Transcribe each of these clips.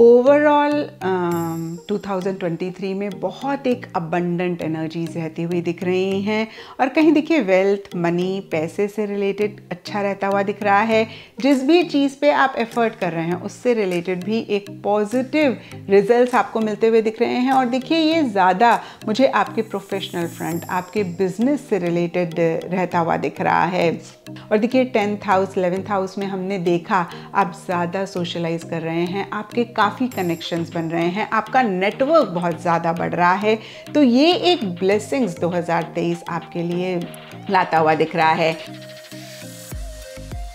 Overall uh, 2023 में बहुत एक अबंडेंट एनर्जीज रहती हुई दिख रही हैं। और कहीं देखिए वेल्थ मनी पैसे से रिलेटेड अच्छा रहता हुआ दिख रहा है। जिस भी चीज़ पे आप एफर्ट कर रहे हैं उससे रिलेटेड भी एक पॉजिटिव रिजल्ट्स आपको मिलते हुए दिख रहे हैं। और देखिए ये ज़्यादा मुझे आपके प्रोफेशनल फ्रंट आपके बिज़नेस से रिलेटेड रहता हुआ दिख रहा है। और देखिए टेंथ हाउस इलेवेंथ हाउस में हमने देखा आप ज़्यादा सोशलाइज कर रहे हैं आपके काफ़ी कनेक्शंस बन रहे हैं। आपका नेटवर्क बहुत ज़्यादा बढ़ रहा है। तो ये एक ब्लेसिंग्स 2023 आपके लिए लाता हुआ दिख रहा है।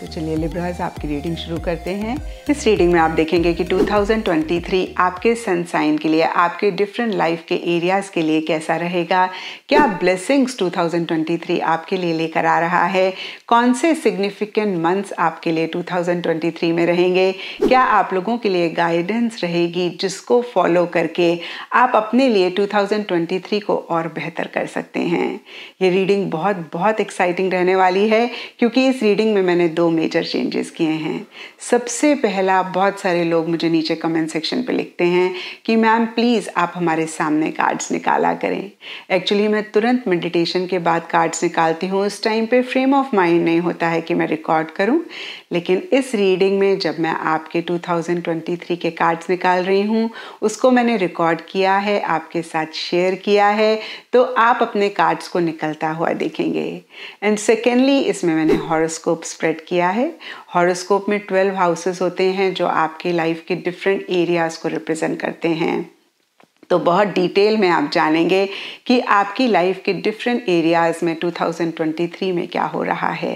तो चलिए लिब्राज आपकी रीडिंग शुरू करते हैं। इस रीडिंग में आप देखेंगे कि 2023 आपके सनसाइन के लिए, आपके डिफरेंट लाइफ के एरियाज़ के लिए कैसा रहेगा? क्या ब्लेसिंग्स 2023 आपके लिए लेकर आ रहा है? कौन से सिग्निफिकेंट मंथ्स आपके लिए 2023 में रहेंगे? क्या आप लोगों के लिए गाइडेंस रहेगी जिसको फॉलो करके आप अपने लिए 2023 को और बेहतर कर सकते हैं? ये रीडिंग बहुत बहुत एक्साइटिंग रहने वाली है, क्योंकि इस रीडिंग में मैंने दो मेजर चेंजेस किए हैं। सबसे पहला, बहुत सारे लोग मुझे नीचे कमेंट सेक्शन पे लिखते हैं कि मैम प्लीज़ आप हमारे सामने कार्ड्स निकाला करें। एक्चुअली मैं तुरंत मेडिटेशन के बाद कार्ड्स निकालती हूँ। उस टाइम पे फ्रेम ऑफ़ माइंड नहीं होता है कि मैं रिकॉर्ड करूँ। लेकिन इस रीडिंग में जब मैं आपके 2023 के कार्ड्स निकाल रही हूँ, उसको मैंने रिकॉर्ड किया है, आपके साथ शेयर किया है तो आप अपने कार्ड्स को निकलता हुआ देखेंगे। एंड सेकेंडली इसमें मैंने हॉरोस्कोप स्प्रेड किया है। हॉरोस्कोप में 12 हाउसेस होते हैं जो आपके लाइफ के डिफरेंट एरियाज़ को रिप्रेजेंट करते हैं। तो बहुत डिटेल में आप जानेंगे कि आपकी लाइफ के डिफरेंट एरियाज़ में 2023 में क्या हो रहा है।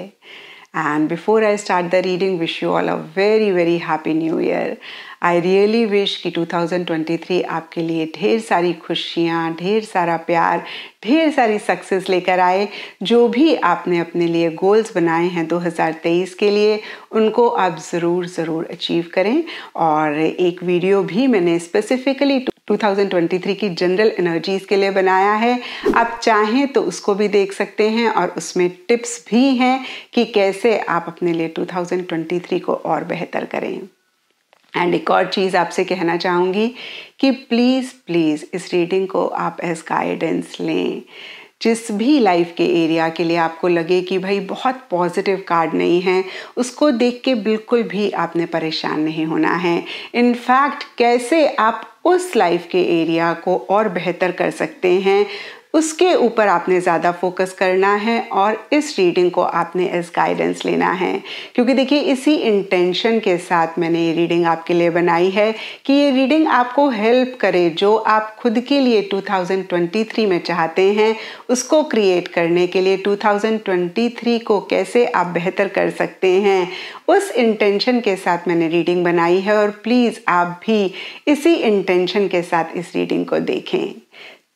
And before I start the reading, wish you all a very very happy new year. I really wish कि 2023 आपके लिए ढेर सारी खुशियाँ ढेर सारा प्यार ढेर सारी सक्सेस लेकर आए जो भी आपने अपने लिए गोल्स बनाए हैं 2023 के लिए उनको आप ज़रूर ज़रूर अचीव करें और एक वीडियो भी मैंने स्पेसिफिकली 2023 की जनरल एनर्जीज के लिए बनाया है। आप चाहें तो उसको भी देख सकते हैं और उसमें टिप्स भी हैं कि कैसे आप अपने लिए 2023 को और बेहतर करें। एंड एक और चीज़ आपसे कहना चाहूँगी कि प्लीज़ प्लीज़ इस रीडिंग को आप एज गाइडेंस लें। जिस भी लाइफ के एरिया के लिए आपको लगे कि भाई बहुत पॉजिटिव कार्ड नहीं है, उसको देख के बिल्कुल भी आपने परेशान नहीं होना है। इनफैक्ट कैसे आप उस लाइफ के एरिया को और बेहतर कर सकते हैं। उसके ऊपर आपने ज़्यादा फोकस करना है और इस रीडिंग को आपने एज गाइडेंस लेना है। क्योंकि देखिए, इसी इंटेंशन के साथ मैंने ये रीडिंग आपके लिए बनाई है कि ये रीडिंग आपको हेल्प करे जो आप खुद के लिए 2023 में चाहते हैं, उसको क्रिएट करने के लिए 2023 को कैसे आप बेहतर कर सकते हैं। उस इंटेंशन के साथ मैंने रीडिंग बनाई है और प्लीज़ आप भी इसी इंटेंशन के साथ इस रीडिंग को देखें।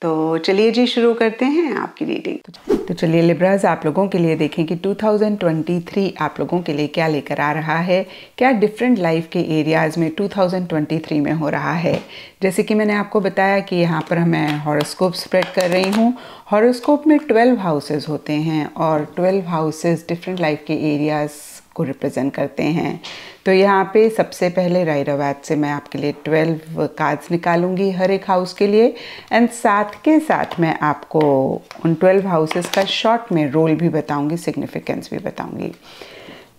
तो चलिए जी, शुरू करते हैं आपकी रीडिंग तो चलिए लिब्राज आप लोगों के लिए देखें कि 2023 आप लोगों के लिए क्या लेकर आ रहा है, क्या डिफरेंट लाइफ के एरियाज़ में 2023 में हो रहा है। जैसे कि मैंने आपको बताया कि यहाँ पर मैं हॉरोस्कोप स्प्रेड कर रही हूँ। हॉरोस्कोप में 12 हाउसेस होते हैं और 12 हाउसेस डिफरेंट लाइफ के एरियाज़ को रिप्रेजेंट करते हैं। तो यहाँ पे सबसे पहले राइरावैत से मैं आपके लिए ट्वेल्व कार्ड्स निकालूँगी हर एक हाउस के लिए। एंड साथ के साथ मैं आपको उन ट्वेल्व हाउसेस का शॉर्ट में रोल भी बताऊँगी सिग्निफिकेंस भी बताऊँगी।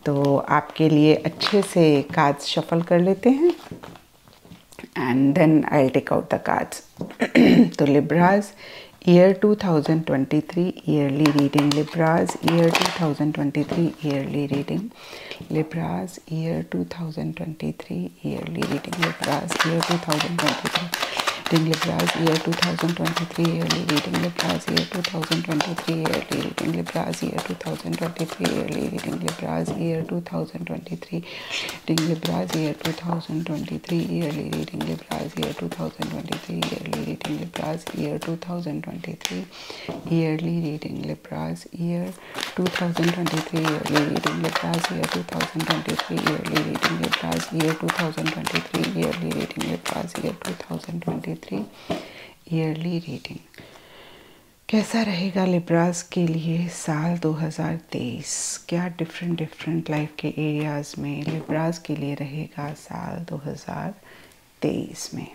तो आपके लिए अच्छे से कार्ड्स शफल कर लेते हैं। And then I take out the cards तो Libras year 2023 yearly reading libras year 2023 yearly reading. Libras year 2023 yearly reading. Libras year 2023 reading Libras year three yearly reading Libras year 2023 yearly reading Libras year 2023 yearly reading Libras year 2023 reading Libras year three yearly reading Libras year three yearly reading Libras year three yearly reading Libras year three yearly reading Libras year three yearly reading Libras year three yearly reading Libras year 2023 three yearly reading कैसा रहेगा Libras के लिए साल 2023 क्या different different life के areas में Libras के लिए रहेगा साल 2023 में?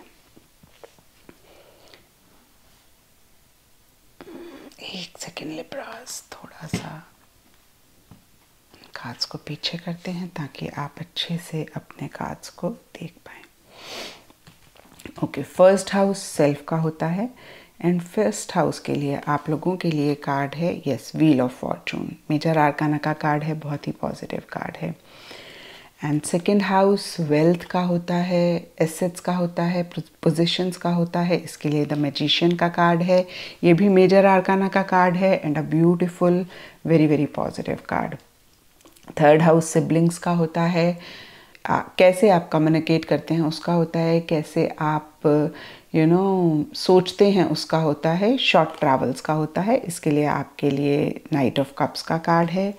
एक सेकेंड लिब्रास थोड़ा सा कार्ड्स को पीछे करते हैं ताकि आप अच्छे से अपने कार्ड्स को देख पाए। ओके फ़र्स्ट हाउस सेल्फ का होता है एंड फ़र्स्ट हाउस के लिए, आप लोगों के लिए कार्ड है yes wheel of fortune major arcana का कार्ड है, बहुत ही पॉजिटिव कार्ड है. एंड सेकेंड हाउस वेल्थ का होता है एसेट्स का होता है पोजिशंस का होता है, इसके लिए द मैजिशियन का कार्ड है. ये भी मेजर आरकाना का कार्ड है and a beautiful very very positive card third house siblings का होता है कैसे आप कम्युनिकेट करते हैं उसका होता है कैसे आप यू you नो know, सोचते हैं उसका होता है शॉर्ट ट्रैवल्स का होता है इसके लिए आपके लिए नाइट ऑफ़ कप्स का कार्ड है।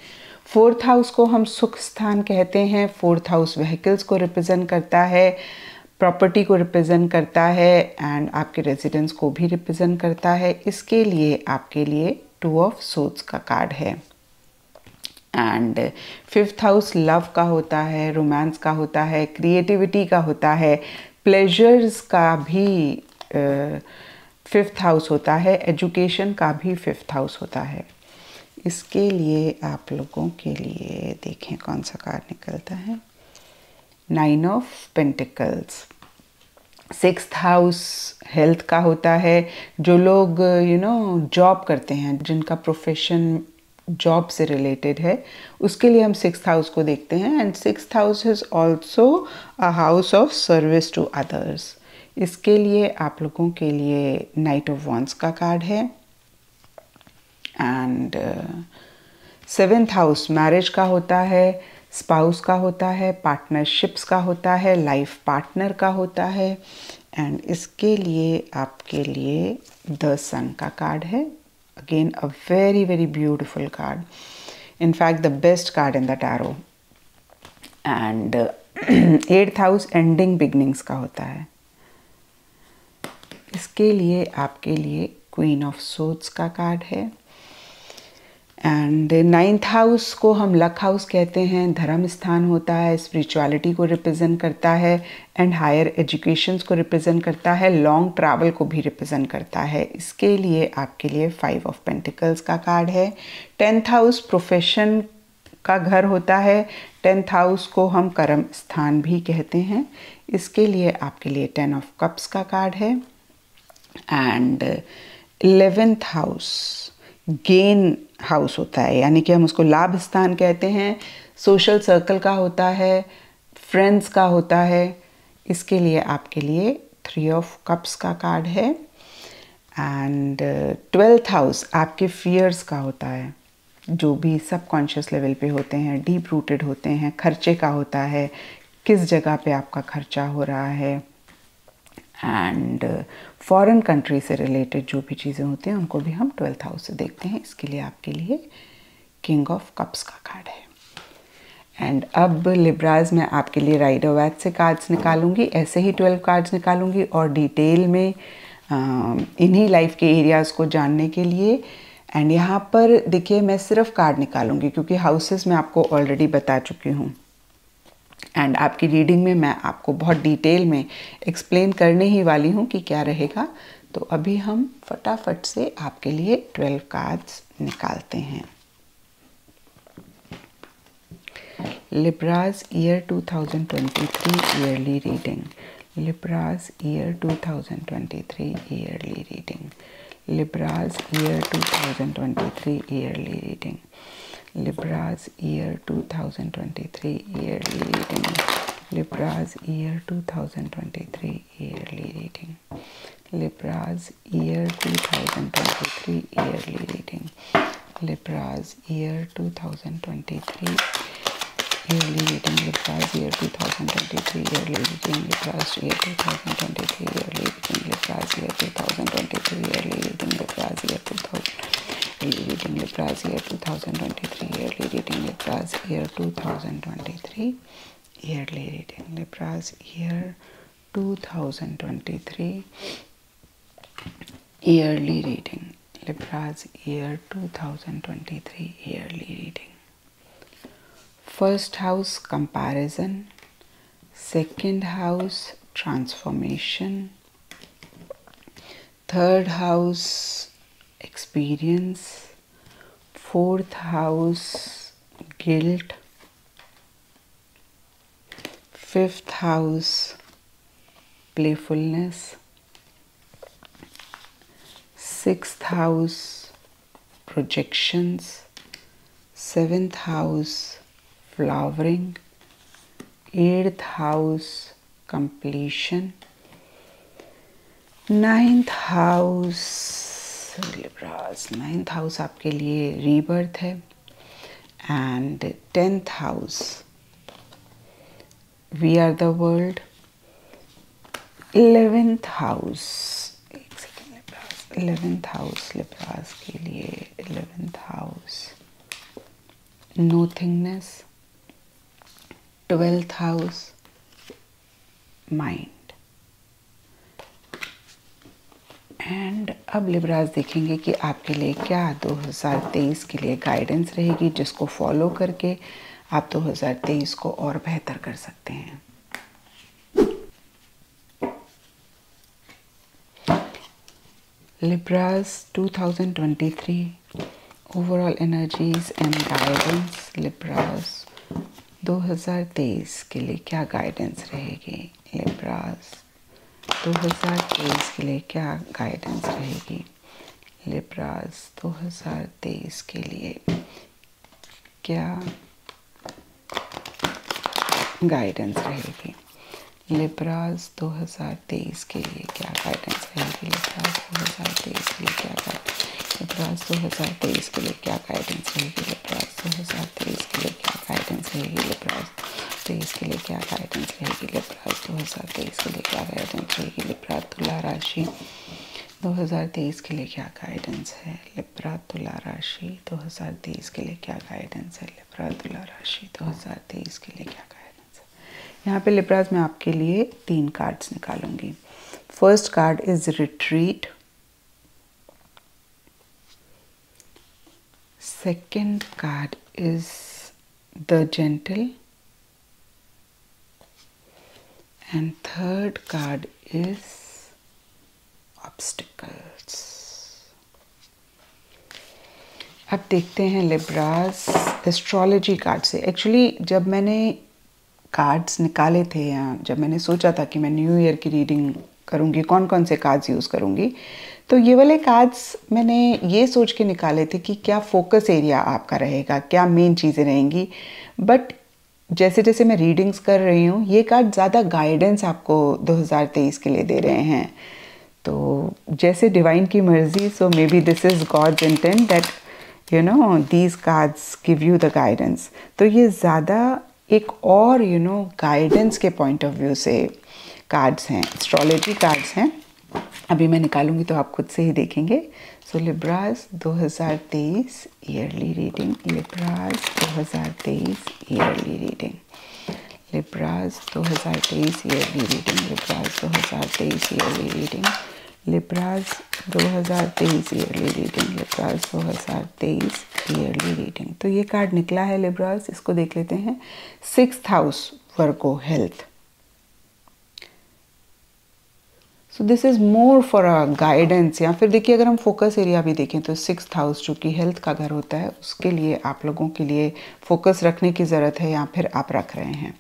फोर्थ हाउस को हम सुख स्थान कहते हैं फोर्थ हाउस व्हीकल्स को रिप्रेजेंट करता है प्रॉपर्टी को रिप्रेजेंट करता है एंड आपके रेजिडेंस को भी रिप्रेजेंट करता है इसके लिए आपके लिए टू ऑफ़ सोट्स का कार्ड है। एंड फिफ्थ हाउस लव का होता है रोमांस का होता है क्रिएटिविटी का होता है प्लेजर्स का भी फिफ्थ हाउस होता है एजुकेशन का भी फिफ्थ हाउस होता है। इसके लिए आप लोगों के लिए देखें कौन सा कार्ड निकलता है। Nine of pentacles six house health का होता है, जो लोग यू नो जॉब करते हैं, जिनका प्रोफेशन जॉब से रिलेटेड है, उसके लिए हम सिक्स हाउस को देखते हैं and six house is also a house of service to others इसके लिए आप लोगों के लिए नाइट ऑफ़ वॉन्स का कार्ड है एंड सेवेंथ हाउस मैरिज का होता है स्पाउस का होता है पार्टनरशिप्स का होता है लाइफ पार्टनर का होता है एंड इसके लिए आपके लिए द सन का कार्ड है। Again a very very beautiful card in fact the best card in the tarot and eighth house ending beginnings का होता है इसके लिए आपके लिए क्वीन ऑफ़ सोट्स का कार्ड है एंड नाइन्थ हाउस को हम लक हाउस कहते हैं, धर्म स्थान होता है स्पिरिचुअलिटी को रिप्रेजेंट करता है एंड हायर एजुकेशन को रिप्रेजेंट करता है लॉन्ग ट्रैवल को भी रिप्रेजेंट करता है। इसके लिए आपके लिए फाइव ऑफ़ पेंटिकल्स का कार्ड है। टेंथ हाउस प्रोफेशन का घर होता है। टेंथ हाउस को हम कर्म स्थान भी कहते हैं। इसके लिए आपके लिए टेन ऑफ़ कप्स का कार्ड है। And eleventh house gain house होता है, यानी कि हम उसको लाभ स्थान कहते हैं। सोशल सर्कल का होता है फ्रेंड्स का होता है। इसके लिए आपके लिए थ्री ऑफ़ कप्स का कार्ड है। एंड ट्वेल्थ हाउस आपके फियर्स का होता है, जो भी सब कॉन्शियस लेवल पे होते हैं डीप रूटेड होते हैं, खर्चे का होता है, किस जगह पे आपका खर्चा हो रहा है। एंड फॉरेन कंट्री से रिलेटेड जो भी चीज़ें होती हैं, उनको भी हम ट्वेल्थ हाउस से देखते हैं। इसके लिए आपके लिए किंग ऑफ़ कप्स का कार्ड है। एंड अब लिब्राज में आपके लिए राइडर वैथ से कार्ड्स निकालूँगी। ऐसे ही ट्वेल्व कार्ड्स निकालूँगी और डिटेल में इन्हीं लाइफ के एरियाज़ को जानने के लिए। एंड यहाँ पर देखिए, मैं सिर्फ़ कार्ड निकालूँगी क्योंकि हाउसेस में आपको ऑलरेडी बता चुकी हूँ। एंड आपकी रीडिंग में मैं आपको बहुत डिटेल में एक्सप्लेन करने ही वाली हूँ कि क्या रहेगा। तो अभी हम फटाफट से आपके लिए ट्वेल्व कार्ड्स निकालते हैं। Libras year 2023 yearly reading Libras year 2023 yearly reading Libras year 2023 yearly reading Libra's year 2023 yearly reading. Libra's year 2023 yearly reading. Libra's year 2023 yearly reading. Libra's year 2023 yearly reading. Libra's year 2023 yearly reading. Libra's year 2023 yearly reading. Libra's year 2023 yearly reading. Libra's year 2023 reading year 2023 yearly reading Libras year 2023 yearly reading Libras year 2023 yearly reading Libras year 2023 yearly reading first house comparison second house transformation. Third house, experience. Fourth house, guilt. Fifth house, playfulness. Sixth house, projections. Seventh house, flowering. Eighth house, completion. Ninth house Libras ninth house आपके लिए rebirth है and tenth house we are the world eleventh house एक second Libras eleventh house Libras के लिए eleventh house nothingness twelfth house mind and अब Libras देखेंगे कि आपके लिए क्या 2023 के लिए गाइडेंस रहेगी, जिसको फॉलो करके आप 2023 को और बेहतर कर सकते हैं। Libras 2023 overall energies and guidance Libras 2023 के लिए क्या गाइडेंस रहेगी लिब्राज 2023 के लिए क्या गाइडेंस रहेगी लिब्रास 2023 के लिए क्या गाइडेंस रहेगी लिब्रास 2023 के लिए क्या गाइडेंस रहेगी लिब्रास 2023 के लिए क्या लिब्रास 2023 के लिए क्या गाइडेंस रहेगी लिप्रास दो हज़ार तेईस के लिए क्या गाइडेंस रहेगी लिब्रास तेईस के लिए क्या गाइडेंस रहेगी लिब्रास दो हज़ार तेईस के लिए क्या गाइडेंस रहेगी लिब्रा तुला राशि दो हज़ार तेईस के लिए क्या गाइडेंस है? लिब्रा तुला राशि दो हज़ार तेईस के लिए क्या गाइडेंस है? लिब्रा तुला राशि दो हज़ार तेईस के लिए क्या गाइडेंस है? यहाँ पे लिब्राज में आपके लिए तीन cards निकालूँगी। First card is retreat second card is the gentle. And third card is obstacles. अब देखते हैं लिब्रास एस्ट्रोलॉजी कार्ड से। एक्चुअली जब मैंने कार्ड्स निकाले थे या जब मैंने सोचा था कि मैं न्यू ईयर की रीडिंग करूँगी कौन कौन से कार्ड्स यूज़ करूँगी तो ये वाले कार्ड्स मैंने ये सोच के निकाले थे कि क्या फोकस एरिया आपका रहेगा, क्या मेन चीज़ें रहेंगी। बट जैसे जैसे मैं रीडिंग्स कर रही हूँ, ये कार्ड ज़्यादा गाइडेंस आपको 2023 के लिए दे रहे हैं। तो जैसे डिवाइन की मर्ज़ी so maybe this is God's intent that you know these cards give you the guidance तो ये ज़्यादा एक और यू नो गाइडेंस के पॉइंट ऑफ़ व्यू से कार्ड्स हैं एस्ट्रोलॉजी कार्ड्स हैं। अभी मैं निकालूँगी तो आप खुद से ही देखेंगे। So Libras 2023 yearly reading Libras 2023 yearly reading Libras 2023 yearly reading Libras 2023 yearly reading Libras 2023 yearly reading Libras 2023 yearly reading तो ये कार्ड निकला है लिब्रास इसको देख लेते हैं। Six house work health so this is more for a guidance या फिर देखिए अगर हम फोकस एरिया भी देखें तो सिक्स हाउस जो कि हेल्थ का घर होता है उसके लिए आप लोगों के लिए फोकस रखने की ज़रूरत है या फिर आप रख रहे हैं।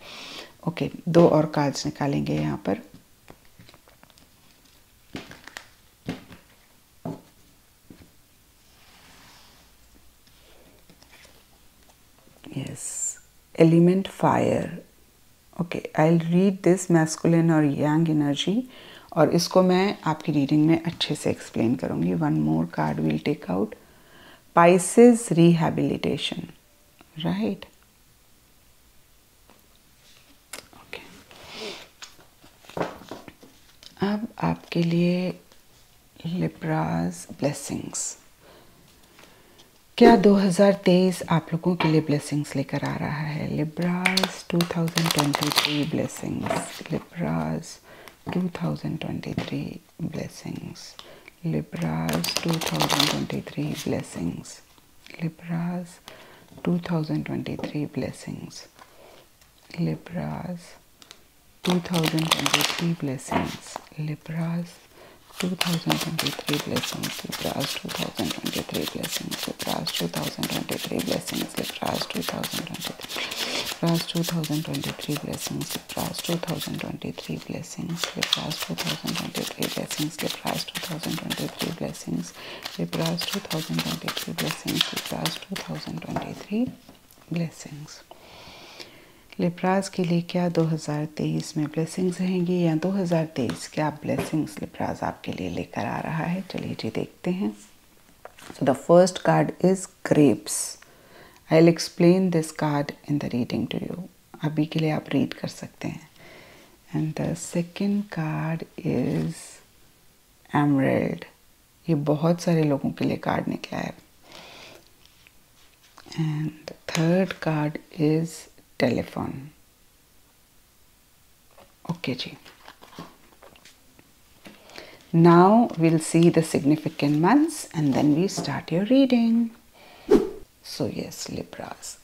ओके okay, दो और कार्ड्स निकालेंगे यहाँ पर। Yes element fire. Okay i'll read this masculine or yang और इसको मैं आपकी रीडिंग में अच्छे से एक्सप्लेन करूँगी। One more card will take out Pisces rehabilitation right अब आपके लिए लिब्राज ब्लेसिंग्स क्या 2023 आप लोगों के लिए ब्लेसिंग्स लेकर आ रहा है? Libras 2023 blessings Libras 2023 blessings. Libras 2023 blessings. Libras 2023 blessings. Libras 2023 blessings Libras 2023 blessings Libras 2023 blessings Libras 2023 blessings Libras 2023 Libras 2023 blessings Libras 2023 blessings Libras 2023 blessings Libras 2023 blessings Libras 2023 blessings Libras 2023 blessings Libras के लिए क्या 2023 में blessings रहेंगी या 2023 क्या blessings लिप्राज आपके लिए लेकर आ रहा है? चलिए जी, देखते हैं। So the first card is grapes I will explain this card in the reading to you अभी के लिए आप रीड कर सकते हैं। And the second card is emerald ये बहुत सारे लोगों के लिए कार्ड निकला है। And third card is telephone. Okay ji. Now we'll see the significant months and then we start your reading. So yes, libras.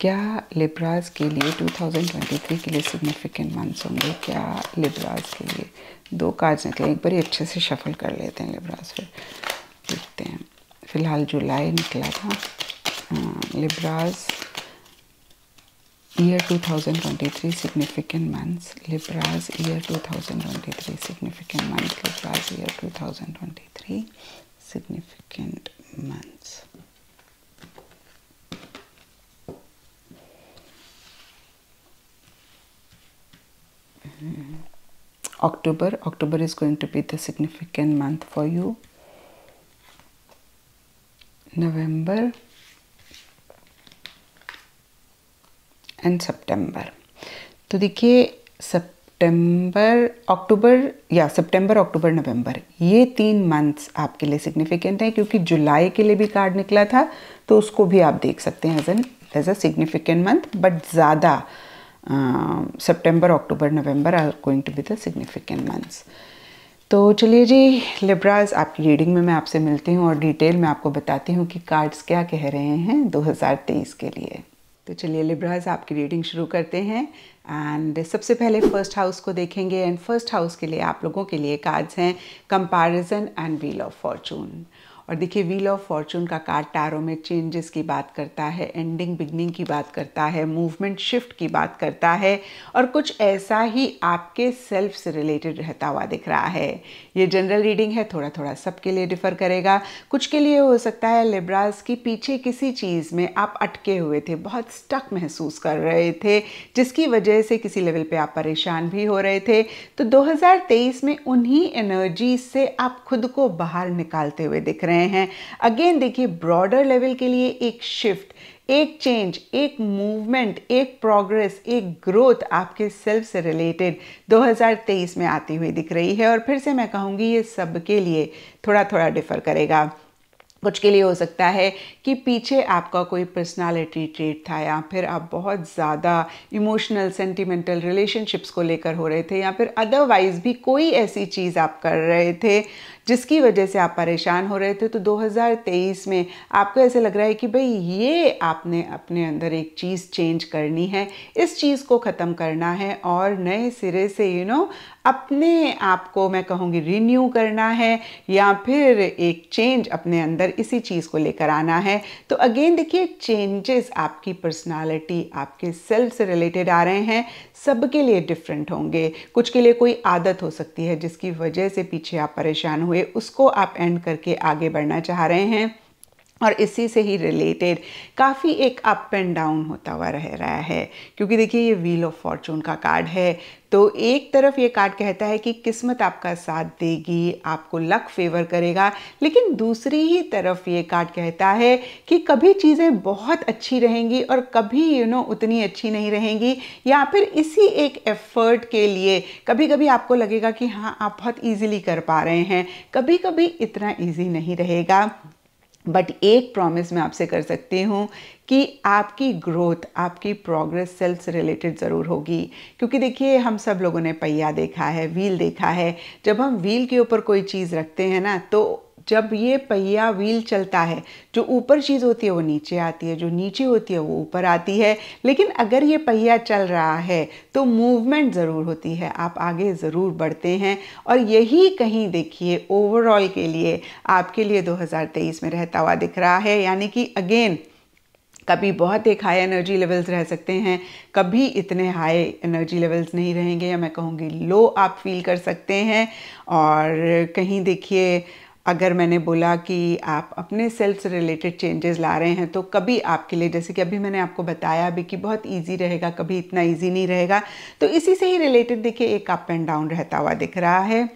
क्या लिब्राज के लिए 2023 के लिए सिग्निफिकेंट मंथ्स होंगे? क्या लिब्राज के लिए? दो कार्ड्स निकले, एक बार अच्छे से शफल कर लेते हैं लिब्राज फिर। देखते हैं। फ़िलहाल जुलाई निकला था। Libras year 2023 significant months. Libras year 2023 significant months. Libras year 2023 significant months. Mm-hmm. october. October is going to be the significant month for you. November and सितंबर तो देखिए सितंबर अक्टूबर या सितंबर अक्टूबर नवंबर ये तीन मंथ्स आपके लिए सिग्निफिकेंट हैं क्योंकि जुलाई के लिए भी कार्ड निकला था तो उसको भी आप देख सकते हैं as an as a significant month but ज़्यादा September October November are going to be the significant months तो चलिए जी लिब्राज आपकी रीडिंग में मैं आपसे मिलती हूँ और डिटेल में आपको बताती हूँ कि कार्ड्स क्या कह रहे हैं 2023 के लिए। तो चलिए लिब्राज आपकी रीडिंग शुरू करते हैं। एंड सबसे पहले फ़र्स्ट हाउस को देखेंगे। एंड फ़र्स्ट हाउस के लिए आप लोगों के लिए कार्ड्स हैं। Comparison and wheel of fortune और देखिए व्हील ऑफ़ फॉर्चून का कार्ड टैरो में चेंजेस की बात करता है एंडिंग बिगनिंग की बात करता है मूवमेंट शिफ्ट की बात करता है और कुछ ऐसा ही आपके सेल्फ से रिलेटेड रहता हुआ दिख रहा है। ये जनरल रीडिंग है थोड़ा थोड़ा सबके लिए डिफ़र करेगा। कुछ के लिए हो सकता है लिब्रास की पीछे किसी चीज़ में आप अटके हुए थे, बहुत स्टक महसूस कर रहे थे, जिसकी वजह से किसी लेवल पे आप परेशान भी हो रहे थे। तो 2023 में उन्हीं एनर्जी से आप खुद को बाहर निकालते हुए दिख रहे हैं हैं। अगेन देखिए ब्रॉडर लेवल के लिए एक शिफ्ट एक चेंज एक मूवमेंट एक प्रोग्रेस एक ग्रोथ आपके सेल्फ से रिलेटेड 2023 में आती हुई दिख रही है। और फिर से मैं कहूँगी, ये सबके लिए थोड़ा थोड़ा डिफ़र करेगा। कुछ के लिए हो सकता है कि पीछे आपका कोई पर्सनालिटी ट्रेट था या फिर आप बहुत ज़्यादा इमोशनल सेंटिमेंटल रिलेशनशिप्स को लेकर हो रहे थे या फिर अदरवाइज़ भी कोई ऐसी चीज़ आप कर रहे थे जिसकी वजह से आप परेशान हो रहे थे तो 2023 में आपको ऐसे लग रहा है कि भाई ये आपने अपने अंदर एक चीज़ चेंज करनी है इस चीज़ को ख़त्म करना है और नए सिरे से यू you नो know, अपने आप को मैं कहूँगी रिन्यू करना है या फिर एक चेंज अपने अंदर इसी चीज़ को लेकर आना है। तो अगेन देखिए चेंजेस आपकी पर्सनालिटी आपके सेल्फ से रिलेटेड आ रहे हैं सबके लिए डिफरेंट होंगे। कुछ के लिए कोई आदत हो सकती है जिसकी वजह से पीछे आप परेशान हुए उसको आप एंड करके आगे बढ़ना चाह रहे हैं। और इसी से ही रिलेटेड काफ़ी एक अप एंड डाउन होता हुआ रह रहा है। क्योंकि देखिए ये व्हील ऑफ़ फॉर्चून का कार्ड है। तो एक तरफ़ ये कार्ड कहता है कि किस्मत आपका साथ देगी आपको लक फेवर करेगा। लेकिन दूसरी ही तरफ़ ये कार्ड कहता है कि कभी चीज़ें बहुत अच्छी रहेंगी और कभी यू you नो know, उतनी अच्छी नहीं रहेंगी। या फिर इसी एक एफर्ट के लिए कभी कभी आपको लगेगा कि हाँ आप बहुत ईजिली कर पा रहे हैं। कभी कभी इतना ईजी नहीं रहेगा। बट एक प्रॉमिस मैं आपसे कर सकती हूँ कि आपकी ग्रोथ आपकी प्रोग्रेस सेल्स रिलेटेड ज़रूर होगी। क्योंकि देखिए, हम सब लोगों ने पहिया देखा है व्हील देखा है। जब हम व्हील के ऊपर कोई चीज़ रखते हैं ना तो जब ये पहिया व्हील चलता है, जो ऊपर चीज़ होती है वो नीचे आती है, जो नीचे होती है वो ऊपर आती है। लेकिन अगर ये पहिया चल रहा है तो मूवमेंट ज़रूर होती है, आप आगे ज़रूर बढ़ते हैं। और यही कहीं देखिए ओवरऑल के लिए, आपके लिए 2023 में रहता हुआ दिख रहा है। यानी कि अगेन कभी बहुत एक हाई एनर्जी लेवल्स रह सकते हैं, कभी इतने हाई एनर्जी लेवल्स नहीं रहेंगे, या मैं कहूँगी लो आप फील कर सकते हैं। और कहीं देखिए अगर मैंने बोला कि आप अपने सेल्फ से रिलेटेड चेंजेस ला रहे हैं तो कभी आपके लिए, जैसे कि अभी मैंने आपको बताया भी कि बहुत इजी रहेगा, कभी इतना इजी नहीं रहेगा तो इसी से ही रिलेटेड देखिए एक अप एंड डाउन रहता हुआ दिख रहा है।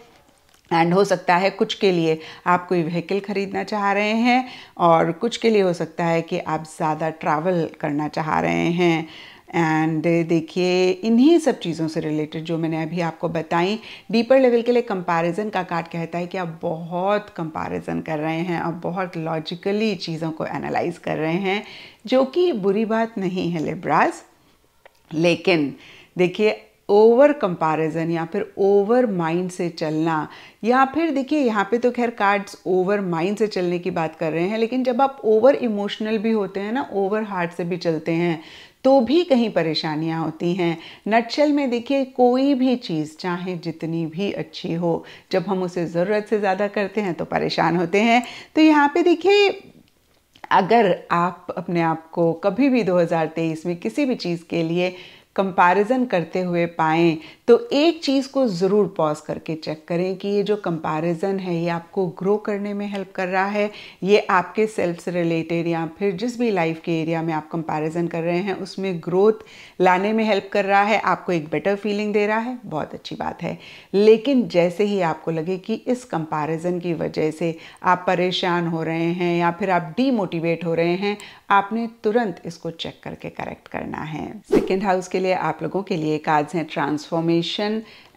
एंड हो सकता है कुछ के लिए आप कोई व्हीकल ख़रीदना चाह रहे हैं, और कुछ के लिए हो सकता है कि आप ज़्यादा ट्रैवल करना चाह रहे हैं। एंड देखिए, इन्हीं सब चीज़ों से रिलेटेड जो मैंने अभी आपको बताई डीपर लेवल के लिए कंपैरिजन का कार्ड कहता है कि आप बहुत कंपैरिजन कर रहे हैं, आप बहुत लॉजिकली चीज़ों को एनालाइज कर रहे हैं, जो कि बुरी बात नहीं है लिब्राज लेकिन, देखिए ओवर कंपैरिजन या फिर ओवर माइंड से चलना, या फिर देखिए, यहाँ पे तो खैर कार्ड्स ओवर माइंड से चलने की बात कर रहे हैं, लेकिन जब आप ओवर इमोशनल भी होते हैं ना ओवर हार्ट से भी चलते हैं तो भी कहीं परेशानियाँ होती हैं। नटशल में देखिए, कोई भी चीज़, चाहे जितनी भी अच्छी हो, जब हम उसे ज़रूरत से ज़्यादा करते हैं तो परेशान होते हैं। तो यहाँ पे देखिए, अगर आप अपने आप को कभी भी 2023 में किसी भी चीज़ के लिए कंपैरिजन करते हुए पाएँ तो एक चीज़ को ज़रूर पॉज करके चेक करें कि ये जो कंपैरिजन है, ये आपको ग्रो करने में हेल्प कर रहा है, ये आपके सेल्फ से रिलेटेड या फिर जिस भी लाइफ के एरिया में आप कंपैरिजन कर रहे हैं, उसमें ग्रोथ लाने में हेल्प कर रहा है, आपको एक बेटर फीलिंग दे रहा है, बहुत अच्छी बात है। लेकिन जैसे ही आपको लगे कि इस कंपैरिजन की वजह से आप परेशान हो रहे हैं या फिर आप डीमोटिवेट हो रहे हैं, आपने तुरंत इसको चेक करके करेक्ट करना है। सेकेंड हाउस के लिए आप लोगों के लिए कार्ड्स हैं ट्रांसफॉर्मेशन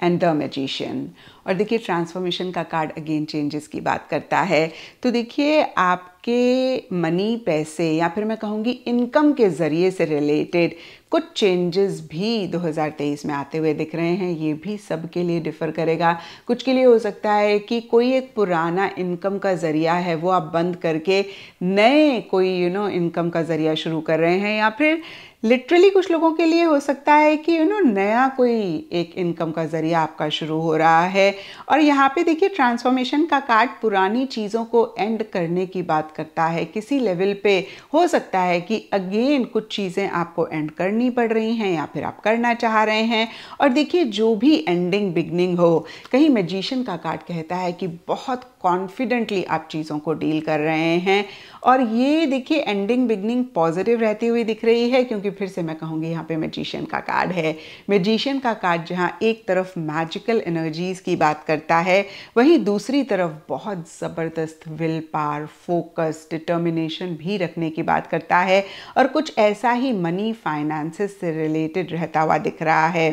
एंड द मैजिशियन और देखिए ट्रांसफॉर्मेशन का कार्ड अगेन चेंजेस की बात करता है। तो देखिए, आपके मनी पैसे या फिर मैं कहूँगी इनकम के ज़रिए से रिलेटेड कुछ चेंजेस भी 2023 में आते हुए दिख रहे हैं। ये भी सबके लिए डिफ़र करेगा। कुछ के लिए हो सकता है कि कोई एक पुराना इनकम का ज़रिया है, वो आप बंद करके नए कोई यू नो इनकम का ज़रिया शुरू कर रहे हैं या फिर लिटरली कुछ लोगों के लिए हो सकता है कि यू नो नया कोई एक इनकम का ज़रिया आपका शुरू हो रहा है। और यहाँ पे देखिए ट्रांसफॉर्मेशन का कार्ड पुरानी चीज़ों को एंड करने की बात करता है। किसी लेवल पे हो सकता है कि अगेन कुछ चीज़ें आपको एंड करनी पड़ रही हैं या फिर आप करना चाह रहे हैं। और देखिए, जो भी एंडिंग बिगनिंग हो, कहीं मैजिशियन का कार्ड कहता है कि बहुत कॉन्फिडेंटली आप चीज़ों को डील कर रहे हैं। और ये देखिए एंडिंग बिगनिंग पॉजिटिव रहती हुई दिख रही है, क्योंकि फिर से मैं कहूँगी यहाँ पे मैजिशियन का कार्ड है। मैजिशियन का कार्ड जहाँ एक तरफ़ मैजिकल एनर्जीज़ की बात करता है, वहीं दूसरी तरफ़ बहुत ज़बरदस्त विल पावर फोकस डिटर्मिनेशन भी रखने की बात करता है। और कुछ ऐसा ही मनी फाइनेंसेस से रिलेटेड रहता हुआ दिख रहा है।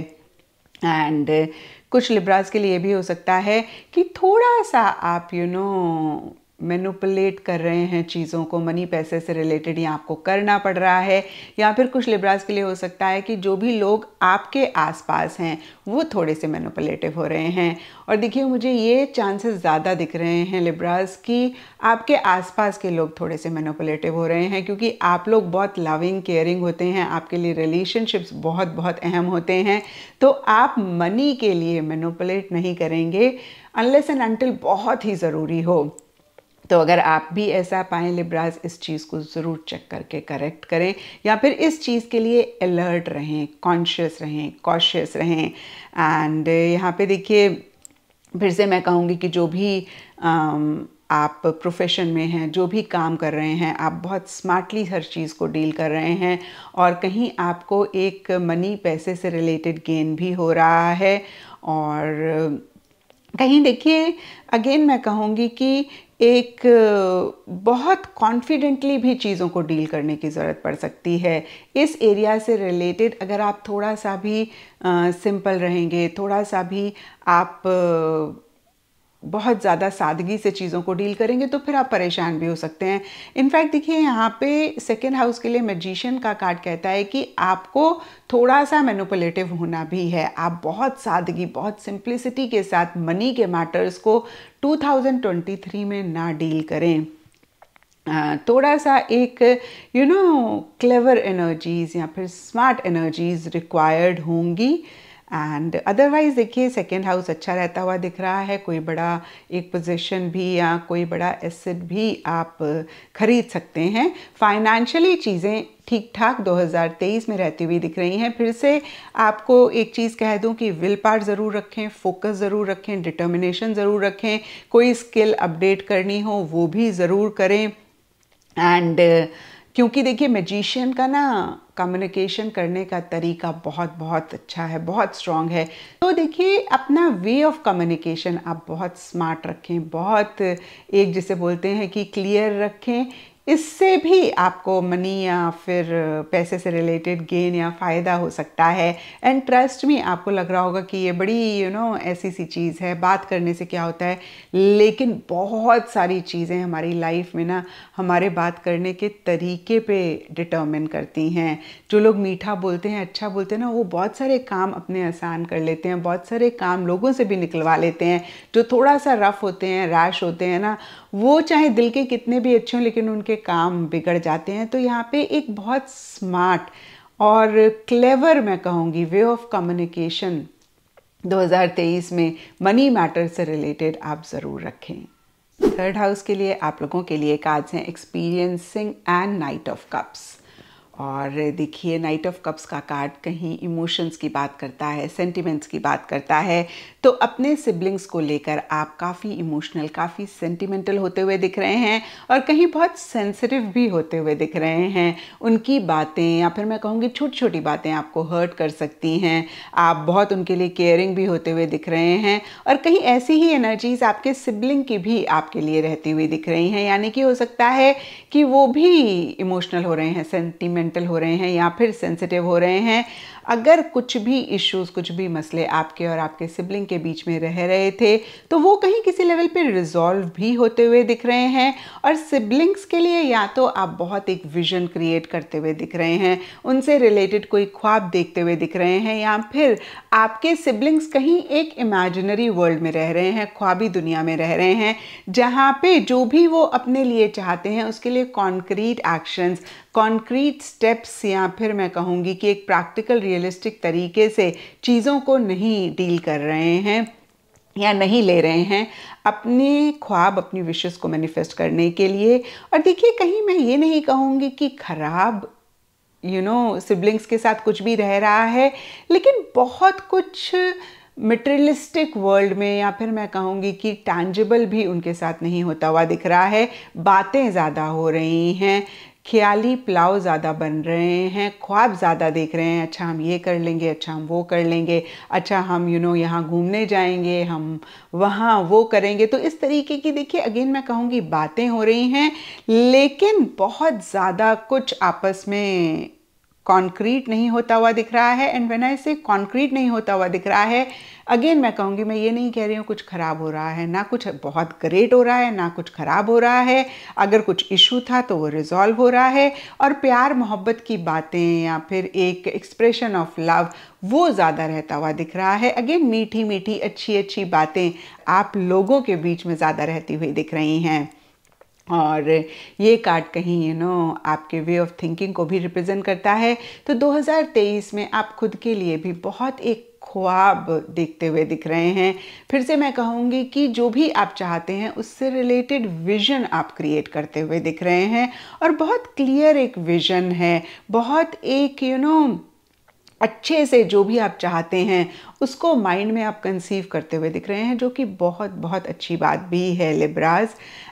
एंड कुछ लिब्राज के लिए भी हो सकता है कि थोड़ा सा आप you you know know, manipulate कर रहे हैं चीज़ों को मनी पैसे से रिलेटेड या आपको करना पड़ रहा है, या फिर कुछ लिब्रास के लिए हो सकता है कि जो भी लोग आपके आसपास हैं, वो थोड़े से मैनुपलेटिव हो रहे हैं। और देखिए, मुझे ये चांसेस ज़्यादा दिख रहे हैं लिब्रास कि आपके आसपास के लोग थोड़े से मैनुपलेटिव हो रहे हैं, क्योंकि आप लोग बहुत लविंग केयरिंग होते हैं, आपके लिए रिलेशनशिप्स बहुत बहुत अहम होते हैं तो आप मनी के लिए मैनुपलेट नहीं करेंगे अनलेस एंड अनटिल बहुत ही ज़रूरी हो। तो अगर आप भी ऐसा पाएँ लिब्राज इस चीज़ को ज़रूर चेक करके करेक्ट करें या फिर इस चीज़ के लिए अलर्ट रहें कॉन्शियस रहें कॉशियस रहें। एंड यहाँ पे देखिए फिर से मैं कहूँगी कि जो भी आम, आप प्रोफेशन में हैं जो भी काम कर रहे हैं आप बहुत स्मार्टली हर चीज़ को डील कर रहे हैं और कहीं आपको एक मनी पैसे से रिलेटेड गेन भी हो रहा है। और कहीं देखिए अगेन मैं कहूँगी कि एक बहुत कॉन्फिडेंटली भी चीज़ों को डील करने की ज़रूरत पड़ सकती है। इस एरिया से रिलेटेड अगर आप थोड़ा सा भी सिंपल रहेंगे, थोड़ा सा भी आप बहुत ज़्यादा सादगी से चीज़ों को डील करेंगे तो फिर आप परेशान भी हो सकते हैं। इनफैक्ट देखिए, यहाँ पे सेकेंड हाउस के लिए मैजिशियन का कार्ड कहता है कि आपको थोड़ा सा मैनुपुलेटिव होना भी है। आप बहुत सादगी, बहुत सिंप्लिसिटी के साथ मनी के मैटर्स को 2023 में ना डील करें। थोड़ा सा एक यू नो क्लेवर एनर्जीज या फिर स्मार्ट एनर्जीज रिक्वायर्ड होंगी। एंड अदरवाइज़ देखिए सेकेंड हाउस अच्छा रहता हुआ दिख रहा है। कोई बड़ा एक पोजीशन भी या कोई बड़ा एसेट भी आप खरीद सकते हैं। फाइनेंशियली चीज़ें ठीक ठाक 2023 में रहती हुई दिख रही हैं। फिर से आपको एक चीज़ कह दूँ कि विल पार ज़रूर रखें फोकस ज़रूर रखें डिटर्मिनेशन ज़रूर रखें। कोई स्किल अपडेट करनी हो, वो भी ज़रूर करें। एंड क्योंकि देखिए मैजिशियन का ना कम्युनिकेशन करने का तरीका बहुत बहुत अच्छा है, बहुत स्ट्रांग है। तो देखिए, अपना वे ऑफ़ कम्युनिकेशन आप बहुत स्मार्ट रखें, बहुत एक जिसे बोलते हैं कि क्लियर रखें। इससे भी आपको मनी या फिर पैसे से रिलेटेड गेन या फ़ायदा हो सकता है। एंड ट्रस्ट में आपको लग रहा होगा कि ये बड़ी यू you नो know, ऐसी सी चीज़ है। बात करने से क्या होता है? लेकिन बहुत सारी चीज़ें हमारी लाइफ में ना हमारे बात करने के तरीके पे डिटर्मिन करती हैं। जो लोग मीठा बोलते हैं अच्छा बोलते हैं ना वो बहुत सारे काम अपने आसान कर लेते हैं। बहुत सारे काम लोगों से भी निकलवा लेते हैं। जो थोड़ा सा रफ होते हैं रैश होते हैं ना वो चाहे दिल के कितने भी अच्छे हों, लेकिन उनके काम बिगड़ जाते हैं। तो यहाँ पे एक बहुत स्मार्ट और क्लेवर मैं कहूँगी वे ऑफ़ कम्युनिकेशन 2023 में मनी मैटर से रिलेटेड आप ज़रूर रखें। थर्ड हाउस के लिए आप लोगों के लिए कार्ड्स हैं experiencing and knight of cups और देखिए नाइट ऑफ़ कप्स का कार्ड कहीं इमोशंस की बात करता है सेंटिमेंट्स की बात करता है तो अपने सिबलिंग्स को लेकर आप काफ़ी इमोशनल काफ़ी सेंटिमेंटल होते हुए दिख रहे हैं और कहीं बहुत सेंसिटिव भी होते हुए दिख रहे हैं। उनकी बातें या फिर मैं कहूँगी छोटी छोटी बातें आपको हर्ट कर सकती हैं। आप बहुत उनके लिए केयरिंग भी होते हुए दिख रहे हैं और कहीं ऐसी ही एनर्जीज आपके सिबलिंग की भी आपके लिए रहती हुई दिख रही हैं। यानी कि हो सकता है कि वो भी इमोशनल हो रहे हैं सेंटिमेंट मेंटल हो रहे हैं या फिर सेंसिटिव हो रहे हैं, अगर कुछ भी इश्यूज़, कुछ भी मसले आपके और आपके सिबलिंग के बीच में रह रहे थे तो वो कहीं किसी लेवल पे रिजॉल्व भी होते हुए दिख रहे हैं। और सिबलिंग्स के लिए या तो आप बहुत एक विजन क्रिएट करते हुए दिख रहे हैं, उनसे रिलेटेड कोई ख्वाब देखते हुए दिख रहे हैं, या फिर आपके सिबलिंग्स कहीं एक इमेजिनरी वर्ल्ड में रह रहे हैं, ख्वाबी दुनिया में रह रहे हैं, जहाँ पे जो भी वो अपने लिए चाहते हैं, उसके लिए कॉन्क्रीट एक्शंस कॉन्क्रीट स्टेप्स या फिर मैं कहूँगी कि एक प्रैक्टिकल रियलिस्टिक तरीके से चीज़ों को नहीं डील कर रहे हैं या नहीं ले रहे हैं अपने ख्वाब, अपनी विशेष को मैनिफेस्ट करने के लिए। और देखिए, कहीं मैं ये नहीं कहूँगी कि ख़राब यू नो सिबलिंग्स के साथ कुछ भी रह रहा है, लेकिन बहुत कुछ मटेरियलिस्टिक वर्ल्ड में या फिर मैं कहूँगी कि टैंजिबल भी उनके साथ नहीं होता हुआ दिख रहा है। बातें ज़्यादा हो रही हैं ख्याली पुलाव ज़्यादा बन रहे हैं, ख्वाब ज़्यादा देख रहे हैं अच्छा हम ये कर लेंगे अच्छा हम वो कर लेंगे अच्छा हम यू नो यहाँ घूमने जाएँगे, हम वहाँ वो करेंगे। तो इस तरीके की देखिए अगेन मैं कहूँगी बातें हो रही हैं, लेकिन बहुत ज़्यादा कुछ आपस में कॉन्क्रीट नहीं होता हुआ दिख रहा है एंड वेन आई से कॉन्क्रीट नहीं होता हुआ दिख रहा है अगेन मैं कहूँगी, मैं ये नहीं कह रही हूँ कुछ ख़राब हो रहा है, ना कुछ बहुत ग्रेट हो रहा है, ना कुछ ख़राब हो रहा है, अगर कुछ इशू था तो वो रिजॉल्व हो रहा है, और प्यार मोहब्बत की बातें या फिर एक एक्सप्रेशन ऑफ़ लव वो ज़्यादा रहता हुआ दिख रहा है। अगेन मीठी मीठी अच्छी अच्छी बातें आप लोगों के बीच में ज़्यादा रहती हुई दिख रही हैं। और ये कार्ड कहीं यू नो आपके वे ऑफ़ थिंकिंग को भी रिप्रेजेंट करता है। तो 2023 में आप खुद के लिए भी बहुत एक ख्वाब देखते हुए दिख रहे हैं। फिर से मैं कहूँगी कि जो भी आप चाहते हैं उससे रिलेटेड विजन आप क्रिएट करते हुए दिख रहे हैं और बहुत क्लियर एक विजन है। बहुत एक यू you नो know, अच्छे से जो भी आप चाहते हैं उसको माइंड में आप कंसीव करते हुए दिख रहे हैं जो कि बहुत बहुत अच्छी बात भी है लिब्राज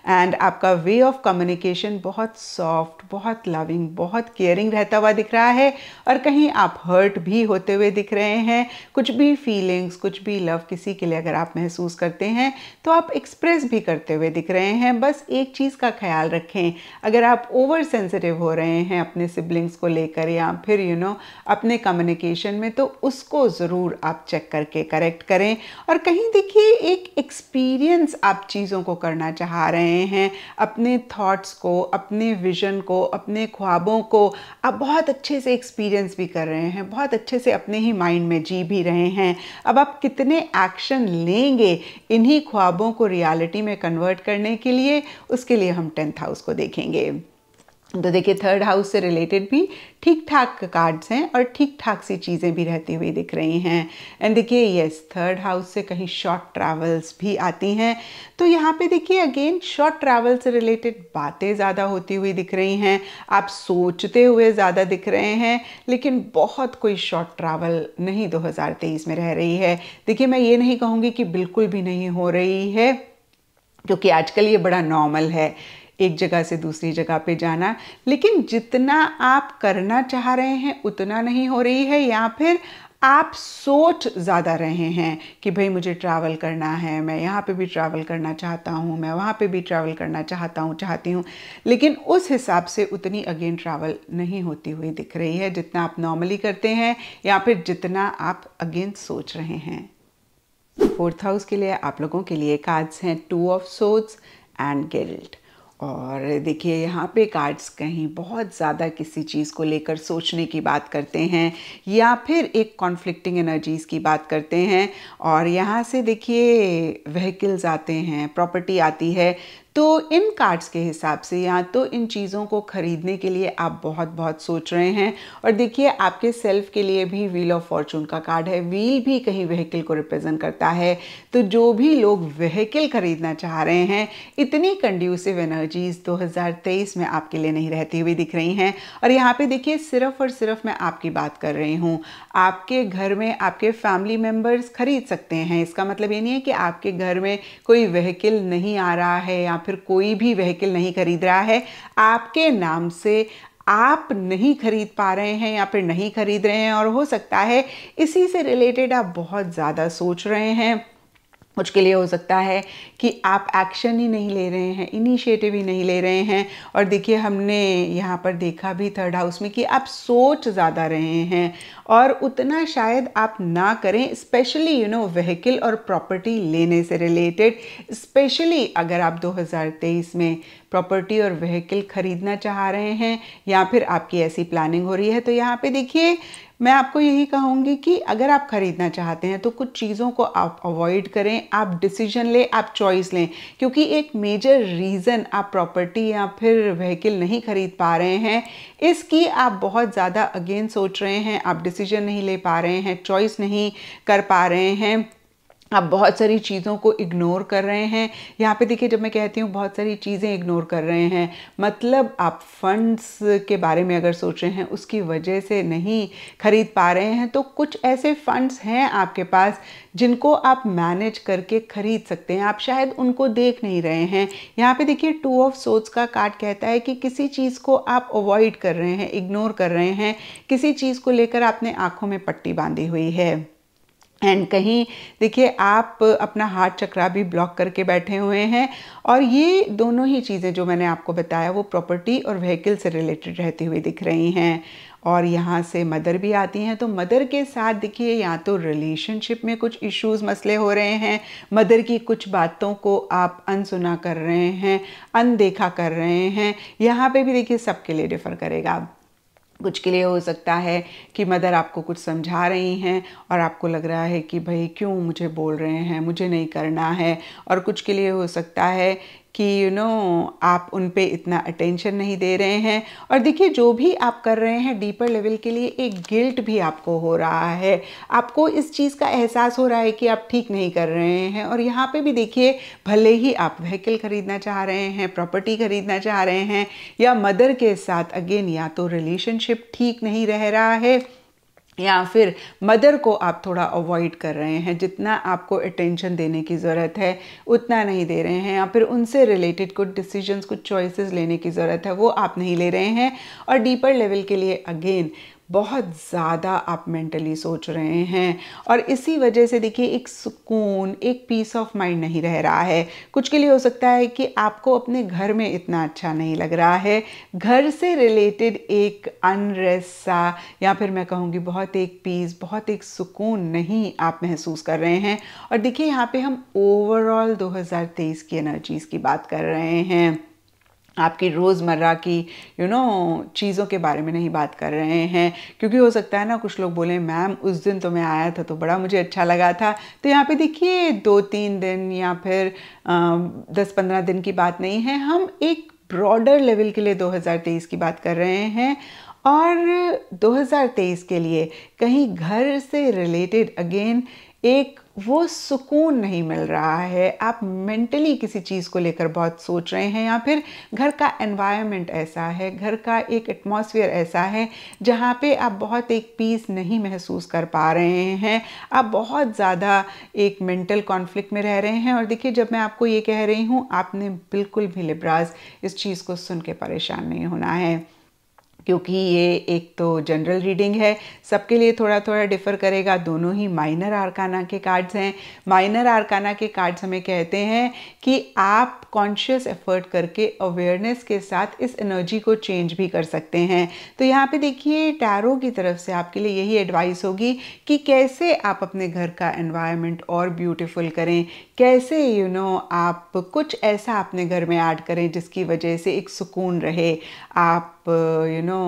एंड आपका वे ऑफ़ कम्युनिकेशन बहुत सॉफ्ट बहुत लविंग बहुत केयरिंग रहता हुआ दिख रहा है। और कहीं आप हर्ट भी होते हुए दिख रहे हैं। कुछ भी फीलिंग्स कुछ भी लव किसी के लिए अगर आप महसूस करते हैं तो आप एक्सप्रेस भी करते हुए दिख रहे हैं। बस एक चीज़ का ख्याल रखें। अगर आप ओवर सेंसिटिव हो रहे हैं अपने सिबलिंग्स को लेकर या फिर यू you नो know, अपने कम्युनिकेशन में तो उसको ज़रूर आप चेक करके करेक्ट करें। और कहीं देखिए, एक एक्सपीरियंस आप चीज़ों को करना चाह रहे हैं, अपने थॉट्स को, अपने विजन को, अपने ख्वाबों को, आप बहुत अच्छे से एक्सपीरियंस भी कर रहे हैं, बहुत अच्छे से अपने ही माइंड में जी भी रहे हैं। अब आप कितने एक्शन लेंगे इन्हीं ख्वाबों को रियलिटी में कन्वर्ट करने के लिए, उसके लिए हम टेंथ हाउस को देखेंगे। तो देखिए थर्ड हाउस से रिलेटेड भी ठीक ठाक कार्ड्स हैं और ठीक ठाक सी चीज़ें भी रहती हुई दिख रही हैं। एंड देखिए यस थर्ड हाउस से कहीं शॉर्ट ट्रैवल्स भी आती हैं। तो यहाँ पे देखिए अगेन शॉर्ट ट्रैवल से रिलेटेड बातें ज़्यादा होती हुई दिख रही हैं। आप सोचते हुए ज़्यादा दिख रहे हैं, लेकिन बहुत कोई शॉर्ट ट्रैवल नहीं 2023 में रह रही है। देखिए, मैं ये नहीं कहूँगी कि बिल्कुल भी नहीं हो रही है, क्योंकि आजकल ये बड़ा नॉर्मल है। एक जगह से दूसरी जगह पे जाना। लेकिन जितना आप करना चाह रहे हैं, उतना नहीं हो रही है, या फिर आप सोच ज़्यादा रहे हैं कि भाई मुझे ट्रैवल करना है, मैं यहाँ पे भी ट्रैवल करना चाहता हूँ, मैं वहाँ पे भी ट्रैवल करना चाहता हूँ, चाहती हूँ। लेकिन उस हिसाब से उतनी अगेन ट्रैवल नहीं होती हुई दिख रही है, जितना आप नॉर्मली करते हैं, या फिर जितना आप अगेन सोच रहे हैं। फोर्थ हाउस के लिए आप लोगों के लिए कार्ड्स हैं two of swords and guilt और देखिए, यहाँ पे कार्ड्स कहीं बहुत ज़्यादा किसी चीज़ को लेकर सोचने की बात करते हैं या फिर एक कॉन्फ्लिक्टिंग एनर्जीज़ की बात करते हैं और यहाँ से देखिए व्हीकल्स आते हैं प्रॉपर्टी आती है तो इन कार्ड्स के हिसाब से या तो इन चीज़ों को ख़रीदने के लिए आप बहुत बहुत सोच रहे हैं और देखिए, आपके सेल्फ के लिए भी व्हील ऑफ़ फॉर्चून का कार्ड है। व्हील भी कहीं व्हीकल को रिप्रेजेंट करता है। तो जो भी लोग व्हीकल खरीदना चाह रहे हैं, इतनी कंड्यूसिव एनर्जीज 2023 में आपके लिए नहीं रहती हुई दिख रही हैं। और यहाँ पे देखिए, सिर्फ़ और सिर्फ़ मैं आपकी बात कर रही हूँ। आपके घर में आपके फैमिली मेंबर्स खरीद सकते हैं। इसका मतलब ये नहीं है कि आपके घर में कोई व्हीकल नहीं आ रहा है या फिर कोई भी व्हीकल नहीं खरीद रहा है। आपके नाम से आप नहीं खरीद पा रहे हैं या फिर नहीं खरीद रहे हैं और हो सकता है इसी से रिलेटेड आप बहुत ज़्यादा सोच रहे हैं। कुछ के लिए हो सकता है कि आप एक्शन ही नहीं ले रहे हैं इनिशिएटिव ही नहीं ले रहे हैं। और देखिए, हमने यहाँ पर देखा भी थर्ड हाउस में कि आप सोच ज़्यादा रहे हैं और उतना शायद आप ना करें स्पेशली यू नो व्हीकल और प्रॉपर्टी लेने से रिलेटेड स्पेशली अगर आप 2023 में प्रॉपर्टी और व्हीकल खरीदना चाह रहे हैं या फिर आपकी ऐसी प्लानिंग हो रही है तो यहाँ पे देखिए मैं आपको यही कहूँगी कि अगर आप ख़रीदना चाहते हैं तो कुछ चीज़ों को आप अवॉइड करें, आप डिसीज़न लें, आप चॉइस लें, क्योंकि एक मेजर रीज़न आप प्रॉपर्टी या फिर व्हीकल नहीं खरीद पा रहे हैं, इसकी आप बहुत ज़्यादा अगेन सोच रहे हैं, आप डिसीज़न नहीं ले पा रहे हैं चॉइस नहीं कर पा रहे हैं। आप बहुत सारी चीज़ों को इग्नोर कर रहे हैं। यहाँ पे देखिए, जब मैं कहती हूँ बहुत सारी चीज़ें इग्नोर कर रहे हैं मतलब आप फंड्स के बारे में अगर सोच रहे हैं, उसकी वजह से नहीं खरीद पा रहे हैं तो कुछ ऐसे फंड्स हैं आपके पास जिनको आप मैनेज करके खरीद सकते हैं। आप शायद उनको देख नहीं रहे हैं। यहाँ पे देखिए टू ऑफ़ सोच का कार्ड कहता है कि किसी चीज़ को आप अवॉइड कर रहे हैं इग्नोर कर रहे हैं। किसी चीज़ को लेकर आपने आँखों में पट्टी बांधी हुई है। एंड कहीं, देखिए, आप अपना हार्ट चक्रा भी ब्लॉक करके बैठे हुए हैं और ये दोनों ही चीज़ें जो मैंने आपको बताया, वो प्रॉपर्टी और व्हीकल से रिलेटेड रहती हुई दिख रही हैं। और यहाँ से मदर भी आती हैं तो मदर के साथ, देखिए, या तो रिलेशनशिप में कुछ इश्यूज़ मसले हो रहे हैं, मदर की कुछ बातों को आप अनसुना कर रहे हैं, अनदेखा कर रहे हैं, यहाँ पे भी, देखिए, सबके लिए डिफ़र करेगा। कुछ के लिए हो सकता है कि मदर आपको कुछ समझा रही हैं और आपको लग रहा है कि भाई क्यों मुझे बोल रहे हैं, मुझे नहीं करना है और कुछ के लिए हो सकता है कि यू you नो know, आप उन पे इतना अटेंशन नहीं दे रहे हैं। और देखिए जो भी आप कर रहे हैं डीपर लेवल के लिए एक गिल्ट भी आपको हो रहा है। आपको इस चीज़ का एहसास हो रहा है कि आप ठीक नहीं कर रहे हैं। और यहाँ पे भी देखिए भले ही आप व्हीकल ख़रीदना चाह रहे हैं प्रॉपर्टी ख़रीदना चाह रहे हैं या मदर के साथ अगेन या तो रिलेशनशिप ठीक नहीं रह रहा है। या फिर मदर को आप थोड़ा अवॉइड कर रहे हैं, जितना आपको अटेंशन देने की ज़रूरत है, उतना नहीं दे रहे हैं, या फिर उनसे रिलेटेड कुछ डिसीजंस कुछ चॉइसेस लेने की ज़रूरत है, वो आप नहीं ले रहे हैं। और डीपर लेवल के लिए अगेन बहुत ज़्यादा आप मेंटली सोच रहे हैं। और इसी वजह से देखिए, एक सुकून, एक पीस ऑफ़ माइंड नहीं रह रहा है। कुछ के लिए हो सकता है कि आपको अपने घर में इतना अच्छा नहीं लग रहा है। घर से रिलेटेड एक अनरेस्ट या फिर मैं कहूँगी बहुत एक पीस बहुत एक सुकून नहीं आप महसूस कर रहे हैं। और देखिए, यहाँ पे हम ओवरऑल 2023 की एनर्जीज़ की बात कर रहे हैं। आपकी रोज़मर्रा की यू you नो know, चीज़ों के बारे में नहीं बात कर रहे हैं। क्योंकि हो सकता है ना कुछ लोग बोले मैम उस दिन तो मैं आया था तो बड़ा मुझे अच्छा लगा था। तो यहाँ पे देखिए दो तीन दिन या फिर दस पंद्रह दिन की बात नहीं है। हम एक ब्रॉडर लेवल के लिए 2023 की बात कर रहे हैं और 2023 के लिए कहीं घर से रिलेटेड अगेन एक वो सुकून नहीं मिल रहा है। आप मेंटली किसी चीज़ को लेकर बहुत सोच रहे हैं या फिर घर का एनवायरनमेंट ऐसा है, घर का एक एटमॉस्फेयर ऐसा है जहाँ पे आप बहुत एक पीस नहीं महसूस कर पा रहे हैं। आप बहुत ज़्यादा एक मेंटल कॉन्फ्लिक्ट में रह रहे हैं और देखिए जब मैं आपको ये कह रही हूँ, आपने बिल्कुल भी लिब्राज इस चीज़ को सुन के परेशान नहीं होना है। क्योंकि ये एक तो जनरल रीडिंग है, सबके लिए थोड़ा थोड़ा डिफ़र करेगा। दोनों ही माइनर आरकाना के कार्ड्स हैं। माइनर आरकाना के कार्ड्स हमें कहते हैं कि आप कॉन्शियस एफर्ट करके अवेयरनेस के साथ इस एनर्जी को चेंज भी कर सकते हैं। तो यहाँ पे देखिए टैरो की तरफ़ से आपके लिए यही एडवाइस होगी कि कैसे आप अपने घर का एनवायरनमेंट और ब्यूटीफुल करें। कैसे यू you नो know, आप कुछ ऐसा अपने घर में ऐड करें जिसकी वजह से एक सुकून रहे। आप यू नो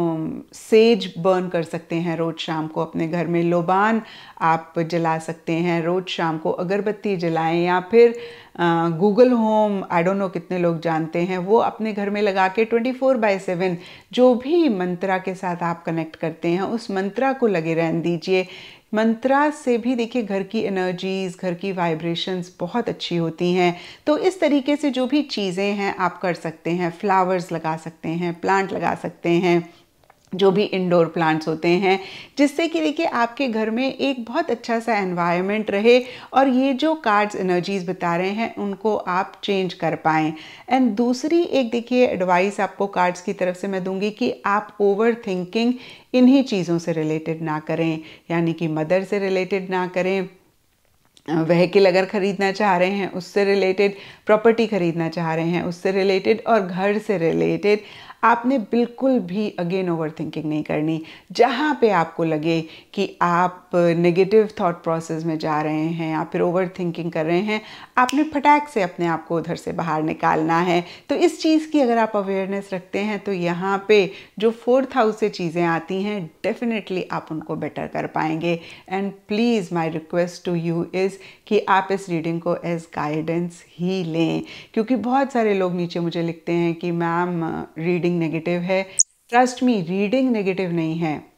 सेज बर्न कर सकते हैं रोज़ शाम को अपने घर में। लोबान आप जला सकते हैं रोज़ शाम को अगरबत्ती जलाएँ या फिर Google home I don't know कितने लोग जानते हैं वो अपने घर में लगा के 24 फोर बाई सेवन जो भी मंत्रा के साथ आप कनेक्ट करते हैं उस मंत्रा को लगे रहने दीजिए। मंत्रा से भी देखिए घर की एनर्जीज घर की वाइब्रेशंस बहुत अच्छी होती हैं। तो इस तरीके से जो भी चीज़ें हैं, आप कर सकते हैं। फ्लावर्स लगा सकते हैं प्लांट लगा सकते हैं। जो भी इंडोर प्लांट्स होते हैं, जिससे कि देखिए आपके घर में एक बहुत अच्छा सा एनवायरनमेंट रहे और ये जो कार्ड्स एनर्जीज बता रहे हैं, उनको आप चेंज कर पाएँ। एंड दूसरी एक देखिए एडवाइस आपको कार्ड्स की तरफ़ से मैं दूँगी कि आप ओवर थिंकिंग इन्हीं चीज़ों से रिलेटेड ना करें, यानी कि मदर से रिलेटेड ना करें वहीकल अगर ख़रीदना चाह रहे हैं, उससे रिलेटेड प्रॉपर्टी ख़रीदना चाह रहे हैं, उससे रिलेटेड और घर से रिलेटेड आपने बिल्कुल भी अगेन ओवर थिंकिंग नहीं करनी। जहाँ पे आपको लगे कि आप नेगेटिव थॉट प्रोसेस में जा रहे हैं या फिर ओवर थिंकिंग कर रहे हैं, आपने फटाक से अपने आप को उधर से बाहर निकालना है। तो इस चीज़ की अगर आप अवेयरनेस रखते हैं तो यहाँ पे जो फोर्थ हाउस से चीज़ें आती हैं डेफिनेटली आप उनको बेटर कर पाएँगे। And please my request to you is कि आप इस रीडिंग को एज गाइडेंस ही लें। क्योंकि बहुत सारे लोग नीचे मुझे लिखते हैं कि, मैम रीडिंग नेगेटिव है. ट्रस्ट मी रीडिंग नेगेटिव नहीं है.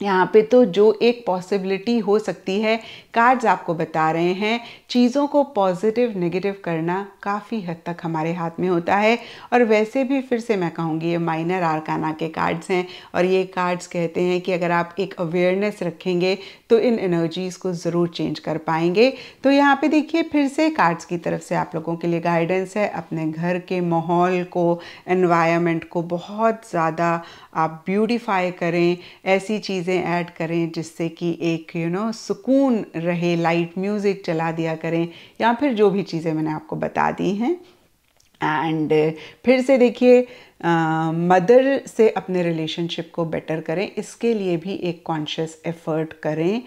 यहाँ पे तो जो एक पॉसिबिलिटी हो सकती है कार्ड्स आपको बता रहे हैं, चीज़ों को पॉजिटिव नेगेटिव करना काफ़ी हद तक हमारे हाथ में होता है। और वैसे भी फिर से मैं कहूँगी ये माइनर आरकाना के कार्ड्स हैं और ये कार्ड्स कहते हैं कि अगर आप एक अवेयरनेस रखेंगे तो इन एनर्जीज़ को ज़रूर चेंज कर पाएँगे। तो यहाँ पे देखिए, फिर से कार्ड्स की तरफ़ से आप लोगों के लिए गाइडेंस है। अपने घर के माहौल को एनवायरनमेंट को बहुत ज़्यादा आप ब्यूटीफाई करें ऐसी चीज़ें ऐड करें जिससे कि एक यू you नो know, सुकून रहे लाइट म्यूज़िक चला दिया करें या फिर जो भी चीज़ें मैंने आपको बता दी हैं। एंड फिर से देखिए मदर uh, से अपने रिलेशनशिप को बेटर करें इसके लिए भी एक कॉन्शियस एफर्ट करें।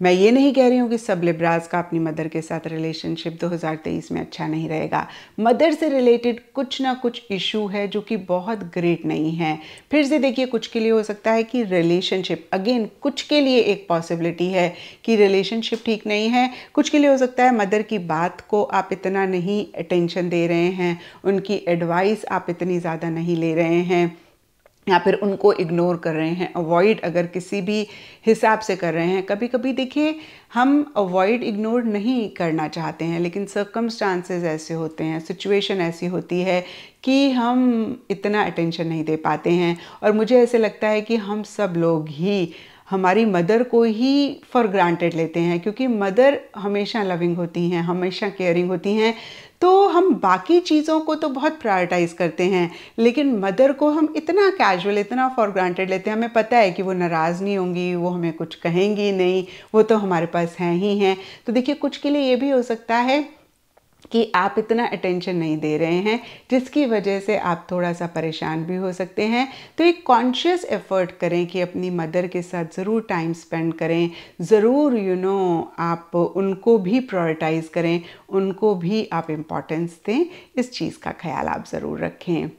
मैं ये नहीं कह रही हूँ कि सब लिब्राज का अपनी मदर के साथ रिलेशनशिप 2023 में अच्छा नहीं रहेगा। मदर से रिलेटेड कुछ ना कुछ इशू है जो कि बहुत ग्रेट नहीं है। फिर से देखिए, कुछ के लिए हो सकता है कि रिलेशनशिप अगेन कुछ के लिए एक पॉसिबिलिटी है कि रिलेशनशिप ठीक नहीं है। कुछ के लिए हो सकता है मदर की बात को आप इतना नहीं अटेंशन दे रहे हैं, उनकी एडवाइस आप इतनी ज़्यादा नहीं ले रहे हैं। या फिर उनको इग्नोर कर रहे हैं अवॉइड अगर किसी भी हिसाब से कर रहे हैं कभी कभी देखिए, हम अवॉइड इग्नोर नहीं करना चाहते हैं, लेकिन सर्कमस्टांसेस ऐसे होते हैं सिचुएशन ऐसी होती है कि हम इतना अटेंशन नहीं दे पाते हैं और मुझे ऐसे लगता है कि हम सब लोग ही हमारी मदर को ही फॉर ग्रांटेड लेते हैं, क्योंकि मदर हमेशा लविंग होती हैं, हमेशा केयरिंग होती हैं। तो हम बाकी चीज़ों को तो बहुत प्रायोरिटाइज करते हैं, लेकिन मदर को हम इतना कैजुअल इतना फॉर ग्रांटेड लेते हैं। हमें पता है कि वो नाराज़ नहीं होंगी, वो हमें कुछ कहेंगी नहीं, वो तो हमारे पास हैं ही हैं। तो देखिए, कुछ के लिए ये भी हो सकता है कि आप इतना अटेंशन नहीं दे रहे हैं, जिसकी वजह से आप थोड़ा सा परेशान भी हो सकते हैं। तो एक कॉन्शियस एफर्ट करें कि अपनी मदर के साथ ज़रूर टाइम स्पेंड करें। ज़रूर यू नो आप उनको भी प्रायोरिटाइज़ करें। उनको भी आप इम्पॉर्टेंस दें। इस चीज़ का ख्याल आप ज़रूर रखें।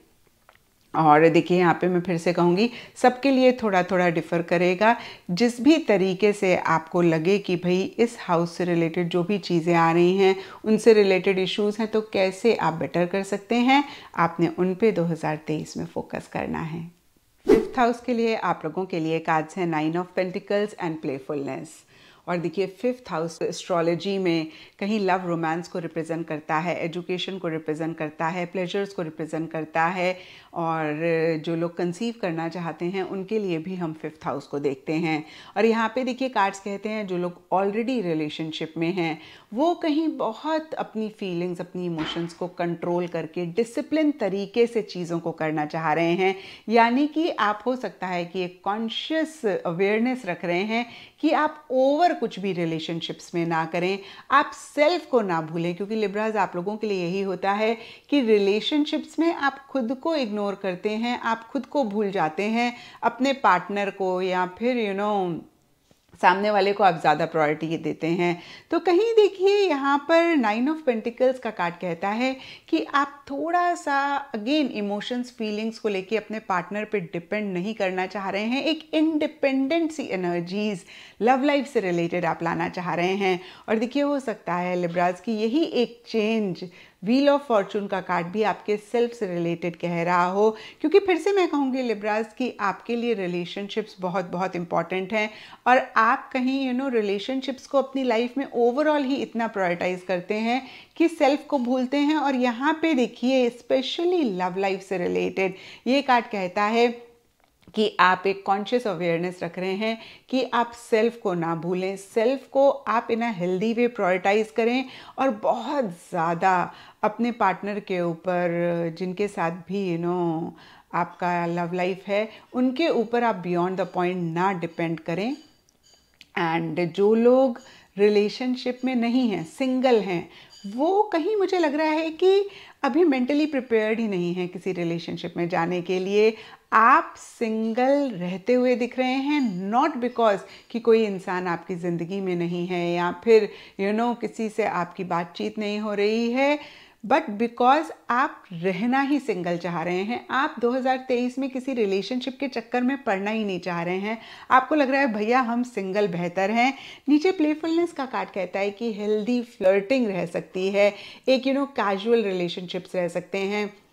और देखिए, यहाँ पे मैं फिर से कहूँगी, सबके लिए थोड़ा थोड़ा डिफ़र करेगा। जिस भी तरीके से आपको लगे कि भाई, इस हाउस से रिलेटेड जो भी चीज़ें आ रही हैं, उनसे रिलेटेड इश्यूज़ हैं तो कैसे आप बेटर कर सकते हैं? आपने उन पे 2023 में फोकस करना है। फिफ्थ हाउस के लिए आप लोगों के लिए कार्ड्स हैं nine of pentacles and playfulness और देखिए फिफ्थ हाउस एस्ट्रोलॉजी में कहीं लव रोमांस को रिप्रेजेंट करता है एजुकेशन को रिप्रेजेंट करता है प्लेजर्स को रिप्रेजेंट करता है और जो लोग कंसीव करना चाहते हैं, उनके लिए भी हम फिफ्थ हाउस को देखते हैं। और यहाँ पे देखिए कार्ड्स कहते हैं, जो लोग ऑलरेडी रिलेशनशिप में हैं, वो कहीं बहुत अपनी फीलिंग्स अपनी इमोशंस को कंट्रोल करके डिसिप्लिन तरीके से चीज़ों को करना चाह रहे हैं। यानी कि आप, हो सकता है कि एक कॉन्शियस अवेयरनेस रख रहे हैं कि आप ओवर कुछ भी रिलेशनशिप्स में ना करें। आप सेल्फ को ना भूलें, क्योंकि लिब्राज आप लोगों के लिए यही होता है कि रिलेशनशिप्स में आप खुद को इग्नोर करते हैं आप खुद को भूल जाते हैं अपने पार्टनर को या फिर यू you नो know, सामने वाले को आप ज़्यादा प्रायोरिटी देते हैं। तो कहीं देखिए यहाँ पर नाइन ऑफ़ पेंटिकल्स का कार्ड कहता है कि आप थोड़ा सा अगेन इमोशंस फीलिंग्स को लेके अपने पार्टनर पे डिपेंड नहीं करना चाह रहे हैं। एक इंडिपेंडेंट सी एनर्जीज लव लाइफ से रिलेटेड आप लाना चाह रहे हैं। और देखिए हो सकता है लिब्राज की यही एक चेंज व्हील ऑफ़ फॉर्चून का कार्ड भी आपके सेल्फ से रिलेटेड कह रहा हो। क्योंकि फिर से मैं कहूँगी लिब्राज कि आपके लिए रिलेशनशिप्स बहुत बहुत इंपॉर्टेंट हैं। और आप कहीं यू नो रिलेशनशिप्स को अपनी लाइफ में ओवरऑल ही इतना प्रायोरिटाइज करते हैं कि सेल्फ को भूलते हैं। और यहाँ पे देखिए स्पेशली लव लाइफ से रिलेटेड ये कार्ड कहता है कि आप एक कॉन्शियस अवेयरनेस रख रहे हैं कि आप सेल्फ को ना भूलें सेल्फ को आप इन अ हेल्दी वे प्रायोरिटाइज करें और बहुत ज़्यादा अपने पार्टनर के ऊपर, जिनके साथ भी यू नो आपका लव लाइफ है, उनके ऊपर आप बियॉन्ड द पॉइंट ना डिपेंड करें। एंड जो लोग रिलेशनशिप में नहीं हैं सिंगल हैं, वो कहीं मुझे लग रहा है कि अभी मेंटली प्रिपेयर्ड ही नहीं है किसी रिलेशनशिप में जाने के लिए। आप सिंगल रहते हुए दिख रहे हैं नॉट बिकॉज़ कि कोई इंसान आपकी ज़िंदगी में नहीं है या फिर यू you नो know, किसी से आपकी बातचीत नहीं हो रही है बट बिकॉज़ आप रहना ही सिंगल चाह रहे हैं। आप 2023 में किसी रिलेशनशिप के चक्कर में पढ़ना ही नहीं चाह रहे हैं। आपको लग रहा है भैया हम सिंगल बेहतर हैं। नीचे प्लेफुलनेस का कार्ड कहता है कि हेल्दी फ्लर्टिंग रह सकती है एक यू नो कैजुअल रिलेशनशिप्स रह सकते हैं।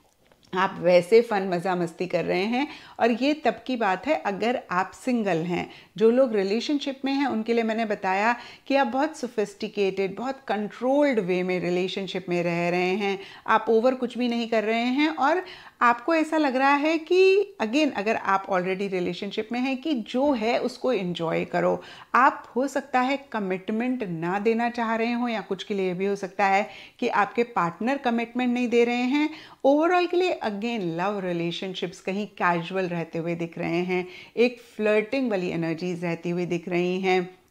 आप वैसे फ़न मज़ा मस्ती कर रहे हैं और ये तब की बात है अगर आप सिंगल हैं। जो लोग रिलेशनशिप में हैं, उनके लिए मैंने बताया कि आप बहुत सोफिस्टिकेटेड बहुत कंट्रोल्ड वे में रिलेशनशिप में रह रहे हैं। आप ओवर कुछ भी नहीं कर रहे हैं और आपको ऐसा लग रहा है कि अगेन अगर आप ऑलरेडी रिलेशनशिप में हैं कि जो है उसको इन्जॉय करो, आप हो सकता है कमिटमेंट ना देना चाह रहे हो या कुछ के लिए भी हो सकता है कि आपके पार्टनर कमिटमेंट नहीं दे रहे हैं। ओवरऑल के लिए अगेन लव रिलेशनशिप्स कहीं कैजुअल रहते हुए दिख रहे हैं, एक फ्लर्टिंग वाली एनर्जीज रहती हुई दिख रही हैं।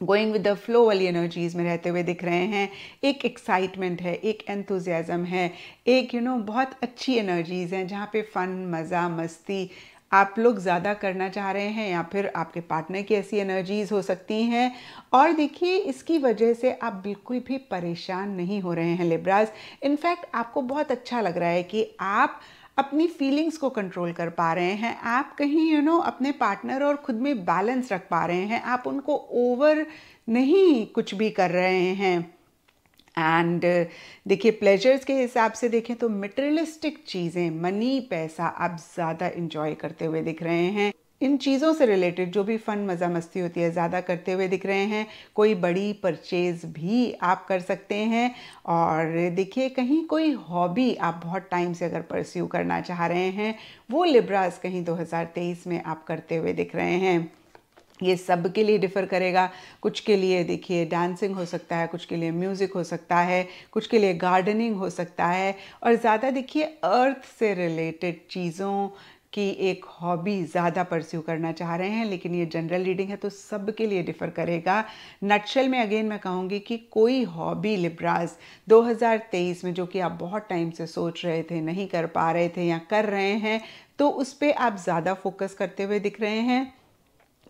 गोइंग विद द फ्लो वाली एनर्जीज में रहते हुए दिख रहे हैं। एक एक्साइटमेंट है एक एंथुजियाज़म है एक यू you नो know, बहुत अच्छी एनर्जीज हैं जहाँ पे फ़न मज़ा मस्ती आप लोग ज़्यादा करना चाह रहे हैं या फिर आपके पार्टनर की ऐसी एनर्जीज हो सकती हैं। और देखिए इसकी वजह से आप बिल्कुल भी परेशान नहीं हो रहे हैं लिब्राज इनफैक्ट आपको बहुत अच्छा लग रहा है कि आप अपनी फीलिंग्स को कंट्रोल कर पा रहे हैं। आप कहीं यू you नो know, अपने पार्टनर और खुद में बैलेंस रख पा रहे हैं। आप उनको ओवर नहीं कुछ भी कर रहे हैं। एंड देखिए प्लेजर्स के हिसाब से देखें तो मटेरियलिस्टिक चीज़ें मनी पैसा आप ज़्यादा इंजॉय करते हुए दिख रहे हैं। इन चीज़ों से रिलेटेड जो भी फ़न मज़ा मस्ती होती है, ज़्यादा करते हुए दिख रहे हैं, कोई बड़ी परचेज़ भी आप कर सकते हैं और देखिए, कहीं कोई हॉबी आप बहुत टाइम से अगर परस्यू करना चाह रहे हैं, वो लिब्रास कहीं 2023 में आप करते हुए दिख रहे हैं। ये सब के लिए डिफ़र करेगा। कुछ के लिए देखिए डांसिंग हो सकता है, कुछ के लिए म्यूज़िक हो सकता है, कुछ के लिए गार्डनिंग हो सकता है और ज़्यादा देखिए अर्थ से रिलेटेड चीज़ों की एक हॉबी ज़्यादा परस्यू करना चाह रहे हैं, लेकिन ये जनरल रीडिंग है तो सब के लिए डिफ़र करेगा। नटशल में अगेन मैं कहूँगी कि कोई हॉबी लिब्राज 2023 में जो कि आप बहुत टाइम से सोच रहे थे, नहीं कर पा रहे थे या कर रहे हैं तो उस पर आप ज़्यादा फोकस करते हुए दिख रहे हैं।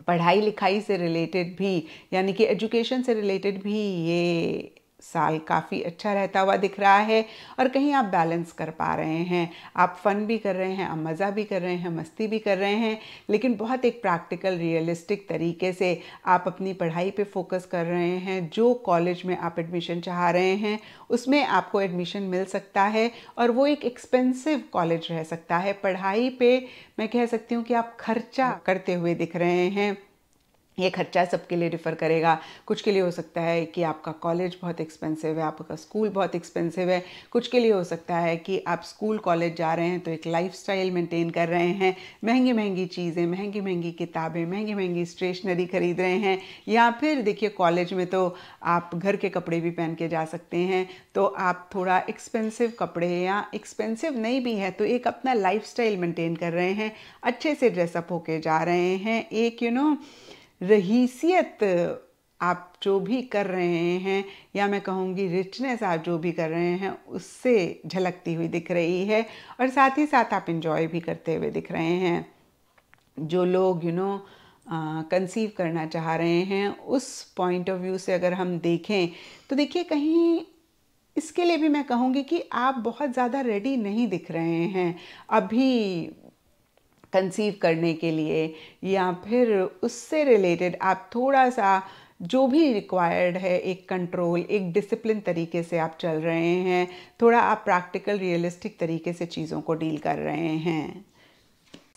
पढ़ाई लिखाई से रिलेटेड भी, यानी कि एजुकेशन से रिलेटेड भी ये साल काफ़ी अच्छा रहता हुआ दिख रहा है और कहीं आप बैलेंस कर पा रहे हैं। आप फ़न भी कर रहे हैं आप मज़ा भी कर रहे हैं मस्ती भी कर रहे हैं लेकिन बहुत एक प्रैक्टिकल रियलिस्टिक तरीके से आप अपनी पढ़ाई पे फोकस कर रहे हैं। जो कॉलेज में आप एडमिशन चाह रहे हैं उसमें आपको एडमिशन मिल सकता है और वो एक एक्सपेंसिव कॉलेज रह सकता है। पढ़ाई पे मैं कह सकती हूँ कि आप खर्चा करते हुए दिख रहे हैं। ये खर्चा सबके लिए डिफ़र करेगा। कुछ के लिए हो सकता है कि आपका कॉलेज बहुत एक्सपेंसिव है आपका स्कूल बहुत एक्सपेंसिव है। कुछ के लिए हो सकता है कि आप स्कूल कॉलेज जा रहे हैं तो एक लाइफ स्टाइल मेंटेन कर रहे हैं। महँगी महँगी चीज़ें महँगी महँगी किताबें महँगी महँगी स्टेशनरी खरीद रहे हैं। या फिर देखिए कॉलेज में तो आप घर के कपड़े भी पहन के जा सकते हैं। तो आप थोड़ा एक्सपेंसिव कपड़े या एक्सपेंसिव नहीं भी है तो एक अपना लाइफ मेंटेन कर रहे हैं। अच्छे से ड्रेसअप होके जा रहे हैं। एक यू you नो know, रहीसियत आप जो भी कर रहे हैं, या मैं कहूँगी रिचनेस आप जो भी कर रहे हैं, उससे झलकती हुई दिख रही है और साथ ही साथ आप इंजॉय भी करते हुए दिख रहे हैं। जो लोग यू नो कंसीव करना चाह रहे हैं, उस पॉइंट ऑफ़ व्यू से अगर हम देखें तो देखिए कहीं इसके लिए भी मैं कहूँगी कि आप बहुत ज़्यादा रेडी नहीं दिख रहे हैं। अभी कंसीव करने के लिए या फिर उससे रिलेटेड आप थोड़ा सा जो भी रिक्वायर्ड है, एक कंट्रोल एक डिसिप्लिन तरीके से आप चल रहे हैं, थोड़ा आप प्रैक्टिकल रियलिस्टिक तरीके से चीज़ों को डील कर रहे हैं।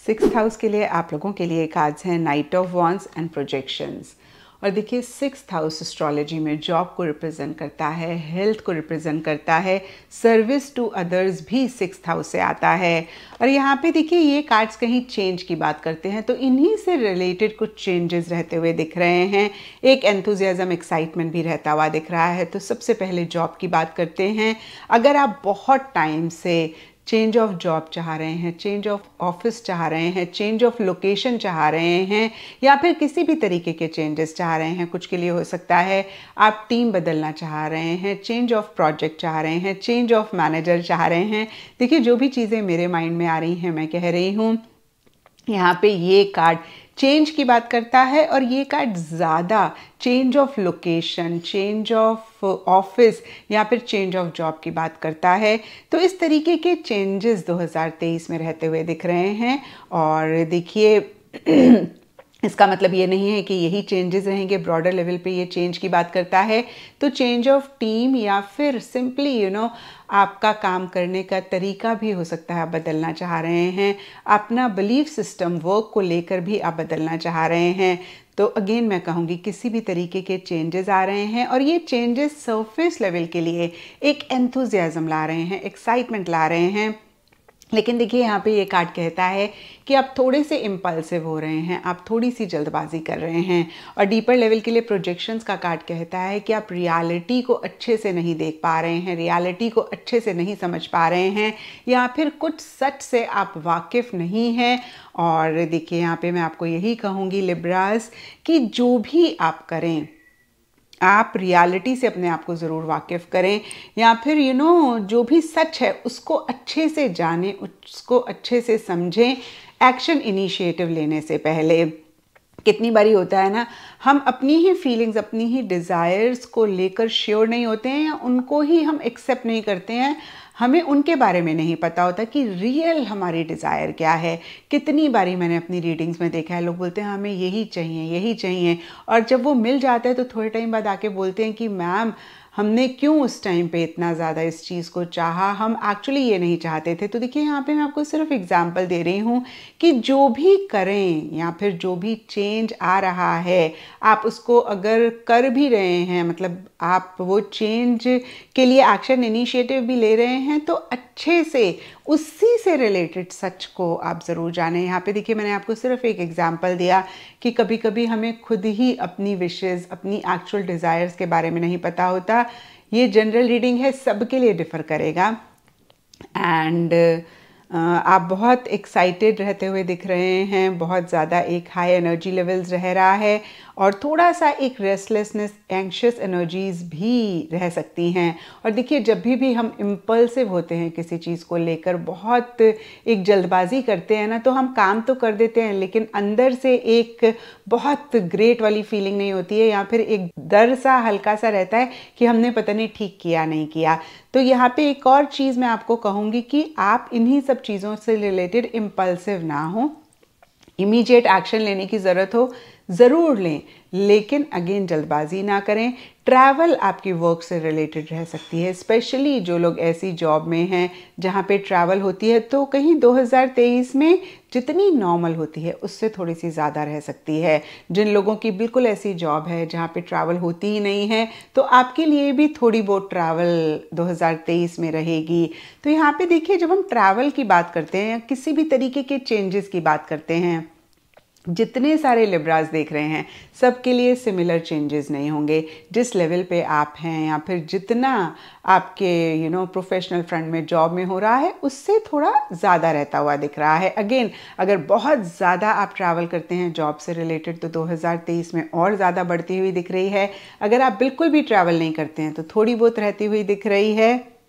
सिक्स हाउस के लिए आप लोगों के लिए कार्ड्स हैं knight of wands and projections और देखिए सिक्स हाउस एस्ट्रोलॉजी में जॉब को रिप्रेजेंट करता है हेल्थ को रिप्रेजेंट करता है सर्विस टू अदर्स भी सिक्स हाउस से आता है। और यहाँ पे देखिए, ये कार्ड्स कहीं चेंज की बात करते हैं तो इन्हीं से रिलेटेड कुछ चेंजेस रहते हुए दिख रहे हैं। एक एंथुजियाज़म एक्साइटमेंट भी रहता हुआ दिख रहा है तो सबसे पहले जॉब की बात करते हैं। अगर आप बहुत टाइम से चेंज ऑफ़ जॉब चाह रहे हैं चेंज ऑफ़ ऑफ़िस चाह रहे हैं चेंज ऑफ़ लोकेशन चाह रहे हैं, या फिर किसी भी तरीके के चेंजेस चाह रहे हैं, कुछ के लिए हो सकता है, आप टीम बदलना चाह रहे हैं चेंज ऑफ़ प्रोजेक्ट चाह रहे हैं चेंज ऑफ़ मैनेजर चाह रहे हैं। देखिए, जो भी चीज़ें मेरे माइंड में आ रही हैं, मैं कह रही हूँ, यहाँ पे ये कार्ड चेंज की बात करता है और ये कार्ड ज़्यादा change of location change of office या फिर चेंज ऑफ़ जॉब की बात करता है। तो इस तरीके के चेंजेस 2023 में रहते हुए दिख रहे हैं और देखिए, इसका मतलब ये नहीं है कि यही चेंजेस रहेंगे ब्रॉडर लेवल पे ये चेंज की बात करता है। तो चेंज ऑफ़ टीम या फिर सिंपली यू नो आपका काम करने का तरीका भी हो सकता है, आप बदलना चाह रहे हैं। अपना बिलीफ सिस्टम वर्क को लेकर भी आप बदलना चाह रहे हैं। तो अगेन मैं कहूँगी, किसी भी तरीके के चेंजेस आ रहे हैं और ये चेंजेस सरफेस लेवल के लिए एक एंथुजियाज़म ला रहे हैं एक्साइटमेंट ला रहे हैं। लेकिन देखिए, यहाँ पे ये कार्ड कहता है कि आप थोड़े से इम्पल्सिव हो रहे हैं, आप थोड़ी सी जल्दबाजी कर रहे हैं और डीपर लेवल के लिए प्रोजेक्शंस का कार्ड कहता है कि आप रियलिटी को अच्छे से नहीं देख पा रहे हैं रियलिटी को अच्छे से नहीं समझ पा रहे हैं या फिर कुछ सच से आप वाकिफ़ नहीं हैं। और देखिए, यहाँ पे मैं आपको यही कहूँगी लिब्रास कि जो भी आप करें आप रियलिटी से अपने आप को ज़रूर वाकिफ़ करें या फिर यू you नो know, जो भी सच है उसको अच्छे से जानें उसको अच्छे से समझें एक्शन इनिशिएटिव लेने से पहले। कितनी बारी होता है ना हम अपनी ही फीलिंग्स अपनी ही डिज़ायर्स को लेकर श्योर नहीं होते हैं या उनको ही हम एक्सेप्ट नहीं करते हैं हमें उनके बारे में नहीं पता होता कि रियल हमारी डिज़ायर क्या है। कितनी बारी मैंने अपनी रीडिंग्स में देखा है, लोग बोलते हैं हमें यही चाहिए यही चाहिए। और जब वो मिल जाता है तो थोड़े टाइम बाद आके बोलते हैं कि, मैम हमने क्यों उस टाइम पे इतना ज़्यादा इस चीज़ को चाहा? हम एक्चुअली ये नहीं चाहते थे। तो देखिए, यहाँ पे मैं आपको सिर्फ़ एग्जांपल दे रही हूँ कि जो भी करें या फिर जो भी चेंज आ रहा है, आप उसको अगर कर भी रहे हैं मतलब आप वो चेंज के लिए एक्शन इनिशिएटिव भी ले रहे हैं तो अच्छे से उसी से रिलेटेड सच को आप ज़रूर जानें। यहाँ पे देखिए मैंने आपको सिर्फ़ एक एग्जांपल दिया कि कभी कभी हमें खुद ही अपनी विशेज़ अपनी एक्चुअल डिज़ायर्स के बारे में नहीं पता होता। ये जनरल रीडिंग है सबके लिए डिफ़र करेगा। एंड uh, आप बहुत एक्साइटेड रहते हुए दिख रहे हैं बहुत ज़्यादा एक हाई एनर्जी लेवल्स रह रहा है। और थोड़ा सा एक रेस्टलेसनेस एंक्शस एनर्जीज भी रह सकती हैं। और देखिए, जब भी भी हम इम्पल्सिव होते हैं किसी चीज़ को लेकर, बहुत एक जल्दबाजी करते हैं ना तो हम काम तो कर देते हैं, लेकिन अंदर से एक बहुत ग्रेट वाली फीलिंग नहीं होती है, या फिर एक डर सा, हल्का सा रहता है कि हमने पता नहीं ठीक किया, नहीं किया। तो यहाँ पे एक और चीज़ मैं आपको कहूँगी कि आप इन्हीं सब चीज़ों से रिलेटेड इम्पल्सिव ना हो। इमीडिएट एक्शन लेने की ज़रूरत हो ज़रूर लें, लेकिन अगेन जल्दबाजी ना करें। ट्रैवल आपकी वर्क से रिलेटेड रह सकती है स्पेशली जो लोग ऐसी जॉब में हैं जहाँ पे ट्रैवल होती है तो कहीं 2023 में जितनी नॉर्मल होती है, उससे थोड़ी सी ज़्यादा रह सकती है। जिन लोगों की बिल्कुल ऐसी जॉब है जहाँ पे ट्रैवल होती ही नहीं है तो आपके लिए भी थोड़ी बहुत ट्रैवल 2023 में रहेगी। तो यहाँ पे देखिए, जब हम ट्रैवल की बात करते हैं या किसी भी तरीके के चेंजेस की बात करते हैं जितने सारे लिब्राज देख रहे हैं, सबके लिए सिमिलर चेंजेस नहीं होंगे। जिस लेवल पे आप हैं या फिर जितना आपके यू नो प्रोफेशनल फ्रंट में जॉब में हो रहा है, उससे थोड़ा ज़्यादा रहता हुआ दिख रहा है। अगेन अगर बहुत ज़्यादा आप ट्रैवल करते हैं जॉब से रिलेटेड तो 2023 में और ज़्यादा बढ़ती हुई दिख रही है। अगर आप बिल्कुल भी ट्रैवल नहीं करते हैं तो थोड़ी बहुत रहती हुई दिख रही है।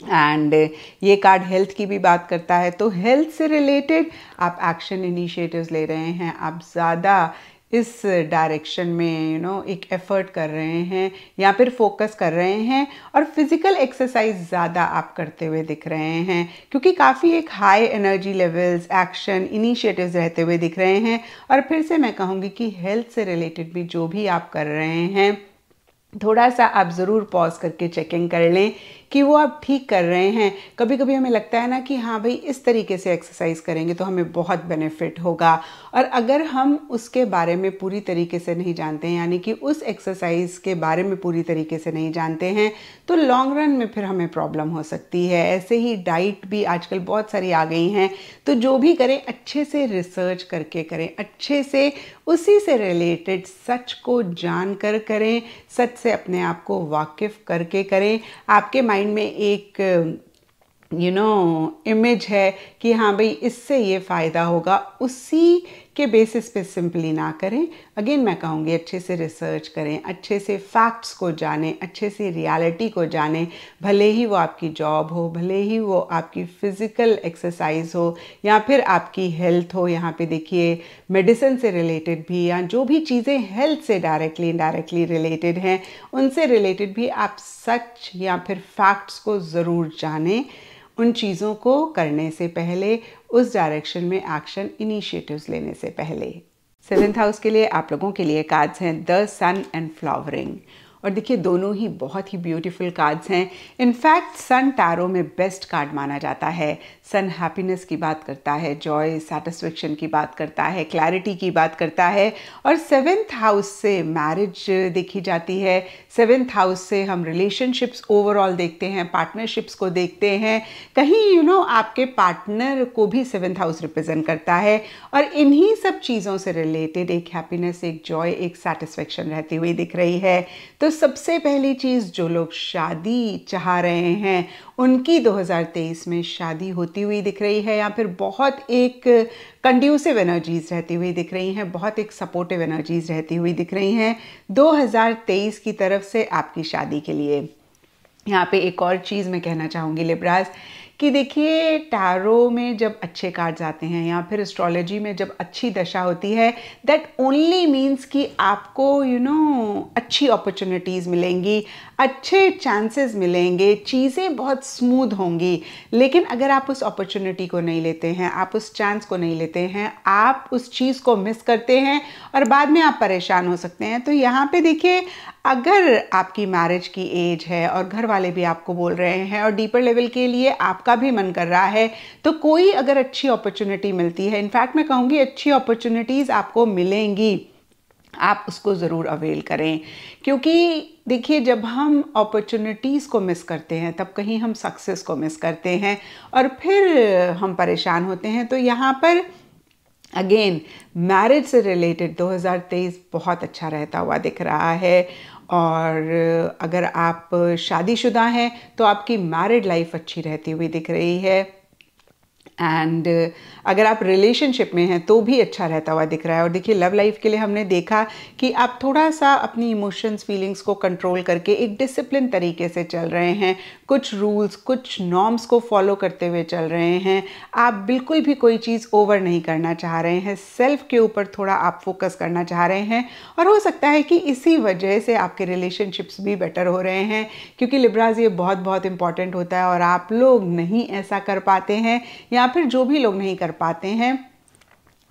एंड ये कार्ड हेल्थ की भी बात करता है तो हेल्थ से रिलेटेड आप एक्शन इनिशिएटिव्स ले रहे हैं आप ज़्यादा इस डायरेक्शन में यू you नो know, एक एफर्ट कर रहे हैं या फिर फोकस कर रहे हैं और फ़िज़िकल एक्सरसाइज ज़्यादा आप करते हुए दिख रहे हैं क्योंकि काफ़ी एक high energy levels action initiatives रहते हुए दिख रहे हैं और फिर से मैं कहूँगी कि हेल्थ से रिलेटेड भी जो भी आप कर रहे हैं थोड़ा सा आप ज़रूर पॉज करके चेकिंग कर लें कि वो आप ठीक कर रहे हैं। कभी कभी हमें लगता है ना कि हाँ भाई, इस तरीके से एक्सरसाइज करेंगे तो हमें बहुत बेनिफिट होगा। और अगर हम उसके बारे में पूरी तरीके से नहीं जानते हैं, यानी कि उस एक्सरसाइज के बारे में पूरी तरीके से नहीं जानते हैं तो लॉन्ग रन में फिर हमें प्रॉब्लम हो सकती है। ऐसे ही डाइट भी आजकल बहुत सारी आ गई हैं। तो जो भी करें, अच्छे से रिसर्च करके करें। अच्छे से उसी से रिलेटेड सच को जान कर करें सच से अपने आप को वाकिफ़ करके करें। आपके माइंड में एक यू नो इमेज है कि हाँ भाई इससे ये फ़ायदा होगा। उसी के बेसिस पे सिंपली ना करें। अगेन मैं कहूँगी अच्छे से रिसर्च करें, अच्छे से फैक्ट्स को जानें, अच्छे से रियलिटी को जानें। भले ही वो आपकी जॉब हो, भले ही वो आपकी फ़िज़िकल एक्सरसाइज हो, या फिर आपकी हेल्थ हो। यहाँ पे देखिए मेडिसिन से रिलेटेड भी, या जो भी चीज़ें हेल्थ से डायरेक्टली इनडायरेक्टली रिलेटेड हैं, उनसे रिलेटेड भी आप सच या फिर फैक्ट्स को ज़रूर जानें। उन चीज़ों को करने से पहले, उस डायरेक्शन में एक्शन इनिशिएटिव्स लेने से पहले। सेवेंथ हाउस के लिए आप लोगों के लिए कार्ड्स हैं द सन एंड फ्लावरिंग और देखिए, दोनों ही बहुत ही ब्यूटीफुल कार्ड्स हैं। इनफैक्ट सन टैरो में बेस्ट कार्ड माना जाता है। सन हैप्पीनेस की बात करता है जॉय सेटिस्फेक्शन की बात करता है क्लैरिटी की बात करता है। और सेवेंथ हाउस से मैरिज देखी जाती है। सेवेंथ हाउस से हम रिलेशनशिप्स ओवरऑल देखते हैं पार्टनरशिप्स को देखते हैं। कहीं यू you नो know, आपके पार्टनर को भी सेवेंथ हाउस रिप्रेजेंट करता है और इन्हीं सब चीज़ों से रिलेटेड एक हैप्पीनेस एक जॉय एक सेटिस्फेक्शन रहती हुई दिख रही है। तो सबसे पहली चीज़ जो लोग शादी चाह रहे हैं उनकी 2023 में शादी होती हुई दिख रही है या फिर बहुत एक कंड्यूसिव एनर्जीज रहती हुई दिख रही हैं, बहुत एक सपोर्टिव एनर्जीज रहती हुई दिख रही हैं। 2023 की तरफ़ से आपकी शादी के लिए। यहाँ पे एक और चीज़ मैं कहना चाहूँगी, लिब्राज कि देखिए टैरो में जब अच्छे कार्ड्स आते हैं या फिर एस्ट्रोलॉजी में जब अच्छी दशा होती है दैट ओनली मीन्स कि आपको यू you नो know, अच्छी अपॉर्चुनिटीज़ मिलेंगी अच्छे चांसेस मिलेंगे चीज़ें बहुत स्मूथ होंगी। लेकिन अगर आप उस अपॉर्चुनिटी को नहीं लेते हैं आप उस चांस को नहीं लेते हैं आप उस चीज़ को मिस करते हैं और बाद में आप परेशान हो सकते हैं तो यहाँ पे देखिए अगर आपकी मैरिज की एज है और घर वाले भी आपको बोल रहे हैं और डीपर लेवल के लिए आपका भी मन कर रहा है तो कोई अगर अच्छी अपॉर्चुनिटी मिलती है इनफैक्ट मैं कहूँगी अच्छी अपॉर्चुनिटीज़ आपको मिलेंगी। आप उसको ज़रूर अवेल करें। क्योंकि देखिए, जब हम अपॉर्चुनिटीज़ को मिस करते हैं, तब कहीं हम सक्सेस को मिस करते हैं और फिर हम परेशान होते हैं। तो यहाँ पर अगेन मैरिज से रिलेटेड 2023 बहुत अच्छा रहता हुआ दिख रहा है। और अगर आप शादीशुदा हैं तो आपकी मैरिड लाइफ अच्छी रहती हुई दिख रही है। एंड अगर आप रिलेशनशिप में हैं तो भी अच्छा रहता हुआ दिख रहा है। और देखिए लव लाइफ के लिए हमने देखा कि आप थोड़ा सा अपनी इमोशंस फीलिंग्स को कंट्रोल करके एक डिसिप्लिन तरीके से चल रहे हैं। कुछ रूल्स कुछ नॉर्म्स को फॉलो करते हुए चल रहे हैं। आप बिल्कुल भी कोई चीज़ ओवर नहीं करना चाह रहे हैं। सेल्फ के ऊपर थोड़ा आप फोकस करना चाह रहे हैं। और हो सकता है कि इसी वजह से आपके रिलेशनशिप्स भी बेटर हो रहे हैं। क्योंकि लिब्राज ये बहुत बहुत इंपॉर्टेंट होता है और आप लोग नहीं ऐसा कर पाते हैं या फिर जो भी लोग नहीं कर पाते हैं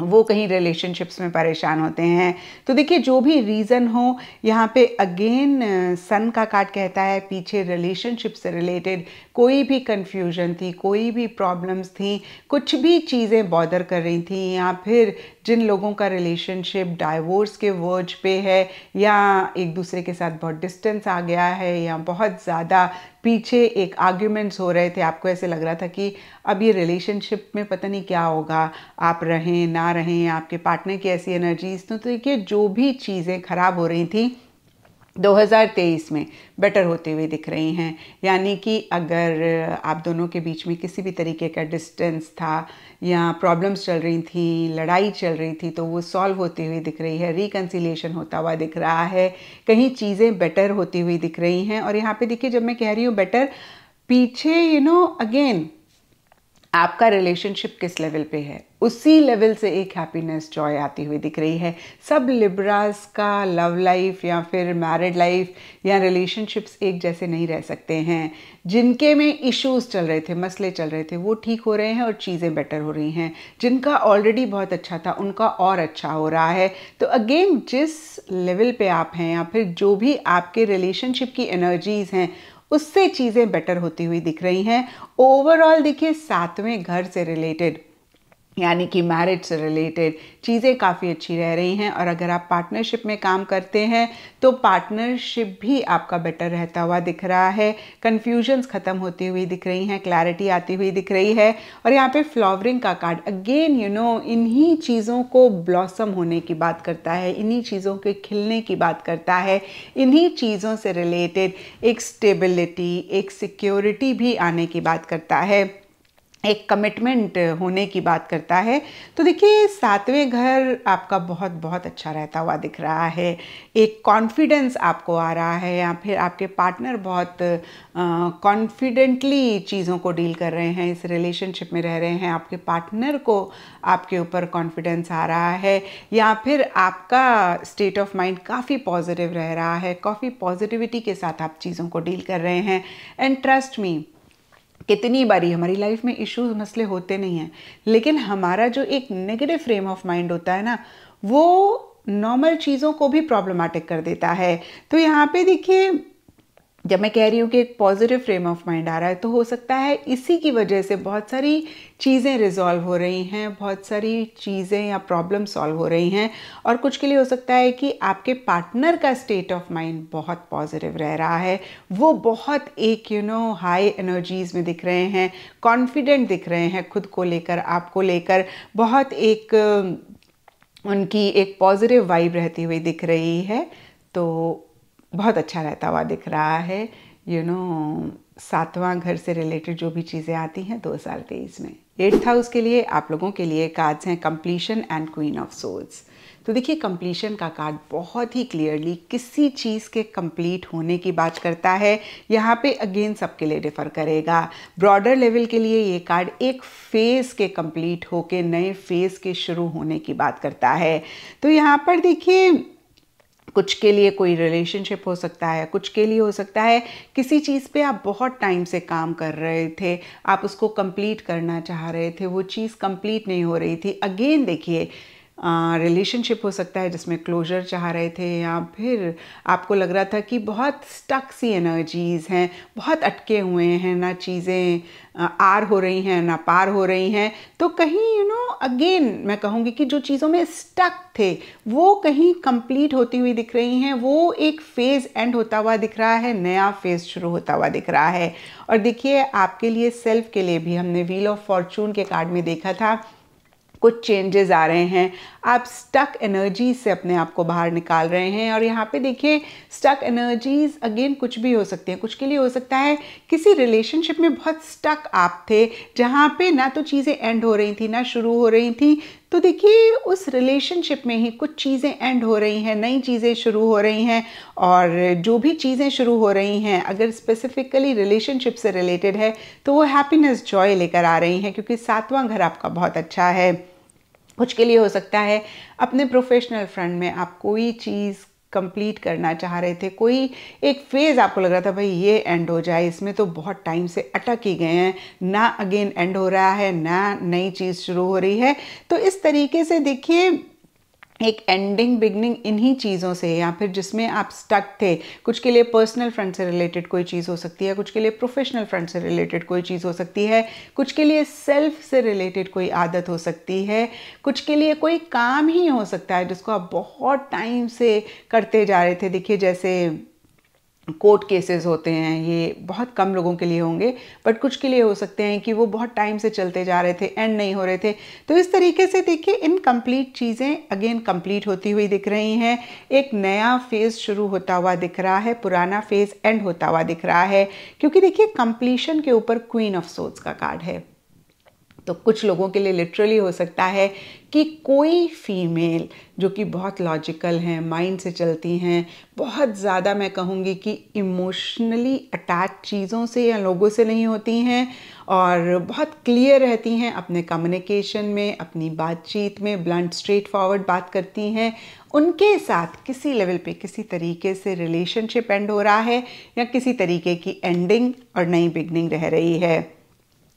वो कहीं रिलेशनशिप्स में परेशान होते हैं। तो देखिए, जो भी रीज़न हो, यहाँ पे अगेन सन का कार्ड कहता है, पीछे रिलेशनशिप से रिलेटेड कोई भी कंफ्यूजन थी, कोई भी प्रॉब्लम्स थी, कुछ भी चीज़ें बॉदर कर रही थी या फिर जिन लोगों का रिलेशनशिप डाइवोर्स के वर्ज पे है, या एक दूसरे के साथ बहुत डिस्टेंस आ गया है, या बहुत ज़्यादा पीछे एक आर्ग्यूमेंट्स हो रहे थे, आपको ऐसे लग रहा था कि अब ये रिलेशनशिप में पता नहीं क्या होगा, आप रहें, ना रहें, आपके पार्टनर की ऐसी एनर्जीज तो देखिए तो जो भी चीज़ें ख़राब हो रही थी 2023 में बेटर होते हुए दिख रही हैं। यानी कि अगर आप दोनों के बीच में किसी भी तरीके का डिस्टेंस था या प्रॉब्लम्स चल रही थी, लड़ाई चल रही थी तो वो सॉल्व होती हुई दिख रही है। रिकन्सिलेशन होता हुआ दिख रहा है। कहीं चीज़ें बेटर होती हुई दिख रही हैं। और यहाँ पे देखिए, जब मैं कह रही हूँ बेटर पीछे यू नो अगेन आपका रिलेशनशिप किस लेवल पे है? उसी लेवल से एक हैप्पीनेस जॉय आती हुई दिख रही है। सब लिब्रास का लव लाइफ या फिर मैरिड लाइफ या रिलेशनशिप्स एक जैसे नहीं रह सकते हैं। जिनके में इश्यूज़ चल रहे थे, मसले चल रहे थे, वो ठीक हो रहे हैं और चीज़ें बेटर हो रही हैं। जिनका ऑलरेडी बहुत अच्छा था, उनका और अच्छा हो रहा है। तो अगेन जिस लेवल पे आप हैं या फिर जो भी आपके रिलेशनशिप की एनर्जीज़ हैं उससे चीज़ें बेटर होती हुई दिख रही हैं। ओवरऑल देखिए सातवें घर से रिलेटेड यानी कि मैरिज से रिलेटेड चीज़ें काफ़ी अच्छी रह रही हैं और अगर आप पार्टनरशिप में काम करते हैं तो पार्टनरशिप भी आपका बेटर रहता हुआ दिख रहा है। कन्फ्यूजन्स ख़त्म होती हुई दिख रही हैं क्लैरिटी आती हुई दिख रही है और यहाँ पे फ्लावरिंग का कार्ड अगेन यू नो इन्हीं चीज़ों को ब्लॉसम होने की बात करता है, इन्हीं चीज़ों के खिलने की बात करता है, इन्हीं चीज़ों से रिलेटेड एक स्टेबिलिटी एक सिक्योरिटी भी आने की बात करता है। एक कमिटमेंट होने की बात करता है। तो देखिए, सातवें घर आपका बहुत बहुत अच्छा रहता हुआ दिख रहा है। एक कॉन्फिडेंस आपको आ रहा है। या फिर आपके पार्टनर बहुत कॉन्फिडेंटली चीज़ों को डील कर रहे हैं, इस रिलेशनशिप में रह रहे हैं। आपके पार्टनर को आपके ऊपर कॉन्फिडेंस आ रहा है। या फिर आपका स्टेट ऑफ़ माइंड काफ़ी पॉजिटिव रह रहा है। काफ़ी पॉजिटिविटी के साथ आप चीज़ों को डील कर रहे हैं। एंड ट्रस्ट मी कितनी बारी हमारी लाइफ में इश्यूज़ मसले होते नहीं हैं, लेकिन हमारा जो एक नेगेटिव फ्रेम ऑफ़ माइंड होता है ना, वो नॉर्मल चीज़ों को भी प्रॉब्लमेटिक कर देता है। तो यहाँ पे देखिए जब मैं कह रही हूँ कि एक पॉजिटिव फ्रेम ऑफ़ माइंड आ रहा है तो हो सकता है इसी की वजह से बहुत सारी चीज़ें रिजॉल्व हो रही हैं, बहुत सारी चीज़ें या प्रॉब्लम सॉल्व हो रही हैं, और कुछ के लिए हो सकता है कि आपके पार्टनर का स्टेट ऑफ़ माइंड बहुत पॉजिटिव रह रहा है। वो बहुत एक यू नो हाई एनर्जीज़ में दिख रहे हैं कॉन्फिडेंट दिख रहे हैं खुद को लेकर, आपको लेकर, बहुत एक, उनकी एक पॉजिटिव वाइब रहती हुई दिख रही है। तो बहुत अच्छा रहता हुआ दिख रहा है। यू you नो know, सातवां घर से रिलेटेड जो भी चीज़ें आती हैं दो हज़ार तेईस में। एट्थ हाउस के लिए आप लोगों के लिए कार्ड्स हैं completion and queen of swords तो देखिए कंप्लीशन का कार्ड बहुत ही क्लियरली किसी चीज़ के कंप्लीट होने की बात करता है। यहाँ पे अगेन सबके लिए डिफ़र करेगा। ब्रॉडर लेवल के लिए ये कार्ड एक फ़ेज़ के कंप्लीट होके नए फ़ेज़ के शुरू होने की बात करता है। तो यहाँ पर देखिए कुछ के लिए कोई रिलेशनशिप हो सकता है, कुछ के लिए हो सकता है। किसी चीज़ पे आप बहुत टाइम से काम कर रहे थे, आप उसको कंप्लीट करना चाह रहे थे, वो चीज़ कंप्लीट नहीं हो रही थी। अगेन देखिए रिलेशनशिप हो सकता है जिसमें क्लोजर चाह रहे थे या फिर आपको लग रहा था कि बहुत स्टक सी एनर्जीज़ हैं, बहुत अटके हुए हैं, ना चीज़ें आर हो रही हैं, ना पार हो रही हैं। तो कहीं यू नो अगेन मैं कहूँगी कि जो चीज़ों में स्टक थे, वो कहीं कंप्लीट होती हुई दिख रही हैं, वो एक फ़ेज़ एंड होता हुआ दिख रहा है, नया फ़ेज़ शुरू होता हुआ दिख रहा है। और देखिए, आपके लिए सेल्फ के लिए भी हमने व्हील ऑफ़ फॉर्चून के कार्ड में देखा था कुछ चेंजेस आ रहे हैं। आप स्टक एनर्जीज से अपने आप को बाहर निकाल रहे हैं और यहाँ पे देखिए स्टक एनर्जीज अगेन कुछ भी हो सकती हैं। कुछ के लिए हो सकता है, किसी रिलेशनशिप में बहुत स्टक आप थे, जहाँ पे ना तो चीज़ें एंड हो रही थी, ना शुरू हो रही थी। तो देखिए, उस रिलेशनशिप में ही कुछ चीज़ें एंड हो रही हैं, नई चीज़ें शुरू हो रही हैं और जो भी चीज़ें शुरू हो रही हैं, अगर स्पेसिफिकली रिलेशनशिप से रिलेटेड है तो वो हैप्पीनेस जॉय लेकर आ रही हैं, क्योंकि सातवां घर आपका बहुत अच्छा है। कुछ के लिए हो सकता है, अपने प्रोफेशनल फ्रंट में आप कोई चीज़ कंप्लीट करना चाह रहे थे, कोई एक फ़ेज़ आपको लग रहा था, भाई, ये एंड हो जाए, इसमें तो बहुत टाइम से अटक ही गए हैं, ना अगेन एंड हो रहा है, ना नई चीज़ शुरू हो रही है। तो इस तरीके से देखिए एक एंडिंग बिगनिंग इन्हीं चीज़ों से, या फिर जिसमें आप स्टक थे। कुछ के लिए पर्सनल फ्रंट से रिलेटेड कोई चीज़ हो सकती है, कुछ के लिए प्रोफेशनल फ्रंट से रिलेटेड कोई चीज़ हो सकती है, कुछ के लिए सेल्फ से रिलेटेड कोई आदत हो सकती है, कुछ के लिए कोई काम ही हो सकता है, जिसको आप बहुत टाइम से करते जा रहे थे। देखिए, जैसे कोर्ट केसेस होते हैं, ये बहुत कम लोगों के लिए होंगे, बट कुछ के लिए हो सकते हैं कि वो बहुत टाइम से चलते जा रहे थे एंड नहीं हो रहे थे। तो इस तरीके से देखिए इनकम्प्लीट चीज़ें अगेन कंप्लीट होती हुई दिख रही हैं। एक नया फ़ेज़ शुरू होता हुआ दिख रहा है, पुराना फ़ेज़ एंड होता हुआ दिख रहा है, क्योंकि देखिए कंप्लीशन के ऊपर क्वीन ऑफ़ सोट्स का कार्ड है। तो कुछ लोगों के लिए लिटरली हो सकता है कि कोई फीमेल जो कि बहुत लॉजिकल हैं माइंड से चलती हैं, बहुत ज़्यादा मैं कहूँगी कि इमोशनली अटैच चीज़ों से या लोगों से नहीं होती हैं और बहुत क्लियर रहती हैं, अपने कम्युनिकेशन में, अपनी बातचीत में ब्लंट स्ट्रेट फॉरवर्ड बात करती हैं। उनके साथ किसी लेवल पे किसी तरीके से रिलेशनशिप एंड हो रहा है या किसी तरीके की एंडिंग और नई बिगनिंग रह रही है।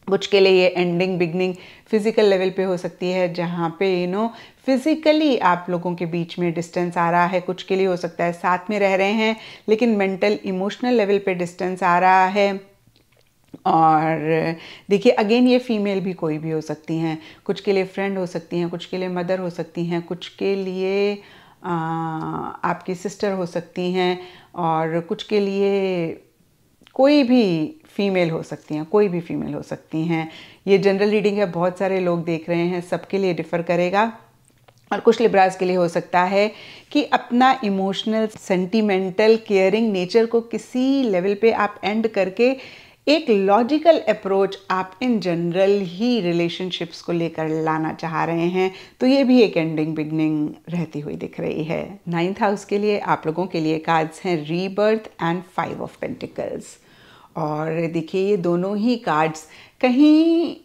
कुछ के लिए ये एंडिंग बिगनिंग फ़िज़िकल लेवल पे हो सकती है जहाँ पे यू नो फिज़िकली आप लोगों के बीच में डिस्टेंस आ रहा है कुछ के लिए हो सकता है साथ में रह रहे हैं लेकिन मेंटल इमोशनल लेवल पे डिस्टेंस आ रहा है। और देखिए अगेन ये फीमेल भी कोई भी हो सकती हैं कुछ के लिए फ्रेंड हो सकती हैं कुछ के लिए मदर हो सकती हैं कुछ के लिए आ, आपकी सिस्टर हो सकती हैं और कुछ के लिए कोई भी फीमेल हो सकती हैं, कोई भी फीमेल हो सकती हैं। ये जनरल रीडिंग है, बहुत सारे लोग देख रहे हैं, सबके लिए डिफ़र करेगा। और कुछ लिब्रास के लिए हो सकता है कि अपना इमोशनल सेंटिमेंटल केयरिंग नेचर को किसी लेवल पे आप एंड करके एक लॉजिकल अप्रोच आप इन जनरल ही रिलेशनशिप्स को लेकर लाना चाह रहे हैं। तो ये भी एक एंडिंग बिगनिंग रहती हुई दिख रही है। नाइन्थ हाउस के लिए, आप लोगों के लिए कार्ड्स हैं rebirth and five of pentacles और देखिए ये दोनों ही कार्ड्स कहीं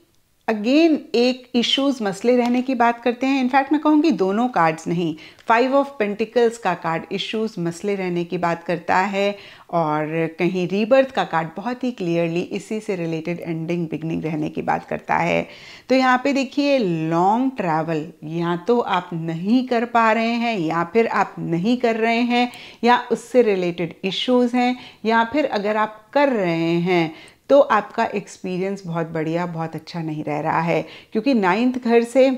अगेन एक इश्यूज़ मसले रहने की बात करते हैं। इनफैक्ट मैं कहूँगी दोनों कार्ड्स नहीं। फाइव ऑफ़ पेंटिकल्स का कार्ड इश्यूज़ मसले रहने की बात करता है और कहीं रीबर्थ का कार्ड बहुत ही क्लियरली इसी से रिलेटेड एंडिंग बिगनिंग रहने की बात करता है। तो यहाँ पे देखिए लॉन्ग ट्रैवल या तो आप नहीं कर पा रहे हैं, या फिर आप नहीं कर रहे हैं, या उससे रिलेटेड इश्यूज़ हैं, या फिर अगर आप कर रहे हैं तो आपका एक्सपीरियंस बहुत बढ़िया, बहुत अच्छा नहीं रह रहा है। क्योंकि नाइन्थ घर से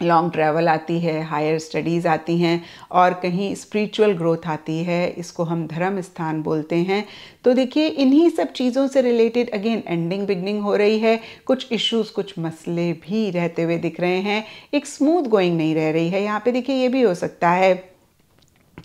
लॉन्ग ट्रैवल आती है हायर स्टडीज़ आती हैं और कहीं स्पिरिचुअल ग्रोथ आती है, इसको हम धर्म स्थान बोलते हैं। तो देखिए, इन्हीं सब चीज़ों से रिलेटेड अगेन एंडिंग बिगनिंग हो रही है। कुछ इश्यूज़ कुछ मसले भी रहते हुए दिख रहे हैं। एक स्मूथ गोइंग नहीं रह रही है। यहाँ पे देखिए, ये भी हो सकता है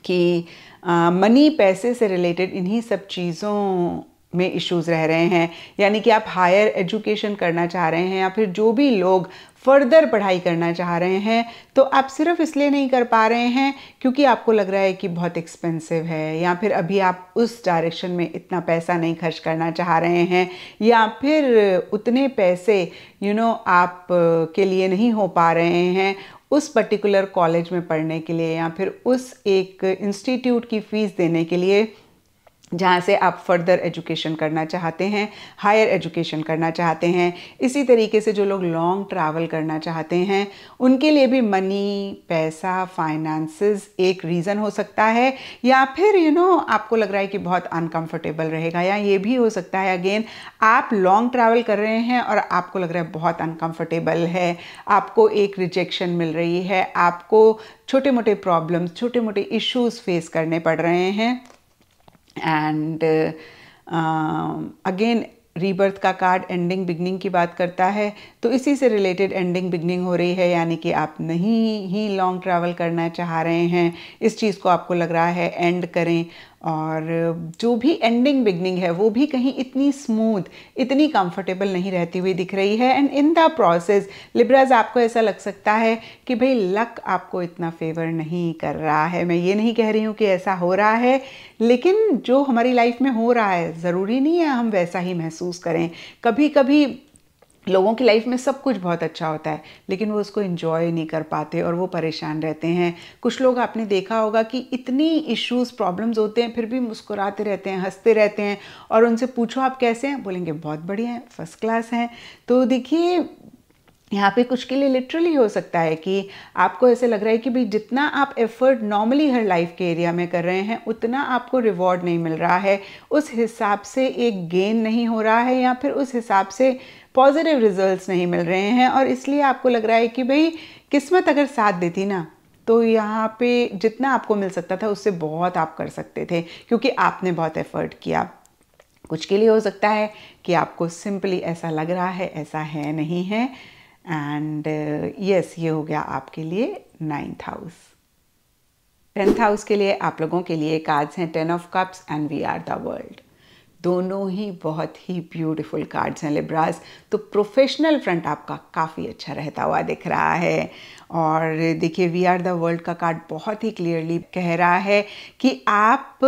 कि मनी पैसे से रिलेटेड इन्हीं सब चीज़ों में इश्यूज़ रह रहे हैं यानी कि आप हायर एजुकेशन करना चाह रहे हैं या फिर जो भी लोग फर्दर पढ़ाई करना चाह रहे हैं तो आप सिर्फ़ इसलिए नहीं कर पा रहे हैं क्योंकि आपको लग रहा है कि बहुत एक्सपेंसिव है या फिर अभी आप उस डायरेक्शन में इतना पैसा नहीं खर्च करना चाह रहे हैं या फिर उतने पैसे यू you नो know, आप के लिए नहीं हो पा रहे हैं उस पर्टिकुलर कॉलेज में पढ़ने के लिए या फिर उस एक इंस्टीट्यूट की फ़ीस देने के लिए। जहाँ से आप फर्दर एजुकेशन करना चाहते हैं हायर एजुकेशन करना चाहते हैं इसी तरीके से जो लोग लॉन्ग ट्रैवल करना चाहते हैं उनके लिए भी मनी पैसा फाइनेंसेस एक रीज़न हो सकता है या फिर यू you नो know, आपको लग रहा है कि बहुत अनकंफर्टेबल रहेगा या ये भी हो सकता है अगेन आप लॉन्ग ट्रैवल कर रहे हैं और आपको लग रहा है बहुत अनकंफर्टेबल है आपको एक रिजेक्शन मिल रही है आपको छोटे मोटे प्रॉब्लम्स छोटे मोटे इश्यूज़ फेस करने पड़ रहे हैं। एंड अगेन रीबर्थ का कार्ड एंडिंग बिगनिंग की बात करता है तो इसी से रिलेटेड एंडिंग बिगनिंग हो रही है, यानी कि आप नहीं ही लॉन्ग ट्रैवल करना चाह रहे हैं, इस चीज़ को आपको लग रहा है एंड करें। और जो भी एंडिंग बिगनिंग है, वो भी कहीं इतनी स्मूथ इतनी कंफर्टेबल नहीं रहती हुई दिख रही है। And in the process Libras आपको ऐसा लग सकता है कि भाई लक आपको इतना फेवर नहीं कर रहा है। मैं ये नहीं कह रही हूँ कि ऐसा हो रहा है, लेकिन जो हमारी लाइफ में हो रहा है, ज़रूरी नहीं है हम वैसा ही महसूस करें। कभी कभी लोगों की लाइफ में सब कुछ बहुत अच्छा होता है, लेकिन वो उसको इन्जॉय नहीं कर पाते और वो परेशान रहते हैं। कुछ लोग आपने देखा होगा कि इतनी इश्यूज़ प्रॉब्लम्स होते हैं, फिर भी मुस्कुराते रहते हैं, हँसते रहते हैं और उनसे पूछो, आप कैसे हैं? बोलेंगे, बहुत बढ़िया हैं फ़र्स्ट क्लास हैं। तो देखिए, यहाँ पे कुछ के लिए लिटरली हो सकता है कि आपको ऐसे लग रहा है कि भाई जितना आप एफर्ट नॉर्मली हर लाइफ के एरिया में कर रहे हैं, उतना आपको रिवॉर्ड नहीं मिल रहा है। उस हिसाब से एक गेन नहीं हो रहा है या फिर उस हिसाब से पॉजिटिव रिजल्ट्स नहीं मिल रहे हैं और इसलिए आपको लग रहा है कि भाई किस्मत अगर साथ देती ना तो यहाँ पे जितना आपको मिल सकता था उससे बहुत आप कर सकते थे क्योंकि आपने बहुत एफर्ट किया। कुछ के लिए हो सकता है कि आपको सिंपली ऐसा लग रहा है ऐसा है नहीं है। एंड यस uh, ये हो गया आपके लिए नाइन्थ हाउस टेंथ हाउस के लिए आप लोगों के लिए कार्ड्स हैं ten of cups and we are the world दोनों ही बहुत ही ब्यूटीफुल कार्ड्स हैं लिब्रास तो प्रोफेशनल फ्रंट आपका काफ़ी अच्छा रहता हुआ दिख रहा है। और देखिए वी आर द वर्ल्ड का कार्ड बहुत ही क्लियरली कह रहा है कि आप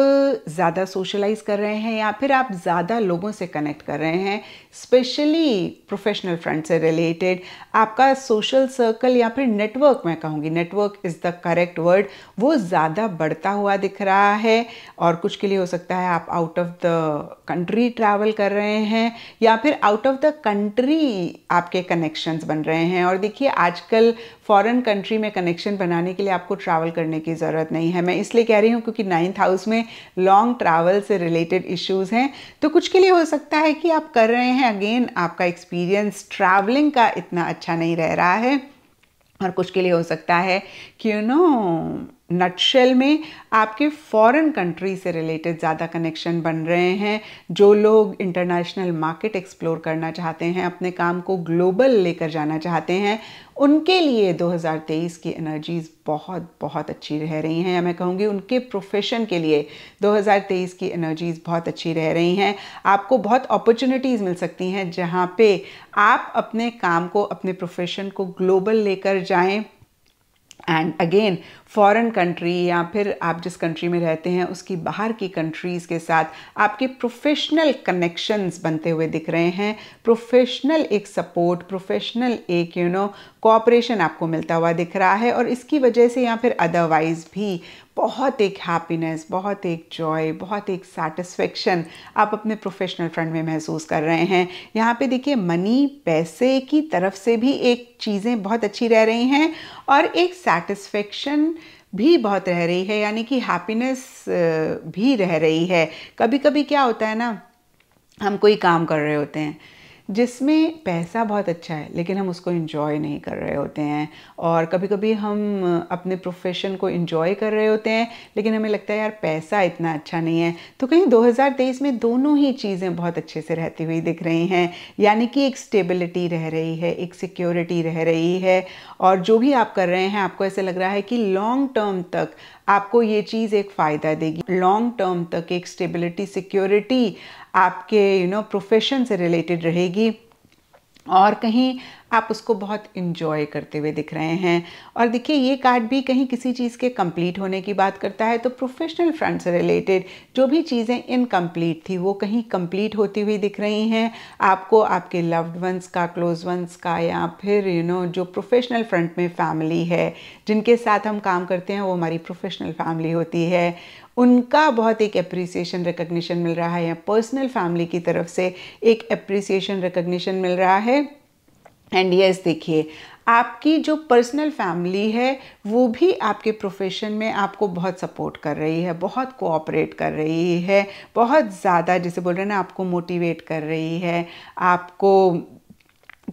ज़्यादा सोशलाइज कर रहे हैं या फिर आप ज़्यादा लोगों से कनेक्ट कर रहे हैं। स्पेशली प्रोफेशनल फ्रंट से रिलेटेड आपका सोशल सर्कल या फिर नेटवर्क मैं कहूँगी network is the correct word वो ज़्यादा बढ़ता हुआ दिख रहा है और कुछ के लिए हो सकता है आप out of the country travel कर रहे हैं या फिर आउट ऑफ़ द कंट्री आपके कनेक्शंस बन रहे हैं। और देखिए, आजकल फॉरेन कंट्री में कनेक्शन बनाने के लिए आपको ट्रैवल करने की ज़रूरत नहीं है। मैं इसलिए कह रही हूँ क्योंकि नाइन्थ हाउस में लॉन्ग ट्रैवल से रिलेटेड इश्यूज़ हैं। तो कुछ के लिए हो सकता है कि आप कर रहे हैं अगेन आपका एक्सपीरियंस ट्रैवलिंग का इतना अच्छा नहीं रह रहा है। और कुछ के लिए हो सकता है कि यू नो नटशेल में आपके फॉरेन कंट्री से रिलेटेड ज़्यादा कनेक्शन बन रहे हैं, जो लोग इंटरनेशनल मार्केट एक्सप्लोर करना चाहते हैं, अपने काम को ग्लोबल लेकर जाना चाहते हैं, उनके लिए 2023 की एनर्जीज़ बहुत बहुत अच्छी रह रही हैं। मैं कहूँगी उनके प्रोफेशन के लिए 2023 की एनर्जीज़ बहुत अच्छी रह रही हैं। आपको बहुत अपॉर्चुनिटीज़ मिल सकती हैं जहाँ पे आप अपने काम को, अपने प्रोफेशन को ग्लोबल लेकर जाएँ। एंड अगेन फॉरेन कंट्री या फिर आप जिस कंट्री में रहते हैं, उसकी बाहर की कंट्रीज़ के साथ आपके प्रोफेशनल कनेक्शंस बनते हुए दिख रहे हैं। प्रोफेशनल एक सपोर्ट प्रोफेशनल एक यू नो कोऑपरेशन आपको मिलता हुआ दिख रहा है। और इसकी वजह से या फिर अदरवाइज़ भी बहुत एक हैप्पीनेस बहुत एक जॉय बहुत एक सेटिस्फेक्शन आप अपने प्रोफेशनल फ्रंट में महसूस कर रहे हैं। यहाँ पे देखिए मनी पैसे की तरफ़ से भी एक चीज़ें बहुत अच्छी रह रही हैं और एक सेटिस्फेक्शन भी बहुत रह रही है, यानी कि हैप्पीनेस भी रह रही है। कभी कभी क्या होता है ना, हम कोई काम कर रहे होते हैं जिसमें पैसा बहुत अच्छा है, लेकिन हम उसको इन्जॉय नहीं कर रहे होते हैं। और कभी कभी हम अपने प्रोफेशन को इन्जॉय कर रहे होते हैं, लेकिन हमें लगता है, यार, पैसा इतना अच्छा नहीं है। तो कहीं 2023 में दोनों ही चीज़ें बहुत अच्छे से रहती हुई दिख रही हैं। यानी कि एक स्टेबिलिटी रह रही है, एक सिक्योरिटी रह रही है। और जो भी आप कर रहे हैं, आपको ऐसे लग रहा है कि लॉन्ग टर्म तक आपको ये चीज़ एक फ़ायदा देगी। लॉन्ग टर्म तक एक स्टेबिलिटी सिक्योरिटी आपके यू नो प्रोफेशन से रिलेटेड रहेगी और कहीं आप उसको बहुत इन्जॉय करते हुए दिख रहे हैं। और देखिए ये कार्ड भी कहीं किसी चीज़ के कंप्लीट होने की बात करता है तो प्रोफेशनल फ्रंट से रिलेटेड जो भी चीज़ें इनकम्प्लीट थी वो कहीं कंप्लीट होती हुई दिख रही हैं। आपको आपके लव्ड वंस का क्लोज वंस का या फिर यू you नो know, जो प्रोफेशनल फ्रंट में फैमिली है जिनके साथ हम काम करते हैं वो हमारी प्रोफेशनल फैमिली होती है। उनका बहुत एक अप्रिसिएशन रिकग्निशन मिल रहा है। या पर्सनल फैमिली की तरफ़ से एक अप्रिसिएशन रिकग्निशन मिल रहा है। एंड यस देखिए, आपकी जो पर्सनल फैमिली है, वो भी आपके प्रोफेशन में आपको बहुत सपोर्ट कर रही है, बहुत कोऑपरेट कर रही है, बहुत ज़्यादा, जैसे बोल रहे हैं ना, आपको मोटिवेट कर रही है, आपको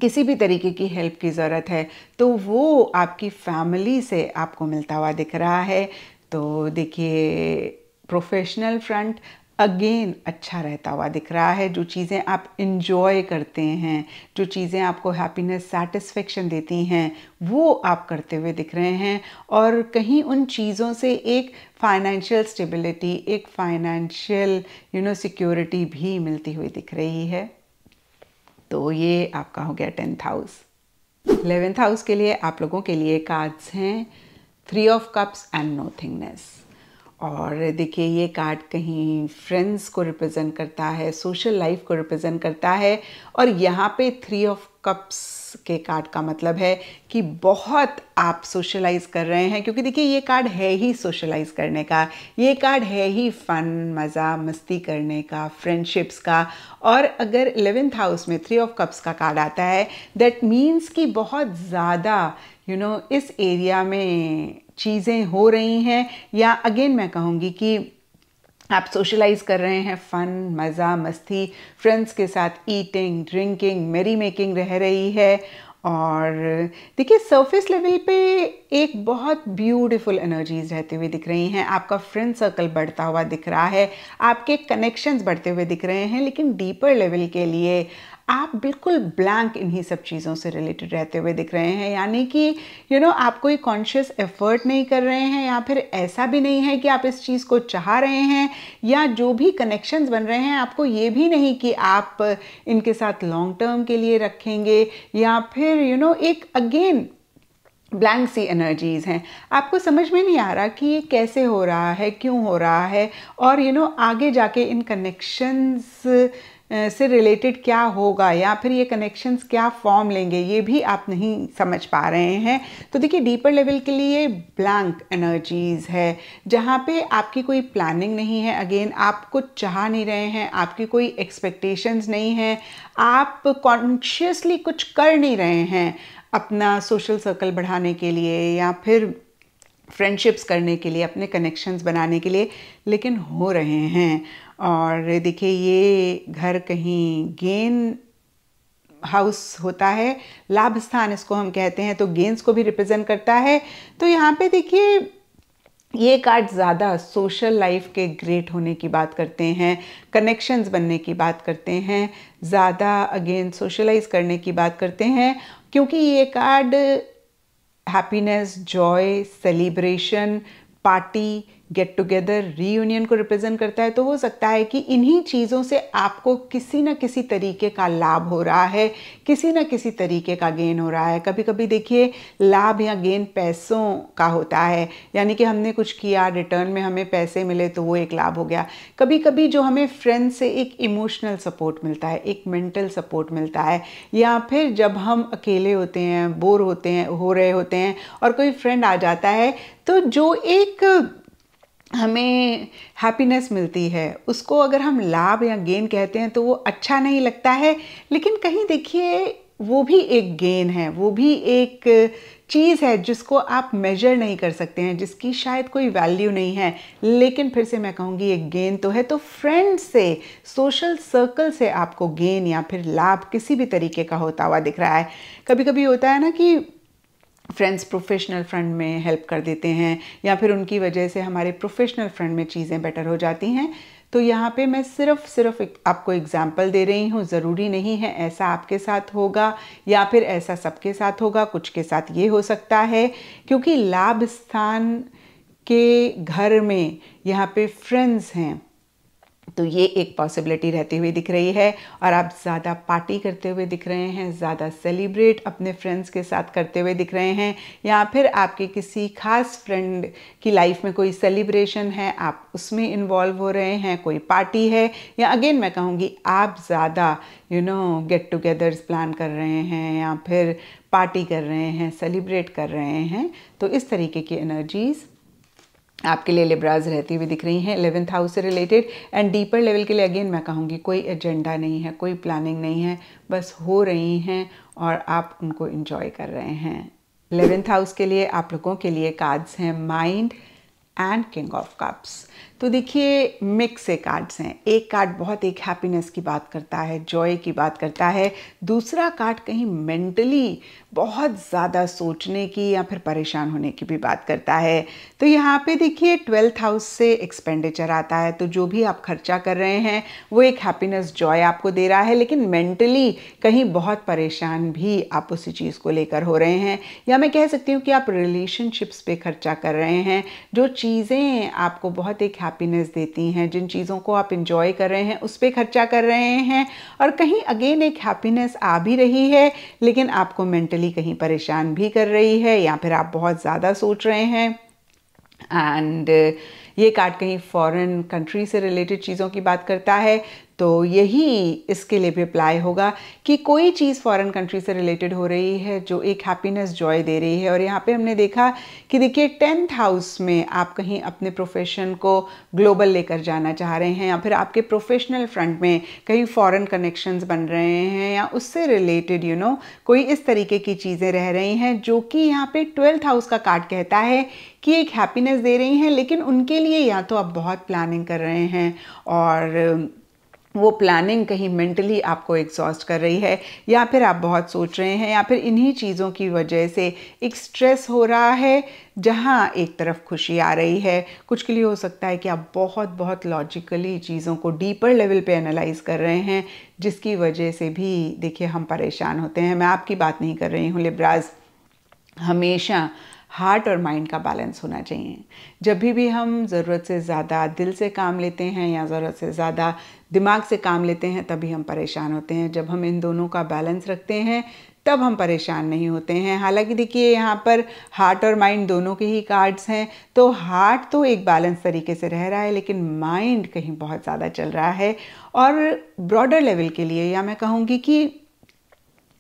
किसी भी तरीके की हेल्प की ज़रूरत है तो वो आपकी फैमिली से आपको मिलता हुआ दिख रहा है। तो देखिए प्रोफेशनल फ्रंट अगेन अच्छा रहता हुआ दिख रहा है। जो चीज़ें आप इन्जॉय करते हैं, जो चीज़ें आपको हैप्पीनेस सेटिस्फेक्शन देती हैं, वो आप करते हुए दिख रहे हैं। और कहीं उन चीज़ों से एक फाइनेंशियल स्टेबिलिटी एक फाइनेंशियल यू नो सिक्योरिटी भी मिलती हुई दिख रही है। तो ये आपका हो गया टेंथ हाउस इलेवेंथ हाउस के लिए आप लोगों के लिए कार्ड्स हैं। Three of cups and nothingness और देखिए ये कार्ड कहीं फ्रेंड्स को रिप्रेजेंट करता है सोशल लाइफ को रिप्रेजेंट करता है और यहाँ पे थ्री ऑफ़ कप्स के कार्ड का मतलब है कि बहुत आप सोशलाइज कर रहे हैं क्योंकि देखिए ये कार्ड है ही सोशलाइज करने का ये कार्ड है ही फन मज़ा मस्ती करने का फ्रेंडशिप्स का और अगर इलेवेंथ हाउस में थ्री ऑफ़ कप्स का कार्ड आता है दैट मीन्स कि बहुत ज़्यादा यू you नो know, इस एरिया में चीज़ें हो रही हैं, या अगेन मैं कहूँगी कि आप सोशलाइज कर रहे हैं फन मज़ा, मस्ती फ्रेंड्स के साथ ईटिंग ड्रिंकिंग मेरी मेकिंग रह रही है, और देखिए सरफेस लेवल पे एक बहुत ब्यूटीफुल एनर्जीज रहती हुई दिख रही हैं। आपका फ्रेंड सर्कल बढ़ता हुआ दिख रहा है, आपके कनेक्शंस बढ़ते हुए दिख रहे हैं, लेकिन डीपर लेवल के लिए आप बिल्कुल ब्लैंक इन्हीं सब चीज़ों से रिलेटेड रहते हुए दिख रहे हैं यानी कि यू you नो know, आप कोई कॉन्शियस एफर्ट नहीं कर रहे हैं या फिर ऐसा भी नहीं है कि आप इस चीज़ को चाह रहे हैं या जो भी कनेक्शंस बन रहे हैं आपको ये भी नहीं कि आप इनके साथ लॉन्ग टर्म के लिए रखेंगे या फिर यू you नो know, एक अगेन ब्लैंक सी एनर्जीज़ हैं। आपको समझ में नहीं आ रहा कि ये कैसे हो रहा है क्यों हो रहा है? और यू you नो know, आगे जाके इन कनेक्शंस से रिलेटेड क्या होगा या फिर ये कनेक्शंस क्या फॉर्म लेंगे, ये भी आप नहीं समझ पा रहे हैं। तो देखिए डीपर लेवल के लिए ब्लैंक एनर्जीज है, जहाँ पे आपकी कोई प्लानिंग नहीं है। अगेन आप कुछ चाह नहीं रहे हैं, आपकी कोई एक्सपेक्टेशंस नहीं है, आप कॉन्शियसली कुछ कर नहीं रहे हैं अपना सोशल सर्कल बढ़ाने के लिए या फिर फ्रेंडशिप्स करने के लिए, अपने कनेक्शंस बनाने के लिए, लेकिन हो रहे हैं। और देखिए, ये घर कहीं गेन हाउस होता है, लाभ स्थान इसको हम कहते हैं तो गेंस को भी रिप्रेजेंट करता है। तो यहाँ पे देखिए, ये कार्ड ज़्यादा सोशल लाइफ के ग्रेट होने की बात करते हैं, कनेक्शंस बनने की बात करते हैं, ज़्यादा अगेन सोशलाइज करने की बात करते हैं, क्योंकि ये card happiness, joy, celebration, party get together reunion को रिप्रेजेंट करता है तो हो सकता है कि इन्हीं चीज़ों से आपको किसी न किसी तरीके का लाभ हो रहा है, किसी न किसी तरीके का गेन हो रहा है। कभी कभी देखिए, लाभ या गेन पैसों का होता है, यानी कि हमने कुछ किया रिटर्न में हमें पैसे मिले तो वो एक लाभ हो गया। कभी कभी जो हमें फ्रेंड से एक इमोशनल सपोर्ट मिलता है, एक मेंटल सपोर्ट मिलता है, या फिर जब हम अकेले होते हैं बोर होते हैं, हो रहे होते हैं, और कोई फ्रेंड आ जाता है तो जो एक हमें हैप्पीनेस मिलती है। उसको अगर हम लाभ या गेन कहते हैं तो वो अच्छा नहीं लगता है। लेकिन कहीं देखिए, वो भी एक गेन है, वो भी एक चीज़ है जिसको आप मेजर नहीं कर सकते हैं, जिसकी शायद कोई वैल्यू नहीं है। लेकिन फिर से मैं कहूँगी, एक गेन तो है तो फ्रेंड से सोशल सर्कल से आपको गेन या फिर लाभ किसी भी तरीके का होता हुआ दिख रहा है। कभी कभी होता है ना कि फ्रेंड्स प्रोफेशनल फ्रेंड में हेल्प कर देते हैं या फिर उनकी वजह से हमारे प्रोफेशनल फ्रेंड में चीज़ें बेटर हो जाती हैं तो यहाँ पे मैं सिर्फ़ सिर्फ़ एक, आपको एग्ज़ाम्पल दे रही हूँ ज़रूरी नहीं है ऐसा आपके साथ होगा या फिर ऐसा सबके साथ होगा कुछ के साथ ये हो सकता है क्योंकि लाभ स्थान के घर में यहाँ पे फ्रेंड्स हैं। तो ये एक पॉसिबिलिटी रहती हुई दिख रही है और आप ज़्यादा पार्टी करते हुए दिख रहे हैं, ज़्यादा सेलिब्रेट अपने फ्रेंड्स के साथ करते हुए दिख रहे हैं या फिर आपके किसी खास फ्रेंड की लाइफ में कोई सेलिब्रेशन है, आप उसमें इन्वॉल्व हो रहे हैं, कोई पार्टी है या अगेन मैं कहूँगी आप ज़्यादा you know get togethers plan कर रहे हैं या फिर पार्टी कर रहे हैं सेलिब्रेट कर रहे हैं तो इस तरीके की एनर्जीज़ आपके लिए लिब्राज रहती हुई दिख रही हैं एलेवेंथ हाउस से रिलेटेड एंड डीपर लेवल के लिए अगेन मैं कहूँगी कोई एजेंडा नहीं है, कोई प्लानिंग नहीं है, बस हो रही हैं और आप उनको इन्जॉय कर रहे हैं। एलेवेंथ हाउस के लिए आप लोगों के लिए कार्ड्स हैं mind and king of cups तो देखिए मिक्स से कार्ड्स हैं। एक कार्ड बहुत एक हैप्पीनेस की बात करता है जॉय की बात करता है। दूसरा कार्ड कहीं मेंटली बहुत ज़्यादा सोचने की या फिर परेशान होने की भी बात करता है। तो यहाँ पे देखिए, ट्वेल्थ हाउस से एक्सपेंडिचर आता है तो जो भी आप खर्चा कर रहे हैं, वो एक हैप्पीनेस जॉय आपको दे रहा है, लेकिन मेंटली कहीं बहुत परेशान भी आप उसी चीज़ को लेकर हो रहे हैं। या मैं कह सकती हूँ कि आप रिलेशनशिप्स पे खर्चा कर रहे हैं, जो चीज़ें आपको बहुत एक हैप्पीनेस देती हैं, जिन चीज़ों को आप इंजॉय कर रहे हैं, उस पर खर्चा कर रहे हैं, और कहीं अगेन एक हैप्पीनेस आ भी रही है, लेकिन आपको मेंटली कहीं परेशान भी कर रही है या फिर आप बहुत ज़्यादा सोच रहे हैं। एंड ये कार्ड कहीं फॉरेन कंट्री से रिलेटेड चीज़ों की बात करता है। तो यही इसके लिए भी अप्लाई होगा कि कोई चीज़ फॉरेन कंट्री से रिलेटेड हो रही है, जो एक हैप्पीनेस जॉय दे रही है। और यहाँ पे हमने देखा कि देखिए टेंथ हाउस में आप कहीं अपने प्रोफेशन को ग्लोबल लेकर जाना चाह रहे हैं, या फिर आपके प्रोफेशनल फ्रंट में कहीं फॉरेन कनेक्शंस बन रहे हैं, या उससे रिलेटेड यू नो कोई इस तरीके की चीज़ें रह रही हैं, जो कि यहाँ पे ट्वेल्थ हाउस का कार्ड कहता है कि एक हैप्पीनेस दे रही हैं, लेकिन उनके लिए या तो आप बहुत प्लानिंग कर रहे हैं, और वो प्लानिंग कहीं मेंटली आपको एग्जॉस्ट कर रही है, या फिर आप बहुत सोच रहे हैं, या फिर इन्हीं चीज़ों की वजह से एक स्ट्रेस हो रहा है, जहाँ एक तरफ़ खुशी आ रही है। कुछ के लिए हो सकता है कि आप बहुत बहुत लॉजिकली चीज़ों को डीपर लेवल पे एनालाइज कर रहे हैं, जिसकी वजह से भी देखिए हम परेशान होते हैं। मैं आपकी बात नहीं कर रही हूँ, लिब्राज। हमेशा हार्ट और माइंड का बैलेंस होना चाहिए। जब भी भी हम ज़रूरत से ज़्यादा दिल से काम लेते हैं, या ज़रूरत से ज़्यादा दिमाग से काम लेते हैं, तभी हम परेशान होते हैं। जब हम इन दोनों का बैलेंस रखते हैं, तब हम परेशान नहीं होते हैं। हालाँकि देखिए, यहाँ पर हार्ट और माइंड दोनों के ही कार्ड्स हैं तो हार्ट तो एक बैलेंस तरीके से रह रहा है, लेकिन माइंड कहीं बहुत ज़्यादा चल रहा है। और ब्रॉडर लेवल के लिए या मैं कहूँगी कि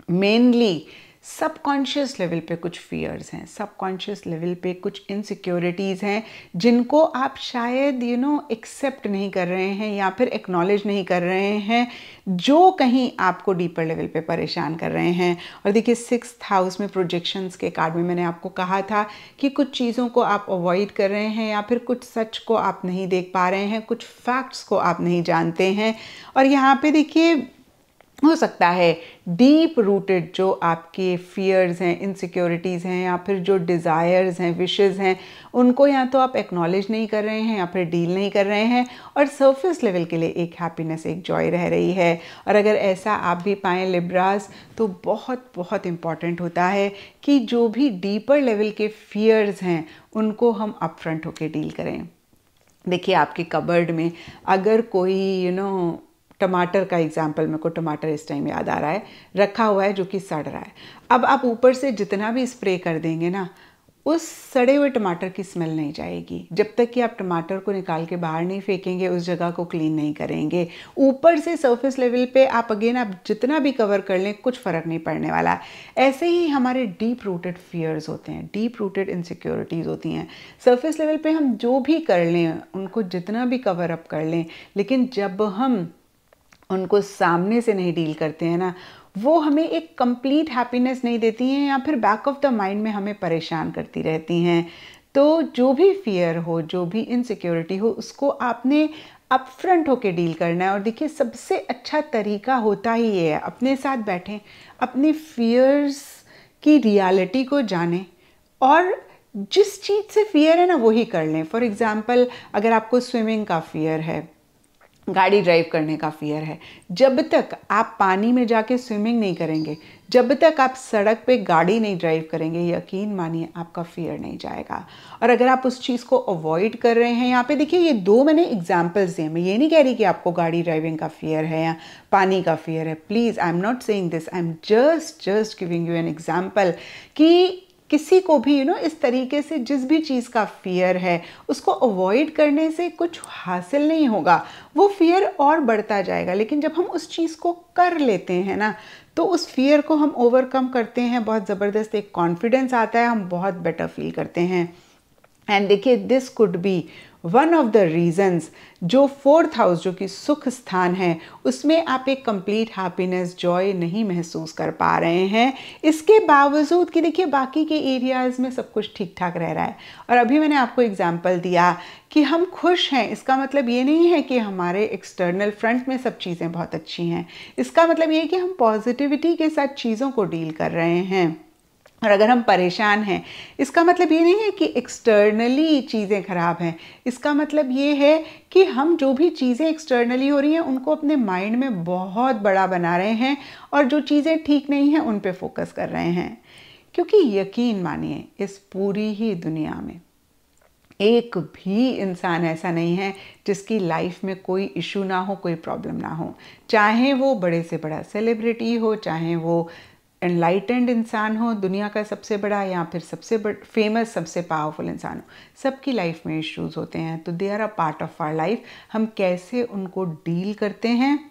मेनली सबकॉन्शियस लेवल पे कुछ फियर्स हैं सबकॉन्शियस लेवल पे कुछ इनसिक्योरिटीज़ हैं, जिनको आप शायद यू नो एक्सेप्ट नहीं कर रहे हैं या फिर एक्नॉलेज नहीं कर रहे हैं, जो कहीं आपको डीपर लेवल पे परेशान कर रहे हैं। और देखिए सिक्स हाउस में प्रोजेक्शंस के कार्ड में मैंने आपको कहा था कि कुछ चीज़ों को आप अवॉइड कर रहे हैं या फिर कुछ सच को आप नहीं देख पा रहे हैं, कुछ फैक्ट्स को आप नहीं जानते हैं। और यहाँ पे देखिए हो सकता है डीप रूटेड जो आपके फियर्स हैं इनसिक्योरिटीज़ हैं या फिर जो डिज़ायर्स हैं विशेस हैं उनको या तो आप एक्नॉलेज नहीं कर रहे हैं या फिर डील नहीं कर रहे हैं और सरफेस लेवल के लिए एक हैप्पीनेस एक जॉय रह रही है। और अगर ऐसा आप भी पाएँ लिब्रास तो बहुत बहुत इंपॉर्टेंट होता है कि जो भी डीपर लेवल के फियर्स हैं उनको हम अपफ्रंट होकर डील करें। देखिए आपके कबर्ड में अगर कोई यू you नो know, टमाटर का एग्ज़ाम्पल मेरे को टमाटर इस टाइम याद आ रहा है, रखा हुआ है जो कि सड़ रहा है। अब आप ऊपर से जितना भी स्प्रे कर देंगे ना, उस सड़े हुए टमाटर की स्मेल नहीं जाएगी। जब तक कि आप टमाटर को निकाल के बाहर नहीं फेंकेंगे, उस जगह को क्लीन नहीं करेंगे। ऊपर से सरफेस लेवल पे आप अगेन आप जितना भी कवर कर लें, कुछ फ़र्क नहीं पड़ने वाला। ऐसे ही हमारे डीप रूटेड फियर्स होते हैं डीप रूटेड इनसिक्योरिटीज़ होती हैं। सरफेस लेवल पे हम जो भी कर लें, उनको जितना भी कवर अप कर लें, लेकिन जब हम उनको सामने से नहीं डील करते हैं ना, वो हमें एक कंप्लीट हैप्पीनेस नहीं देती हैं या फिर बैक ऑफ़ द माइंड में हमें परेशान करती रहती हैं। तो जो भी फियर हो, जो भी इनसिक्योरिटी हो, उसको आपने अपफ्रंट होके डील करना है। और देखिए, सबसे अच्छा तरीका होता ही ये है, अपने साथ बैठें, अपने फियर्स की रियलिटी को जानें और जिस चीज़ से फियर है ना, वही कर लें। फॉर एग्ज़ाम्पल अगर आपको स्विमिंग का फियर है गाड़ी ड्राइव करने का फियर है। जब तक आप पानी में जाके स्विमिंग नहीं करेंगे, जब तक आप सड़क पे गाड़ी नहीं ड्राइव करेंगे, यकीन मानिए आपका फियर नहीं जाएगा। और अगर आप उस चीज़ को अवॉइड कर रहे हैं, यहाँ पे देखिए, ये दो मैंने एग्जाम्पल्स दिए मैं ये नहीं कह रही कि आपको गाड़ी ड्राइविंग का फियर है या पानी का फियर है। Please I am not saying this I am just just giving you an example कि किसी को भी यू you नो know, इस तरीके से जिस भी चीज़ का फियर है उसको अवॉइड करने से कुछ हासिल नहीं होगा। वो फियर और बढ़ता जाएगा लेकिन जब हम उस चीज़ को कर लेते हैं ना तो उस फियर को हम ओवरकम करते हैं बहुत ज़बरदस्त एक कॉन्फिडेंस आता है हम बहुत बेटर फील करते हैं। एंड देखिए this could be one of the reasons जो फोर्थ हाउस जो कि सुख स्थान है, उसमें आप एक कंप्लीट हैप्पीनेस जॉय नहीं महसूस कर पा रहे हैं। इसके बावजूद कि देखिए, बाकी के एरियाज़ में सब कुछ ठीक ठाक रह रहा है। और अभी मैंने आपको एग्जांपल दिया कि हम खुश हैं। इसका मतलब ये नहीं है कि हमारे एक्सटर्नल फ्रंट में सब चीज़ें बहुत अच्छी हैं। इसका मतलब ये है कि हम पॉजिटिविटी के साथ चीज़ों को डील कर रहे हैं। और अगर हम परेशान हैं, इसका मतलब ये नहीं है कि एक्सटर्नली चीज़ें ख़राब हैं। इसका मतलब ये है कि हम जो भी चीज़ें एक्सटर्नली हो रही हैं, उनको अपने माइंड में बहुत बड़ा बना रहे हैं और जो चीज़ें ठीक नहीं हैं, उन पे फोकस कर रहे हैं। क्योंकि यकीन मानिए, इस पूरी ही दुनिया में एक भी इंसान ऐसा नहीं है जिसकी लाइफ में कोई इशू ना हो, कोई प्रॉब्लम ना हो। चाहे वो बड़े से बड़ा सेलिब्रिटी हो, चाहे वो एनलाइटेंड इंसान हो, दुनिया का सबसे बड़ा या फिर सबसे फ़ेमस सबसे पावरफुल इंसान हो। सबकी लाइफ में इश्यूज़ होते हैं तो they are a part of our life हम कैसे उनको डील करते हैं?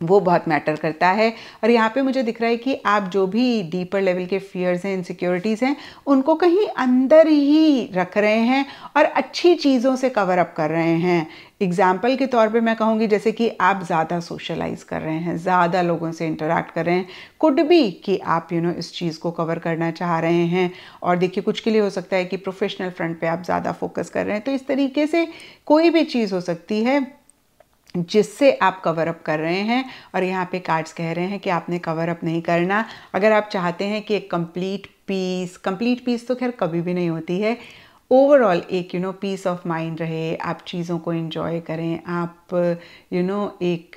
वो बहुत मैटर करता है। और यहाँ पे मुझे दिख रहा है कि आप जो भी डीपर लेवल के फियर्स हैं इनसिक्योरिटीज़ हैं उनको कहीं अंदर ही रख रहे हैं और अच्छी चीज़ों से कवर अप कर रहे हैं। एग्ज़ाम्पल के तौर पे मैं कहूँगी जैसे कि आप ज़्यादा सोशलाइज कर रहे हैं ज़्यादा लोगों से इंटरेक्ट कर रहे हैं। कुड भी कि आप यू you नो know, इस चीज़ को कवर करना चाह रहे हैं। और देखिए कुछ के लिए हो सकता है कि प्रोफेशनल फ्रंट पे आप ज़्यादा फोकस कर रहे हैं। तो इस तरीके से कोई भी चीज़ हो सकती है। जिससे आप कवर अप कर रहे हैं और यहाँ पे कार्ड्स कह रहे हैं कि आपने कवर अप नहीं करना। अगर आप चाहते हैं कि एक कंप्लीट पीस कंप्लीट पीस तो खैर कभी भी नहीं होती है। ओवरऑल एक you know peace of mind रहे आप चीज़ों को इन्जॉय करें आप यू you नो know, एक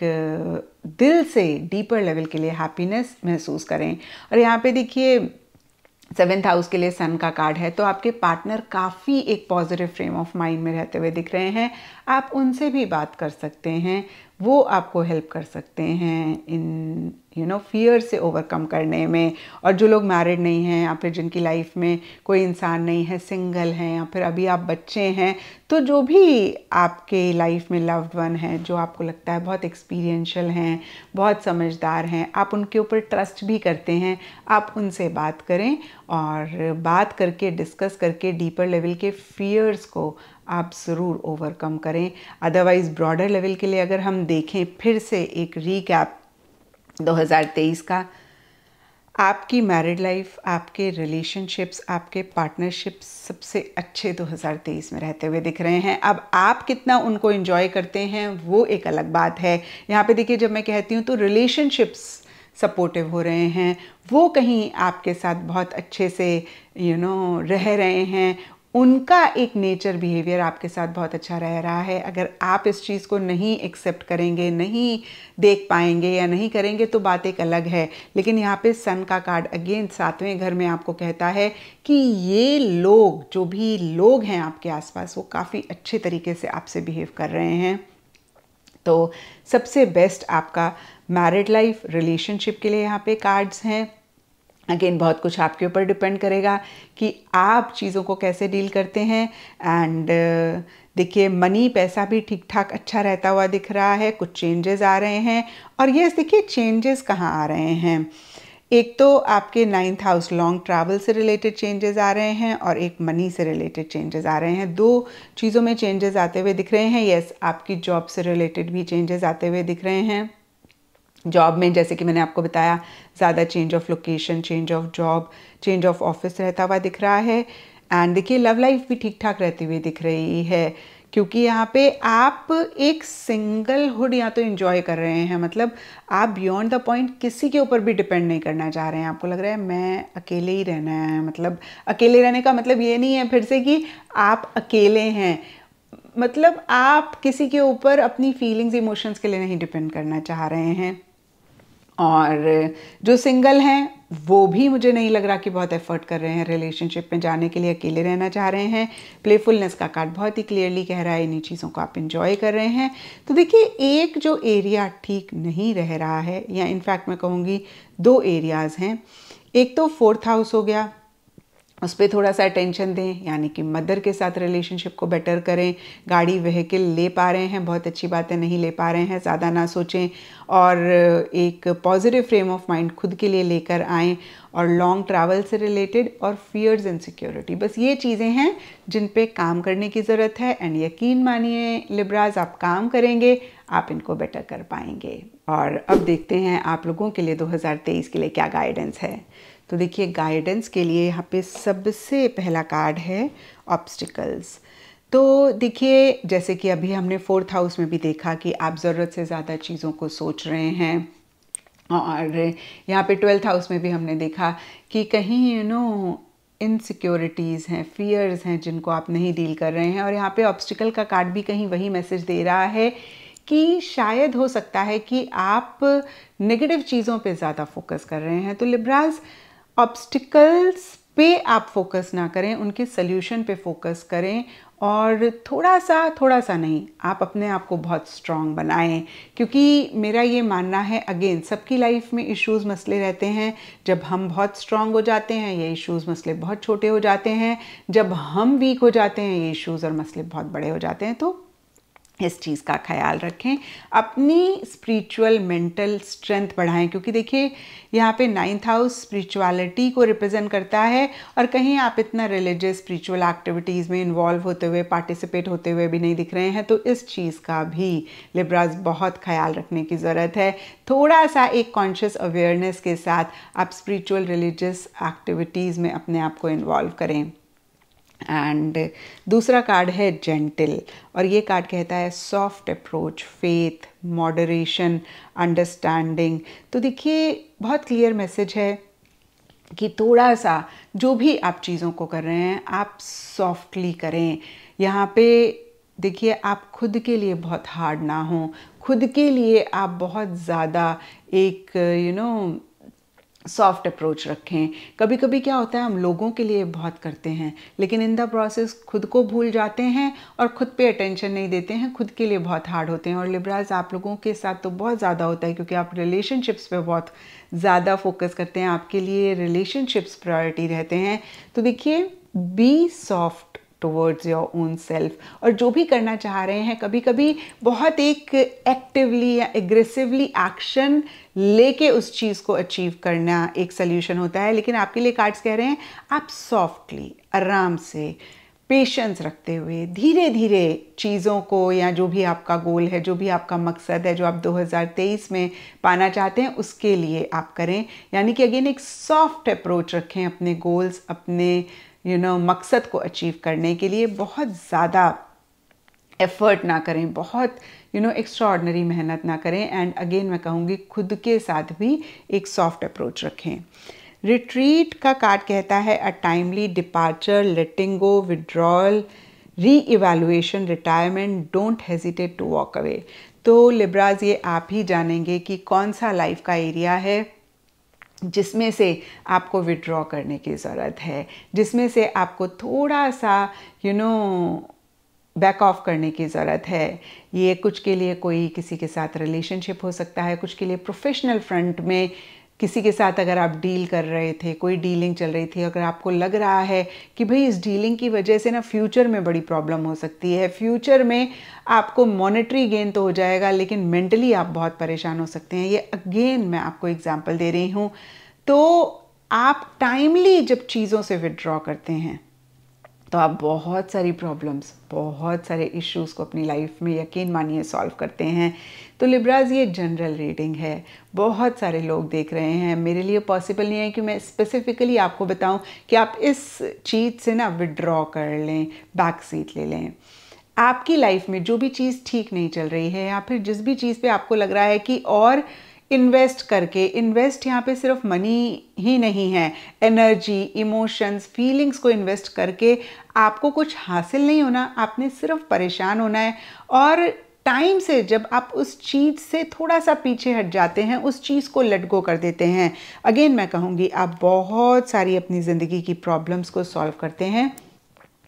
दिल से डीपर लेवल के लिए हैप्पीनेस महसूस करें। और यहाँ पे देखिए सेवेंथ हाउस के लिए सन का कार्ड है तो आपके पार्टनर काफ़ी एक पॉजिटिव फ्रेम ऑफ़ माइंड में रहते हुए दिख रहे हैं। आप उनसे भी बात कर सकते हैं। वो आपको हेल्प कर सकते हैं इन यू नो फियर से ओवरकम करने में। और जो लोग मैरिड नहीं हैं, या फिर जिनकी लाइफ में कोई इंसान नहीं है सिंगल हैं, या फिर अभी आप बच्चे हैं तो जो भी आपके लाइफ में लव्ड वन है, जो आपको लगता है बहुत एक्सपीरियंशियल हैं, बहुत समझदार हैं, आप उनके ऊपर ट्रस्ट भी करते हैं, आप उनसे बात करें और बात करके डिस्कस करके डीपर लेवल के फियर्स को आप ज़रूर ओवरकम करें। अदरवाइज़ ब्रॉडर लेवल के लिए अगर हम देखें फिर से एक रीकैप 2023 का आपकी मैरिड लाइफ आपके रिलेशनशिप्स आपके पार्टनरशिप्स सबसे अच्छे 2023 में रहते हुए दिख रहे हैं। अब आप कितना उनको एंजॉय करते हैं वो एक अलग बात है। यहाँ पे देखिए जब मैं कहती हूँ तो रिलेशनशिप्स सपोर्टिव हो रहे हैं। वो कहीं आपके साथ बहुत अच्छे से यू you नो know, रह रहे हैं। उनका एक नेचर बिहेवियर आपके साथ बहुत अच्छा रह रहा है। अगर आप इस चीज़ को नहीं एक्सेप्ट करेंगे, नहीं देख पाएँगे या नहीं करेंगे तो बात एक अलग है। लेकिन यहाँ पे सन का कार्ड अगेन सातवें घर में आपको कहता है कि ये लोग, जो भी लोग हैं आपके आसपास, वो काफ़ी अच्छे तरीके से आपसे बिहेव कर रहे हैं। तो सबसे बेस्ट आपका मैरिड लाइफ, रिलेशनशिप के लिए यहाँ पे कार्ड्स हैं। अगेन बहुत कुछ आपके ऊपर डिपेंड करेगा कि आप चीज़ों को कैसे डील करते हैं एंड uh, देखिए मनी पैसा भी ठीक ठाक अच्छा रहता हुआ दिख रहा है कुछ चेंजेस आ रहे हैं और ये देखिए चेंजेस कहाँ आ रहे हैं? एक तो आपके नाइन्थ हाउस लॉन्ग ट्रैवल से रिलेटेड चेंजेस आ रहे हैं और एक मनी से रिलेटेड चेंजेस आ रहे हैं। दो चीज़ों में चेंजेस आते हुए दिख रहे हैं। यस आपकी जॉब से रिलेटेड भी चेंजेस आते हुए दिख रहे हैं। जॉब में, जैसे कि मैंने आपको बताया, ज़्यादा change of location change of job change of office रहता हुआ दिख रहा है। एंड देखिए लव लाइफ भी ठीक ठाक रहती हुई दिख रही है, क्योंकि यहाँ पे आप एक सिंगल हुड या तो इन्जॉय कर रहे हैं मतलब आप बियॉन्ड द पॉइंट किसी के ऊपर भी डिपेंड नहीं करना चाह रहे हैं। आपको लग रहा है, मैं अकेले ही रहना है। मतलब अकेले रहने का मतलब ये नहीं है फिर से कि आप अकेले हैं। मतलब आप किसी के ऊपर अपनी फीलिंग्स इमोशंस के लिए नहीं डिपेंड करना चाह रहे हैं। और जो सिंगल हैं, वो भी मुझे नहीं लग रहा कि बहुत एफर्ट कर रहे हैं रिलेशनशिप में जाने के लिए, अकेले रहना चाह रहे हैं। प्लेफुलनेस का कार्ड बहुत ही क्लियरली कह रहा है, इन्हीं चीज़ों को आप इन्जॉय कर रहे हैं। तो देखिए, एक जो एरिया ठीक नहीं रह रहा है, या इनफैक्ट मैं कहूँगी दो एरियाज़ हैं। एक तो फोर्थ हाउस हो गया उस पर थोड़ा सा अटेंशन दें, यानी कि मदर के साथ रिलेशनशिप को बेटर करें, गाड़ी व्हीकल ले पा रहे हैं, बहुत अच्छी बात नहीं ले पा रहे हैं, ज़्यादा ना सोचें, और एक पॉजिटिव फ्रेम ऑफ़ माइंड खुद के लिए लेकर आएँ, और लॉन्ग ट्रैवल से रिलेटेड और फियर्स एंड सिक्योरिटी बस ये चीज़ें हैं जिन पे काम करने की ज़रूरत है एंड यकीन मानिए लिब्राज आप काम करेंगे, आप इनको बेटर कर पाएँगे। और अब देखते हैं आप लोगों के लिए 2023 के लिए क्या गाइडेंस है। तो देखिए गाइडेंस के लिए यहाँ पे सबसे पहला कार्ड है ऑब्स्टिकल्स तो देखिए, जैसे कि अभी हमने फोर्थ हाउस में भी देखा कि आप ज़रूरत से ज़्यादा चीज़ों को सोच रहे हैं और यहाँ पे ट्वेल्थ हाउस में भी हमने देखा कि कहीं यू नो इनसिक्योरिटीज़ हैं फियर्स हैं जिनको आप नहीं डील कर रहे हैं और यहाँ पे ऑब्स्टिकल का कार्ड भी कहीं वही मैसेज दे रहा है कि शायद हो सकता है कि आप नेगेटिव चीज़ों पे ज़्यादा फोकस कर रहे हैं। तो लिब्राज ऑब्स्टिकल्स पे आप फोकस ना करें, उनके सोल्यूशन पे फोकस करें और थोड़ा सा थोड़ा सा नहीं, आप अपने आप को बहुत स्ट्रांग बनाएँ। क्योंकि मेरा ये मानना है अगेन सबकी लाइफ में इश्यूज़ मसले रहते हैं। जब हम बहुत स्ट्रांग हो जाते हैं, ये इश्यूज़ मसले बहुत छोटे हो जाते हैं। जब हम वीक हो जाते हैं, ये इश्यूज़ और मसले बहुत बड़े हो जाते हैं। तो इस चीज़ का ख्याल रखें। अपनी स्पिरिचुअल मेंटल स्ट्रेंथ बढ़ाएँ, क्योंकि देखिए, यहाँ पे नाइन्थ हाउस स्पिरिचुअलिटी को रिप्रेजेंट करता है और कहीं आप इतना रिलीजियस स्पिरिचुअल एक्टिविटीज़ में इन्वॉल्व होते हुए पार्टिसिपेट होते हुए भी नहीं दिख रहे हैं तो इस चीज़ का भी लिब्राज बहुत ख्याल रखने की ज़रूरत है। थोड़ा सा एक कॉन्शियस अवेयरनेस के साथ आप स्पिरिचुअल रिलीजियस एक्टिविटीज़ में अपने आप को इन्वॉल्व करें। एंड दूसरा कार्ड है जेंटिल और ये कार्ड कहता है soft approach faith moderation understanding तो देखिए बहुत क्लियर मैसेज है कि थोड़ा सा जो भी आप चीज़ों को कर रहे हैं आप सॉफ्टली करें. यहाँ पे देखिए आप खुद के लिए बहुत हार्ड ना हो. खुद के लिए आप बहुत ज़्यादा एक you you know know, soft approach रखें। कभी कभी क्या होता है, हम लोगों के लिए बहुत करते हैं, लेकिन इन द प्रोसेस खुद को भूल जाते हैं और खुद पे अटेंशन नहीं देते हैं, खुद के लिए बहुत हार्ड होते हैं। और लिब्राज आप लोगों के साथ तो बहुत ज़्यादा होता है, क्योंकि आप रिलेशनशिप्स पे बहुत ज़्यादा फोकस करते हैं, आपके लिए रिलेशनशिप्स प्रायोरिटी रहते हैं। तो देखिए be soft towards your own self और जो भी करना चाह रहे हैं कभी कभी बहुत एक एक्टिवली या एग्रेसिवली एक्शन लेके उस चीज़ को अचीव करना एक सोल्यूशन होता है। लेकिन आपके लिए कार्ड्स कह रहे हैं आप सॉफ्टली आराम से पेशेंस रखते हुए धीरे धीरे चीज़ों को या जो भी आपका गोल है जो भी आपका मकसद है जो आप 2023 में पाना चाहते हैं उसके लिए आप करें। यानी कि अगेन एक सॉफ्ट अप्रोच रखें अपने गोल्स अपने यू you नो know, मकसद को अचीव करने के लिए। बहुत ज़्यादा एफर्ट ना करें बहुत यू नो एक्स्ट्रॉर्डनरी मेहनत ना करें। एंड अगेन मैं कहूँगी, खुद के साथ भी एक सॉफ्ट अप्रोच रखें। रिट्रीट का कार्ड कहता है a timely departure letting go withdrawal re evaluation retirement don't hesitate to walk away तो लिब्राज ये आप ही जानेंगे कि कौन सा लाइफ का एरिया है, जिसमें से आपको विड्रॉ करने की ज़रूरत है। जिसमें से आपको थोड़ा सा you you know back off करने की ज़रूरत है। ये कुछ के लिए कोई किसी के साथ रिलेशनशिप हो सकता है, कुछ के लिए प्रोफेशनल फ्रंट में किसी के साथ अगर आप डील कर रहे थे, कोई डीलिंग चल रही थी, अगर आपको लग रहा है कि भाई इस डीलिंग की वजह से ना फ्यूचर में बड़ी प्रॉब्लम हो सकती है फ्यूचर में आपको मॉनेटरी गेन तो हो जाएगा, लेकिन मेंटली आप बहुत परेशान हो सकते हैं। ये अगेन मैं आपको एग्ज़ाम्पल दे रही हूँ। तो आप टाइमली जब चीज़ों से विड्रॉ करते हैं तो आप बहुत सारी प्रॉब्लम्स बहुत सारे इश्यूज़ को अपनी लाइफ में यकीन मानिए सॉल्व करते हैं। तो लिब्राज ये जनरल रीडिंग है। बहुत सारे लोग देख रहे हैं। मेरे लिए पॉसिबल नहीं है कि मैं स्पेसिफिकली आपको बताऊँ कि आप इस चीज़ से ना विड्रॉ कर लें बैक सीट ले लें। आपकी लाइफ में जो भी चीज़ ठीक नहीं चल रही है या फिर जिस भी चीज़ पे आपको लग रहा है कि और इन्वेस्ट करके, इन्वेस्ट यहाँ पे सिर्फ़ मनी ही नहीं है एनर्जी इमोशंस फीलिंग्स को इन्वेस्ट करके आपको कुछ हासिल नहीं होना, आपने सिर्फ़ परेशान होना है। और टाइम से जब आप उस चीज़ से थोड़ा सा पीछे हट जाते हैं, उस चीज़ को लेट गो कर देते हैं। अगेन मैं कहूँगी, आप बहुत सारी अपनी ज़िंदगी की प्रॉब्लम्स को सॉल्व करते हैं।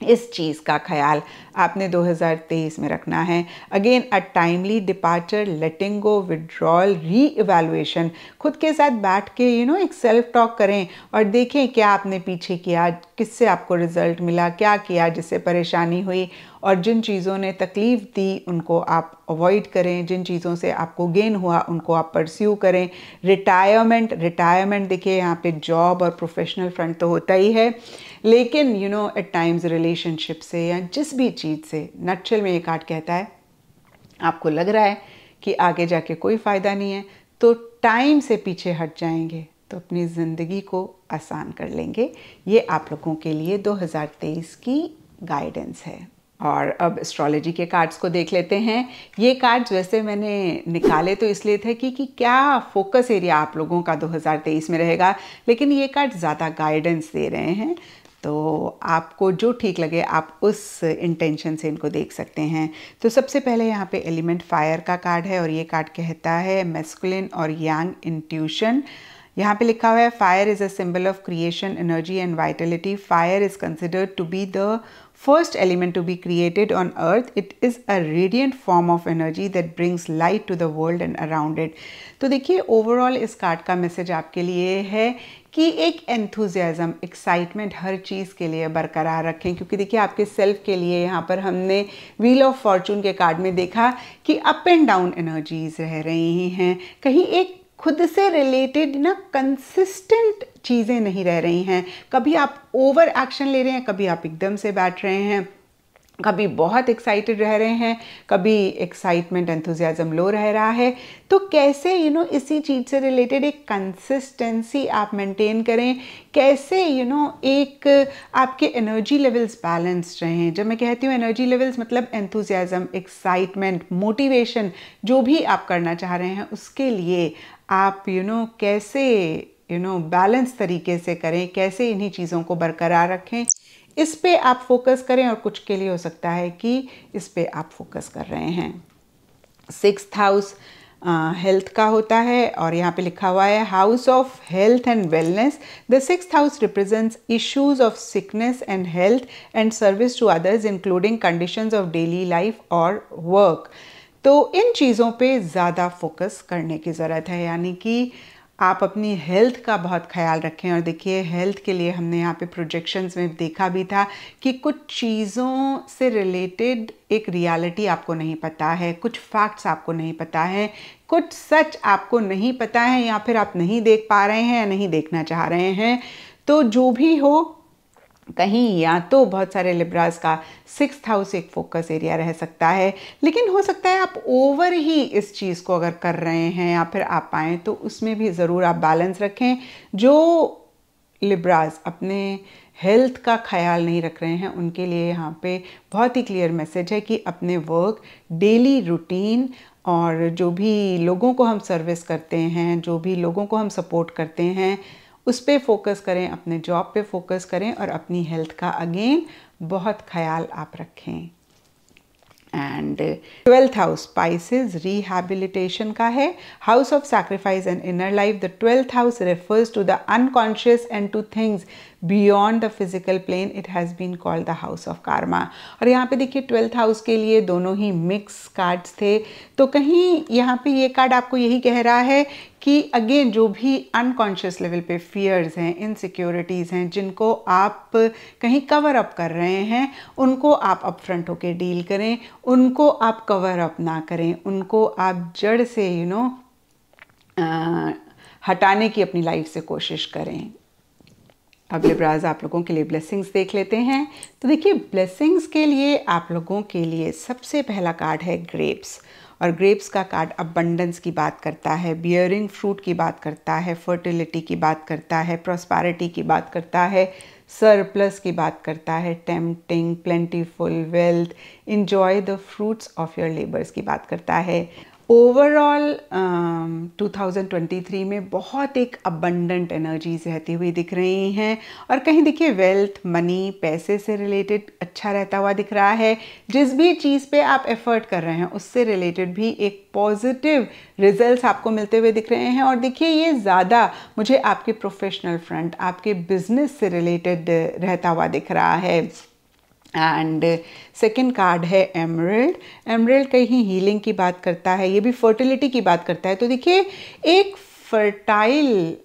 इस चीज़ का ख्याल आपने 2023 में रखना है। Again a timely departure letting go withdrawal re evaluation खुद के साथ बैठ के यू नो एक सेल्फ टॉक करें और देखें क्या आपने पीछे किया, किससे आपको रिज़ल्ट मिला, क्या किया जिससे परेशानी हुई और जिन चीज़ों ने तकलीफ़ दी उनको आप अवॉइड करें, जिन चीज़ों से आपको गेन हुआ उनको आप परस्यू करें। रिटायरमेंट रिटायरमेंट देखिए, यहाँ पे जॉब और प्रोफेशनल फ्रंट तो होता ही है। लेकिन you know at times relationship से या जिस भी चीज़ से नक्चल में ये कार्ड कहता है आपको लग रहा है कि आगे जाके कोई फ़ायदा नहीं है तो टाइम से पीछे हट जाएँगे तो अपनी ज़िंदगी को आसान कर लेंगे। ये आप लोगों के लिए 2023 की गाइडेंस है। और अब एस्ट्रोलॉजी के कार्ड्स को देख लेते हैं। ये कार्ड्स वैसे मैंने निकाले तो इसलिए थे कि, कि क्या फोकस एरिया आप लोगों का 2023 में रहेगा लेकिन ये कार्ड ज़्यादा गाइडेंस दे रहे हैं। तो आपको जो ठीक लगे, आप उस इंटेंशन से इनको देख सकते हैं। तो सबसे पहले यहाँ पे एलिमेंट फायर का कार्ड है और ये कार्ड कहता है मेस्कुलिन और यांग इंट्यूशन यहाँ पे लिखा हुआ है fire is a symbol of creation energy and vitality fire is considered to be the first element to be created on earth it is a radiant form of energy that brings light to the world and around it तो देखिए overall इस card का message आपके लिए है कि एक enthusiasm excitement हर चीज़ के लिए बरकरार रखें। क्योंकि देखिए, आपके सेल्फ के लिए यहाँ पर हमने व्हील ऑफ़ फॉर्चून के कार्ड में देखा कि अप एंड डाउन एनर्जीज रह रही हैं। कहीं एक खुद से रिलेटेड ना कंसिस्टेंट चीज़ें नहीं रह रही हैं। कभी आप ओवर एक्शन ले रहे हैं, कभी आप एकदम से बैठ रहे हैं। कभी बहुत एक्साइटेड रह रहे हैं कभी एक्साइटमेंट एंथुजियाज़म लो रह रहा है। तो कैसे यू you नो know, इसी चीज़ से रिलेटेड एक कंसिस्टेंसी आप मेंटेन करें? कैसे यू you नो know, एक आपके एनर्जी लेवल्स बैलेंस्ड रहें? जब मैं कहती हूँ एनर्जी लेवल्स मतलब एंथुजियाज़म एक्साइटमेंट मोटिवेशन जो भी आप करना चाह रहे हैं उसके लिए आप यू you नो know, कैसे यू नो बैलेंस तरीके से करें? कैसे इन्हीं चीज़ों को बरकरार रखें? इस पे आप फोकस करें और कुछ के लिए हो सकता है कि इस पे आप फोकस कर रहे हैं। सिक्स हाउस हेल्थ का होता है और यहाँ पे लिखा हुआ है house of health and wellness the six house represents issues of sickness and health and service to others including conditions of daily life और वर्क तो इन चीज़ों पे ज़्यादा फोकस करने की ज़रूरत है, यानी कि आप अपनी हेल्थ का बहुत ख्याल रखें और देखिए हेल्थ के लिए हमने यहाँ पे प्रोजेक्शंस में देखा भी था कि कुछ चीज़ों से रिलेटेड एक रियलिटी आपको नहीं पता है, कुछ फैक्ट्स आपको नहीं पता है, कुछ सच आपको नहीं पता है या फिर आप नहीं देख पा रहे हैं या नहीं देखना चाह रहे हैं तो जो भी हो कहीं या तो बहुत सारे लिब्रास का सिक्स हाउस एक फोकस एरिया रह सकता है। लेकिन हो सकता है आप ओवर ही इस चीज़ को अगर कर रहे हैं या फिर आप पाएँ तो उसमें भी ज़रूर आप बैलेंस रखें। जो लिब्रास अपने हेल्थ का ख्याल नहीं रख रहे हैं, उनके लिए यहाँ पे बहुत ही क्लियर मैसेज है कि अपने वर्क डेली रूटीन और जो भी लोगों को हम सर्विस करते हैं, जो भी लोगों को हम सपोर्ट करते हैं उस पर फोकस करें, अपने जॉब पे फोकस करें और अपनी हेल्थ का अगेन बहुत ख्याल आप रखें। And twelfth house spices rehabilitation का है। House of sacrifice and inner life the twelfth house refers to the unconscious and to things beyond the physical plane it has been called the house of karma और यहाँ पे देखिए twelfth house के लिए दोनों ही mix cards थे। तो कहीं यहाँ पे ये कार्ड आपको यही कह रहा है कि अगेन जो भी अनकॉन्शियस लेवल पे फियर्स हैं इनसिक्योरिटीज़ हैं जिनको आप कहीं कवर अप कर रहे हैं उनको आप अप फ्रंट होकर डील करें उनको आप कवर अप ना करें उनको आप जड़ से यू you नो know, हटाने की अपनी लाइफ से कोशिश करें। अब लिब्राज आप लोगों के लिए ब्लेसिंग्स देख लेते हैं। तो देखिए ब्लेसिंग्स के लिए आप लोगों के लिए सबसे पहला कार्ड है ग्रेप्स और ग्रेप्स का कार्ड अबंडेंस की बात करता है बियरिंग फ्रूट की बात करता है फर्टिलिटी की बात करता है प्रॉस्पैरिटी की बात करता है सरप्लस की बात करता है tempting plentiful wealth enjoy the fruits of your labours की बात करता है। ओवरऑल uh, 2023 में बहुत एक अबंडेंट एनर्जीज रहती हुई दिख रही हैं। और कहीं देखिए वेल्थ मनी पैसे से रिलेटेड अच्छा रहता हुआ दिख रहा है। जिस भी चीज़ पे आप एफर्ट कर रहे हैं उससे रिलेटेड भी एक पॉजिटिव रिजल्ट्स आपको मिलते हुए दिख रहे हैं। और देखिए ये ज़्यादा मुझे आपके प्रोफेशनल फ्रंट आपके बिज़नेस से रिलेटेड रहता हुआ दिख रहा है। एंड सेकेंड कार्ड है एमरल्ड एमरल्ड कहीं हीलिंग की बात करता है ये भी फर्टिलिटी की बात करता है। तो देखिए एक फर्टाइल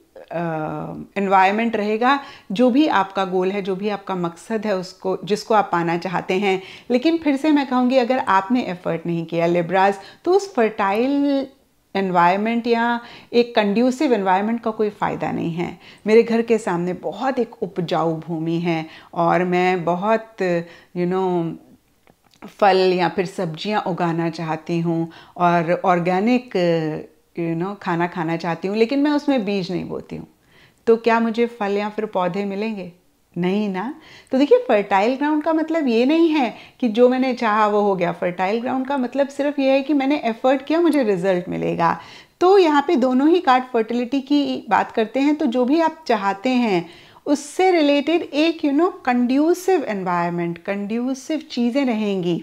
इन्वायरमेंट uh, रहेगा जो भी आपका गोल है जो भी आपका मकसद है उसको जिसको आप पाना चाहते हैं। लेकिन फिर से मैं कहूँगी अगर आपने एफर्ट नहीं किया लिब्राज तो उस फर्टाइल एनवायरनमेंट या एक कंड्यूसिव एनवायरनमेंट का कोई फ़ायदा नहीं है। मेरे घर के सामने बहुत एक उपजाऊ भूमि है और मैं बहुत यू you नो know, फल या फिर सब्ज़ियाँ उगाना चाहती हूँ और ऑर्गेनिक यू नो खाना खाना चाहती हूँ लेकिन मैं उसमें बीज नहीं बोती हूँ। तो क्या मुझे फल या फिर पौधे मिलेंगे? नहीं ना? तो देखिए फर्टाइल ग्राउंड का मतलब ये नहीं है कि जो मैंने चाहा वो हो गया। फर्टाइल ग्राउंड का मतलब सिर्फ़ ये है कि मैंने एफर्ट किया, मुझे रिज़ल्ट मिलेगा। तो यहाँ पे दोनों ही कार्ड फर्टिलिटी की बात करते हैं तो जो भी आप चाहते हैं, उससे रिलेटेड एक you know conducive environment conducive चीज़ें रहेंगी।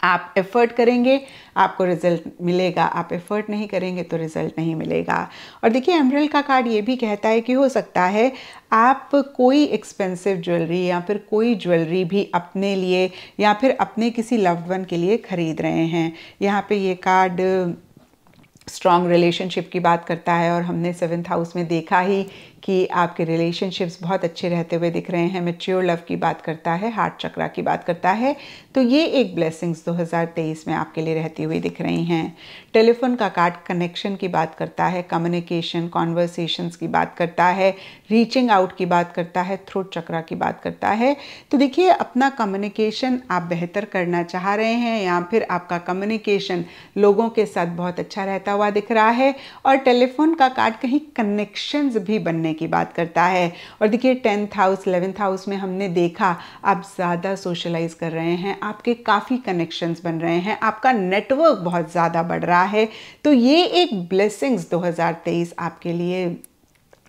आप एफ़र्ट करेंगे, आपको रिज़ल्ट मिलेगा। आप एफ़र्ट नहीं करेंगे तो रिज़ल्ट नहीं मिलेगा। और देखिए एमरल का कार्ड ये भी कहता है कि हो सकता है आप कोई एक्सपेंसिव ज्वेलरी या फिर कोई ज्वेलरी भी अपने लिए या फिर अपने किसी लव्ड वन के लिए ख़रीद रहे हैं। यहाँ पे ये कार्ड स्ट्रॉन्ग रिलेशनशिप की बात करता है और हमने सेवन्थ हाउस में देखा ही कि आपके रिलेशनशिप्स बहुत अच्छे रहते हुए दिख रहे हैं मेच्योर लव की बात करता है हार्ट चक्रा की बात करता है तो ये एक ब्लेसिंग्स 2023 में आपके लिए रहती हुई दिख रही हैं। टेलीफोन का कार्ड कनेक्शन की बात करता है कम्युनिकेशन कॉन्वर्सेशंस की बात करता है रीचिंग आउट की बात करता है थ्रोट चक्रा की बात करता है। तो देखिए, अपना कम्युनिकेशन आप बेहतर करना चाह रहे हैं, या फिर आपका कम्युनिकेशन लोगों के साथ बहुत अच्छा रहता हुआ दिख रहा है, और टेलीफोन का कार्ड कहीं कनेक्शंस भी बनने की बात करता है। और देखिए टेंथ हाउस इलेवेंथ हाउस में हमने देखा, आप ज़्यादा सोशलाइज कर रहे हैं, आपके काफ़ी कनेक्शंस बन रहे हैं, आपका नेटवर्क बहुत ज़्यादा बढ़ रहा है। तो ये एक ब्लेसिंग्स 2023 आपके लिए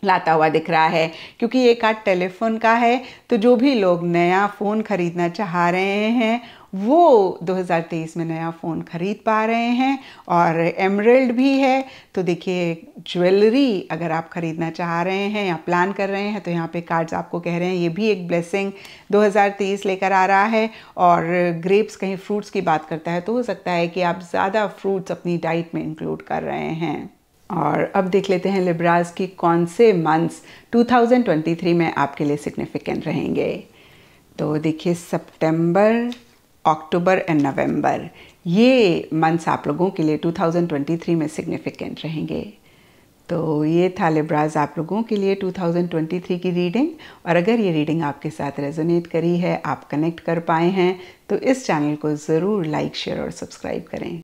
लाता हुआ दिख रहा है, क्योंकि ये कार्ड टेलीफोन का है तो जो भी लोग नया फ़ोन ख़रीदना चाह रहे हैं वो 2023 में नया फ़ोन ख़रीद पा रहे हैं और एमरल्ड भी है। तो देखिए, ज्वेलरी अगर आप ख़रीदना चाह रहे हैं या प्लान कर रहे हैं तो यहाँ पे कार्ड्स आपको कह रहे हैं, ये भी एक ब्लेसिंग 2023 लेकर आ रहा है और ग्रेप्स कहीं फ्रूट्स की बात करता है तो हो सकता है कि आप ज़्यादा फ्रूट्स अपनी डाइट में इंक्लूड कर रहे हैं। और अब देख लेते हैं लिब्राज की कौन से मंथ्स 2023 में आपके लिए सिग्निफिकेंट रहेंगे। तो देखिए सितंबर अक्टूबर एंड नवंबर, ये मंथ्स आप लोगों के लिए 2023 में सिग्निफिकेंट रहेंगे। तो ये था लिब्राज आप लोगों के लिए 2023 की रीडिंग और अगर ये रीडिंग आपके साथ रेजोनेट करी है, आप कनेक्ट कर पाए हैं तो इस चैनल को ज़रूर लाइक शेयर और सब्सक्राइब करें।